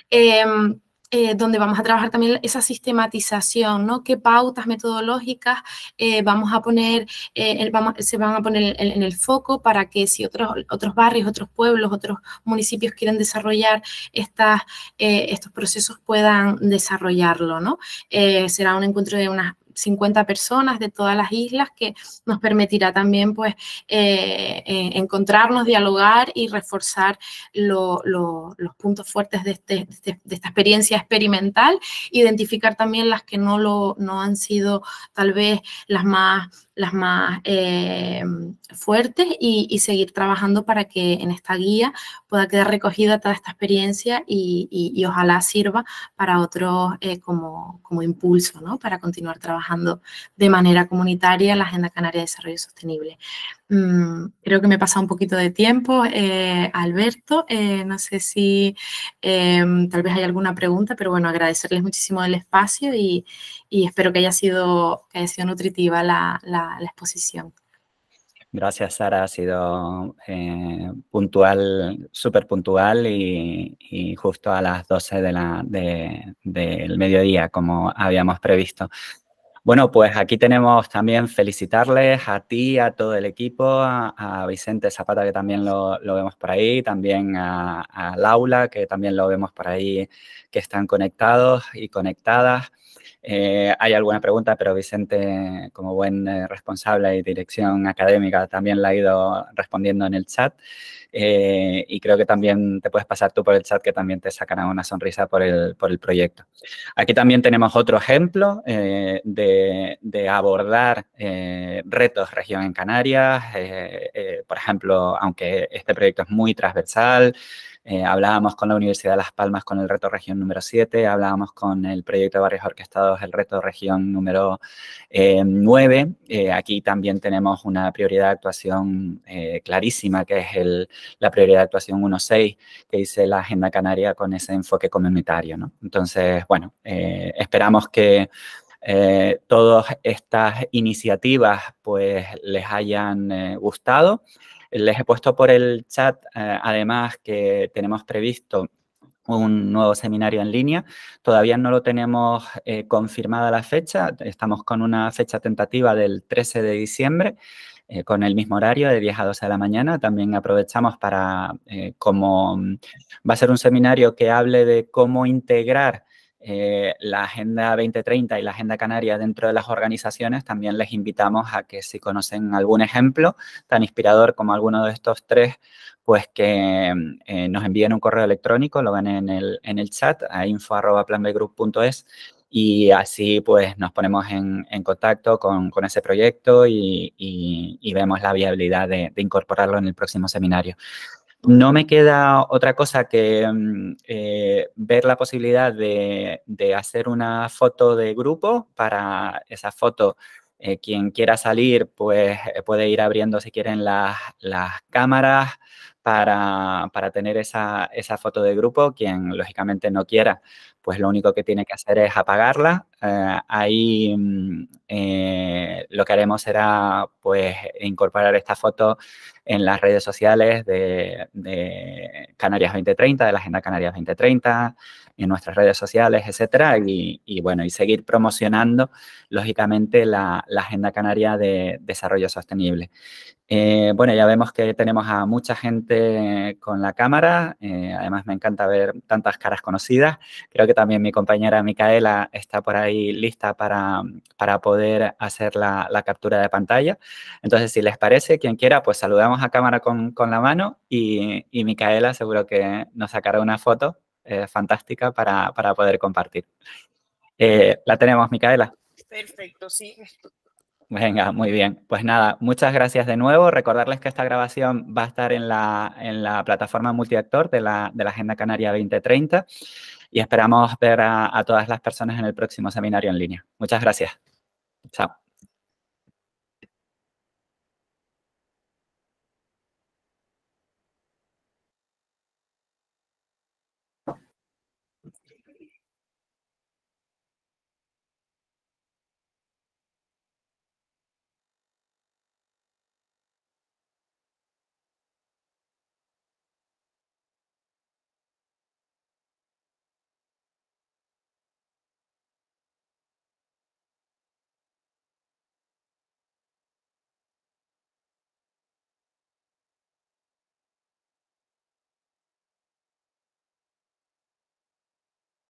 Em, eh, donde vamos a trabajar también esa sistematización, ¿no? ¿Qué pautas metodológicas eh, vamos a poner, eh, se van a poner en, el foco para que si otros, otros barrios, otros pueblos, otros municipios quieren desarrollar estos procesos puedan desarrollarlo, ¿no? será un encuentro de unas 50 personas de todas las islas que nos permitirá también pues eh, eh, encontrarnos, dialogar y reforzar los puntos fuertes este, de, este, de, esta experiencia experimental, identificar también las que no, lo, no han sido tal vez las más las más eh, fuertes y, seguir trabajando para que en esta guía pueda quedar recogida toda esta experiencia y, ojalá sirva para otros eh, como, como, impulso, ¿no? Para continuar trabajando de manera comunitaria la Agenda Canaria de Desarrollo Sostenible. Mm, creo que me pasa un poquito de tiempo, eh, Alberto. no sé si tal vez hay alguna pregunta, pero bueno, agradecerles muchísimo el espacio y, espero que haya sido, que haya sido nutritiva la, exposición. Gracias, Sara. Ha sido eh, puntual, súper puntual y, justo a las 12 de la, del mediodía, como habíamos previsto. Bueno, pues aquí tenemos también felicitarles a ti, a todo el equipo, a, Vicente Zapata, que también lo, vemos por ahí, también a, a, Laura, que también lo vemos por ahí, que están conectados y conectadas. Eh, hay alguna pregunta, pero Vicente, como buen eh, responsable de dirección académica, también la ha ido respondiendo en el chat. Eh, y creo que también te puedes pasar tú por el chat, que también te sacará una sonrisa por el, por el proyecto. Aquí también tenemos otro ejemplo de, de, abordar retos región en Canarias. por ejemplo, aunque este proyecto es muy transversal, eh, hablábamos con la Universidad de Las Palmas con el reto región número 7, hablábamos con el proyecto de barrios orquestados, el reto región número 9. Eh, eh, aquí también tenemos una prioridad de actuación clarísima, que es la prioridad de actuación 1.6, que dice la Agenda Canaria con ese enfoque comunitario. ¿no? Entonces, bueno, esperamos que todas estas iniciativas pues les hayan gustado. Les he puesto por el chat, eh, además, que tenemos previsto un nuevo seminario en línea. Todavía no lo tenemos eh, confirmada la fecha. Estamos con una fecha tentativa del 13 de diciembre, eh, con el mismo horario de 10 a 12 de la mañana. También aprovechamos para, como va a ser un seminario que hable de cómo integrar eh, la Agenda 2030 y la Agenda Canaria dentro de las organizaciones, también les invitamos a que si conocen algún ejemplo tan inspirador como alguno de estos tres, pues que eh, nos envíen un correo electrónico, lo ven en el, en el chat, a info.planbgroup.es y así pues nos ponemos en, contacto con, ese proyecto y, vemos la viabilidad de, incorporarlo en el próximo seminario. No me queda otra cosa que mm, eh, ver la posibilidad de, hacer una foto de grupo. Para esa foto, eh, quien quiera salir, pues eh, puede ir abriendo si quieren las, cámaras para, tener esa, esa, foto de grupo. Quien lógicamente no quiera, pues lo único que tiene que hacer es apagarla. Ahí mm, lo que haremos será pues incorporar esta foto en las redes sociales de, Canarias 2030, de la Agenda Canarias 2030, en nuestras redes sociales, etcétera, y, bueno, y seguir promocionando, lógicamente, la, Agenda Canaria de Desarrollo Sostenible. Eh, bueno, ya vemos que tenemos a mucha gente con la cámara. Eh, además, me encanta ver tantas caras conocidas. Creo que también mi compañera Micaela está por ahí lista para, poder hacer la, captura de pantalla. Entonces, si les parece, quien quiera, pues saludamos a cámara con, la mano y, Micaela seguro que nos sacará una foto eh, fantástica para, para, poder compartir. la tenemos, Micaela. Perfecto, sí. Venga, muy bien. Pues nada, muchas gracias de nuevo. Recordarles que esta grabación va a estar en la, en la plataforma multiactor de la, de la Agenda Canaria 2030 y esperamos ver a todas las personas en el próximo seminario en línea. Muchas gracias. Chao.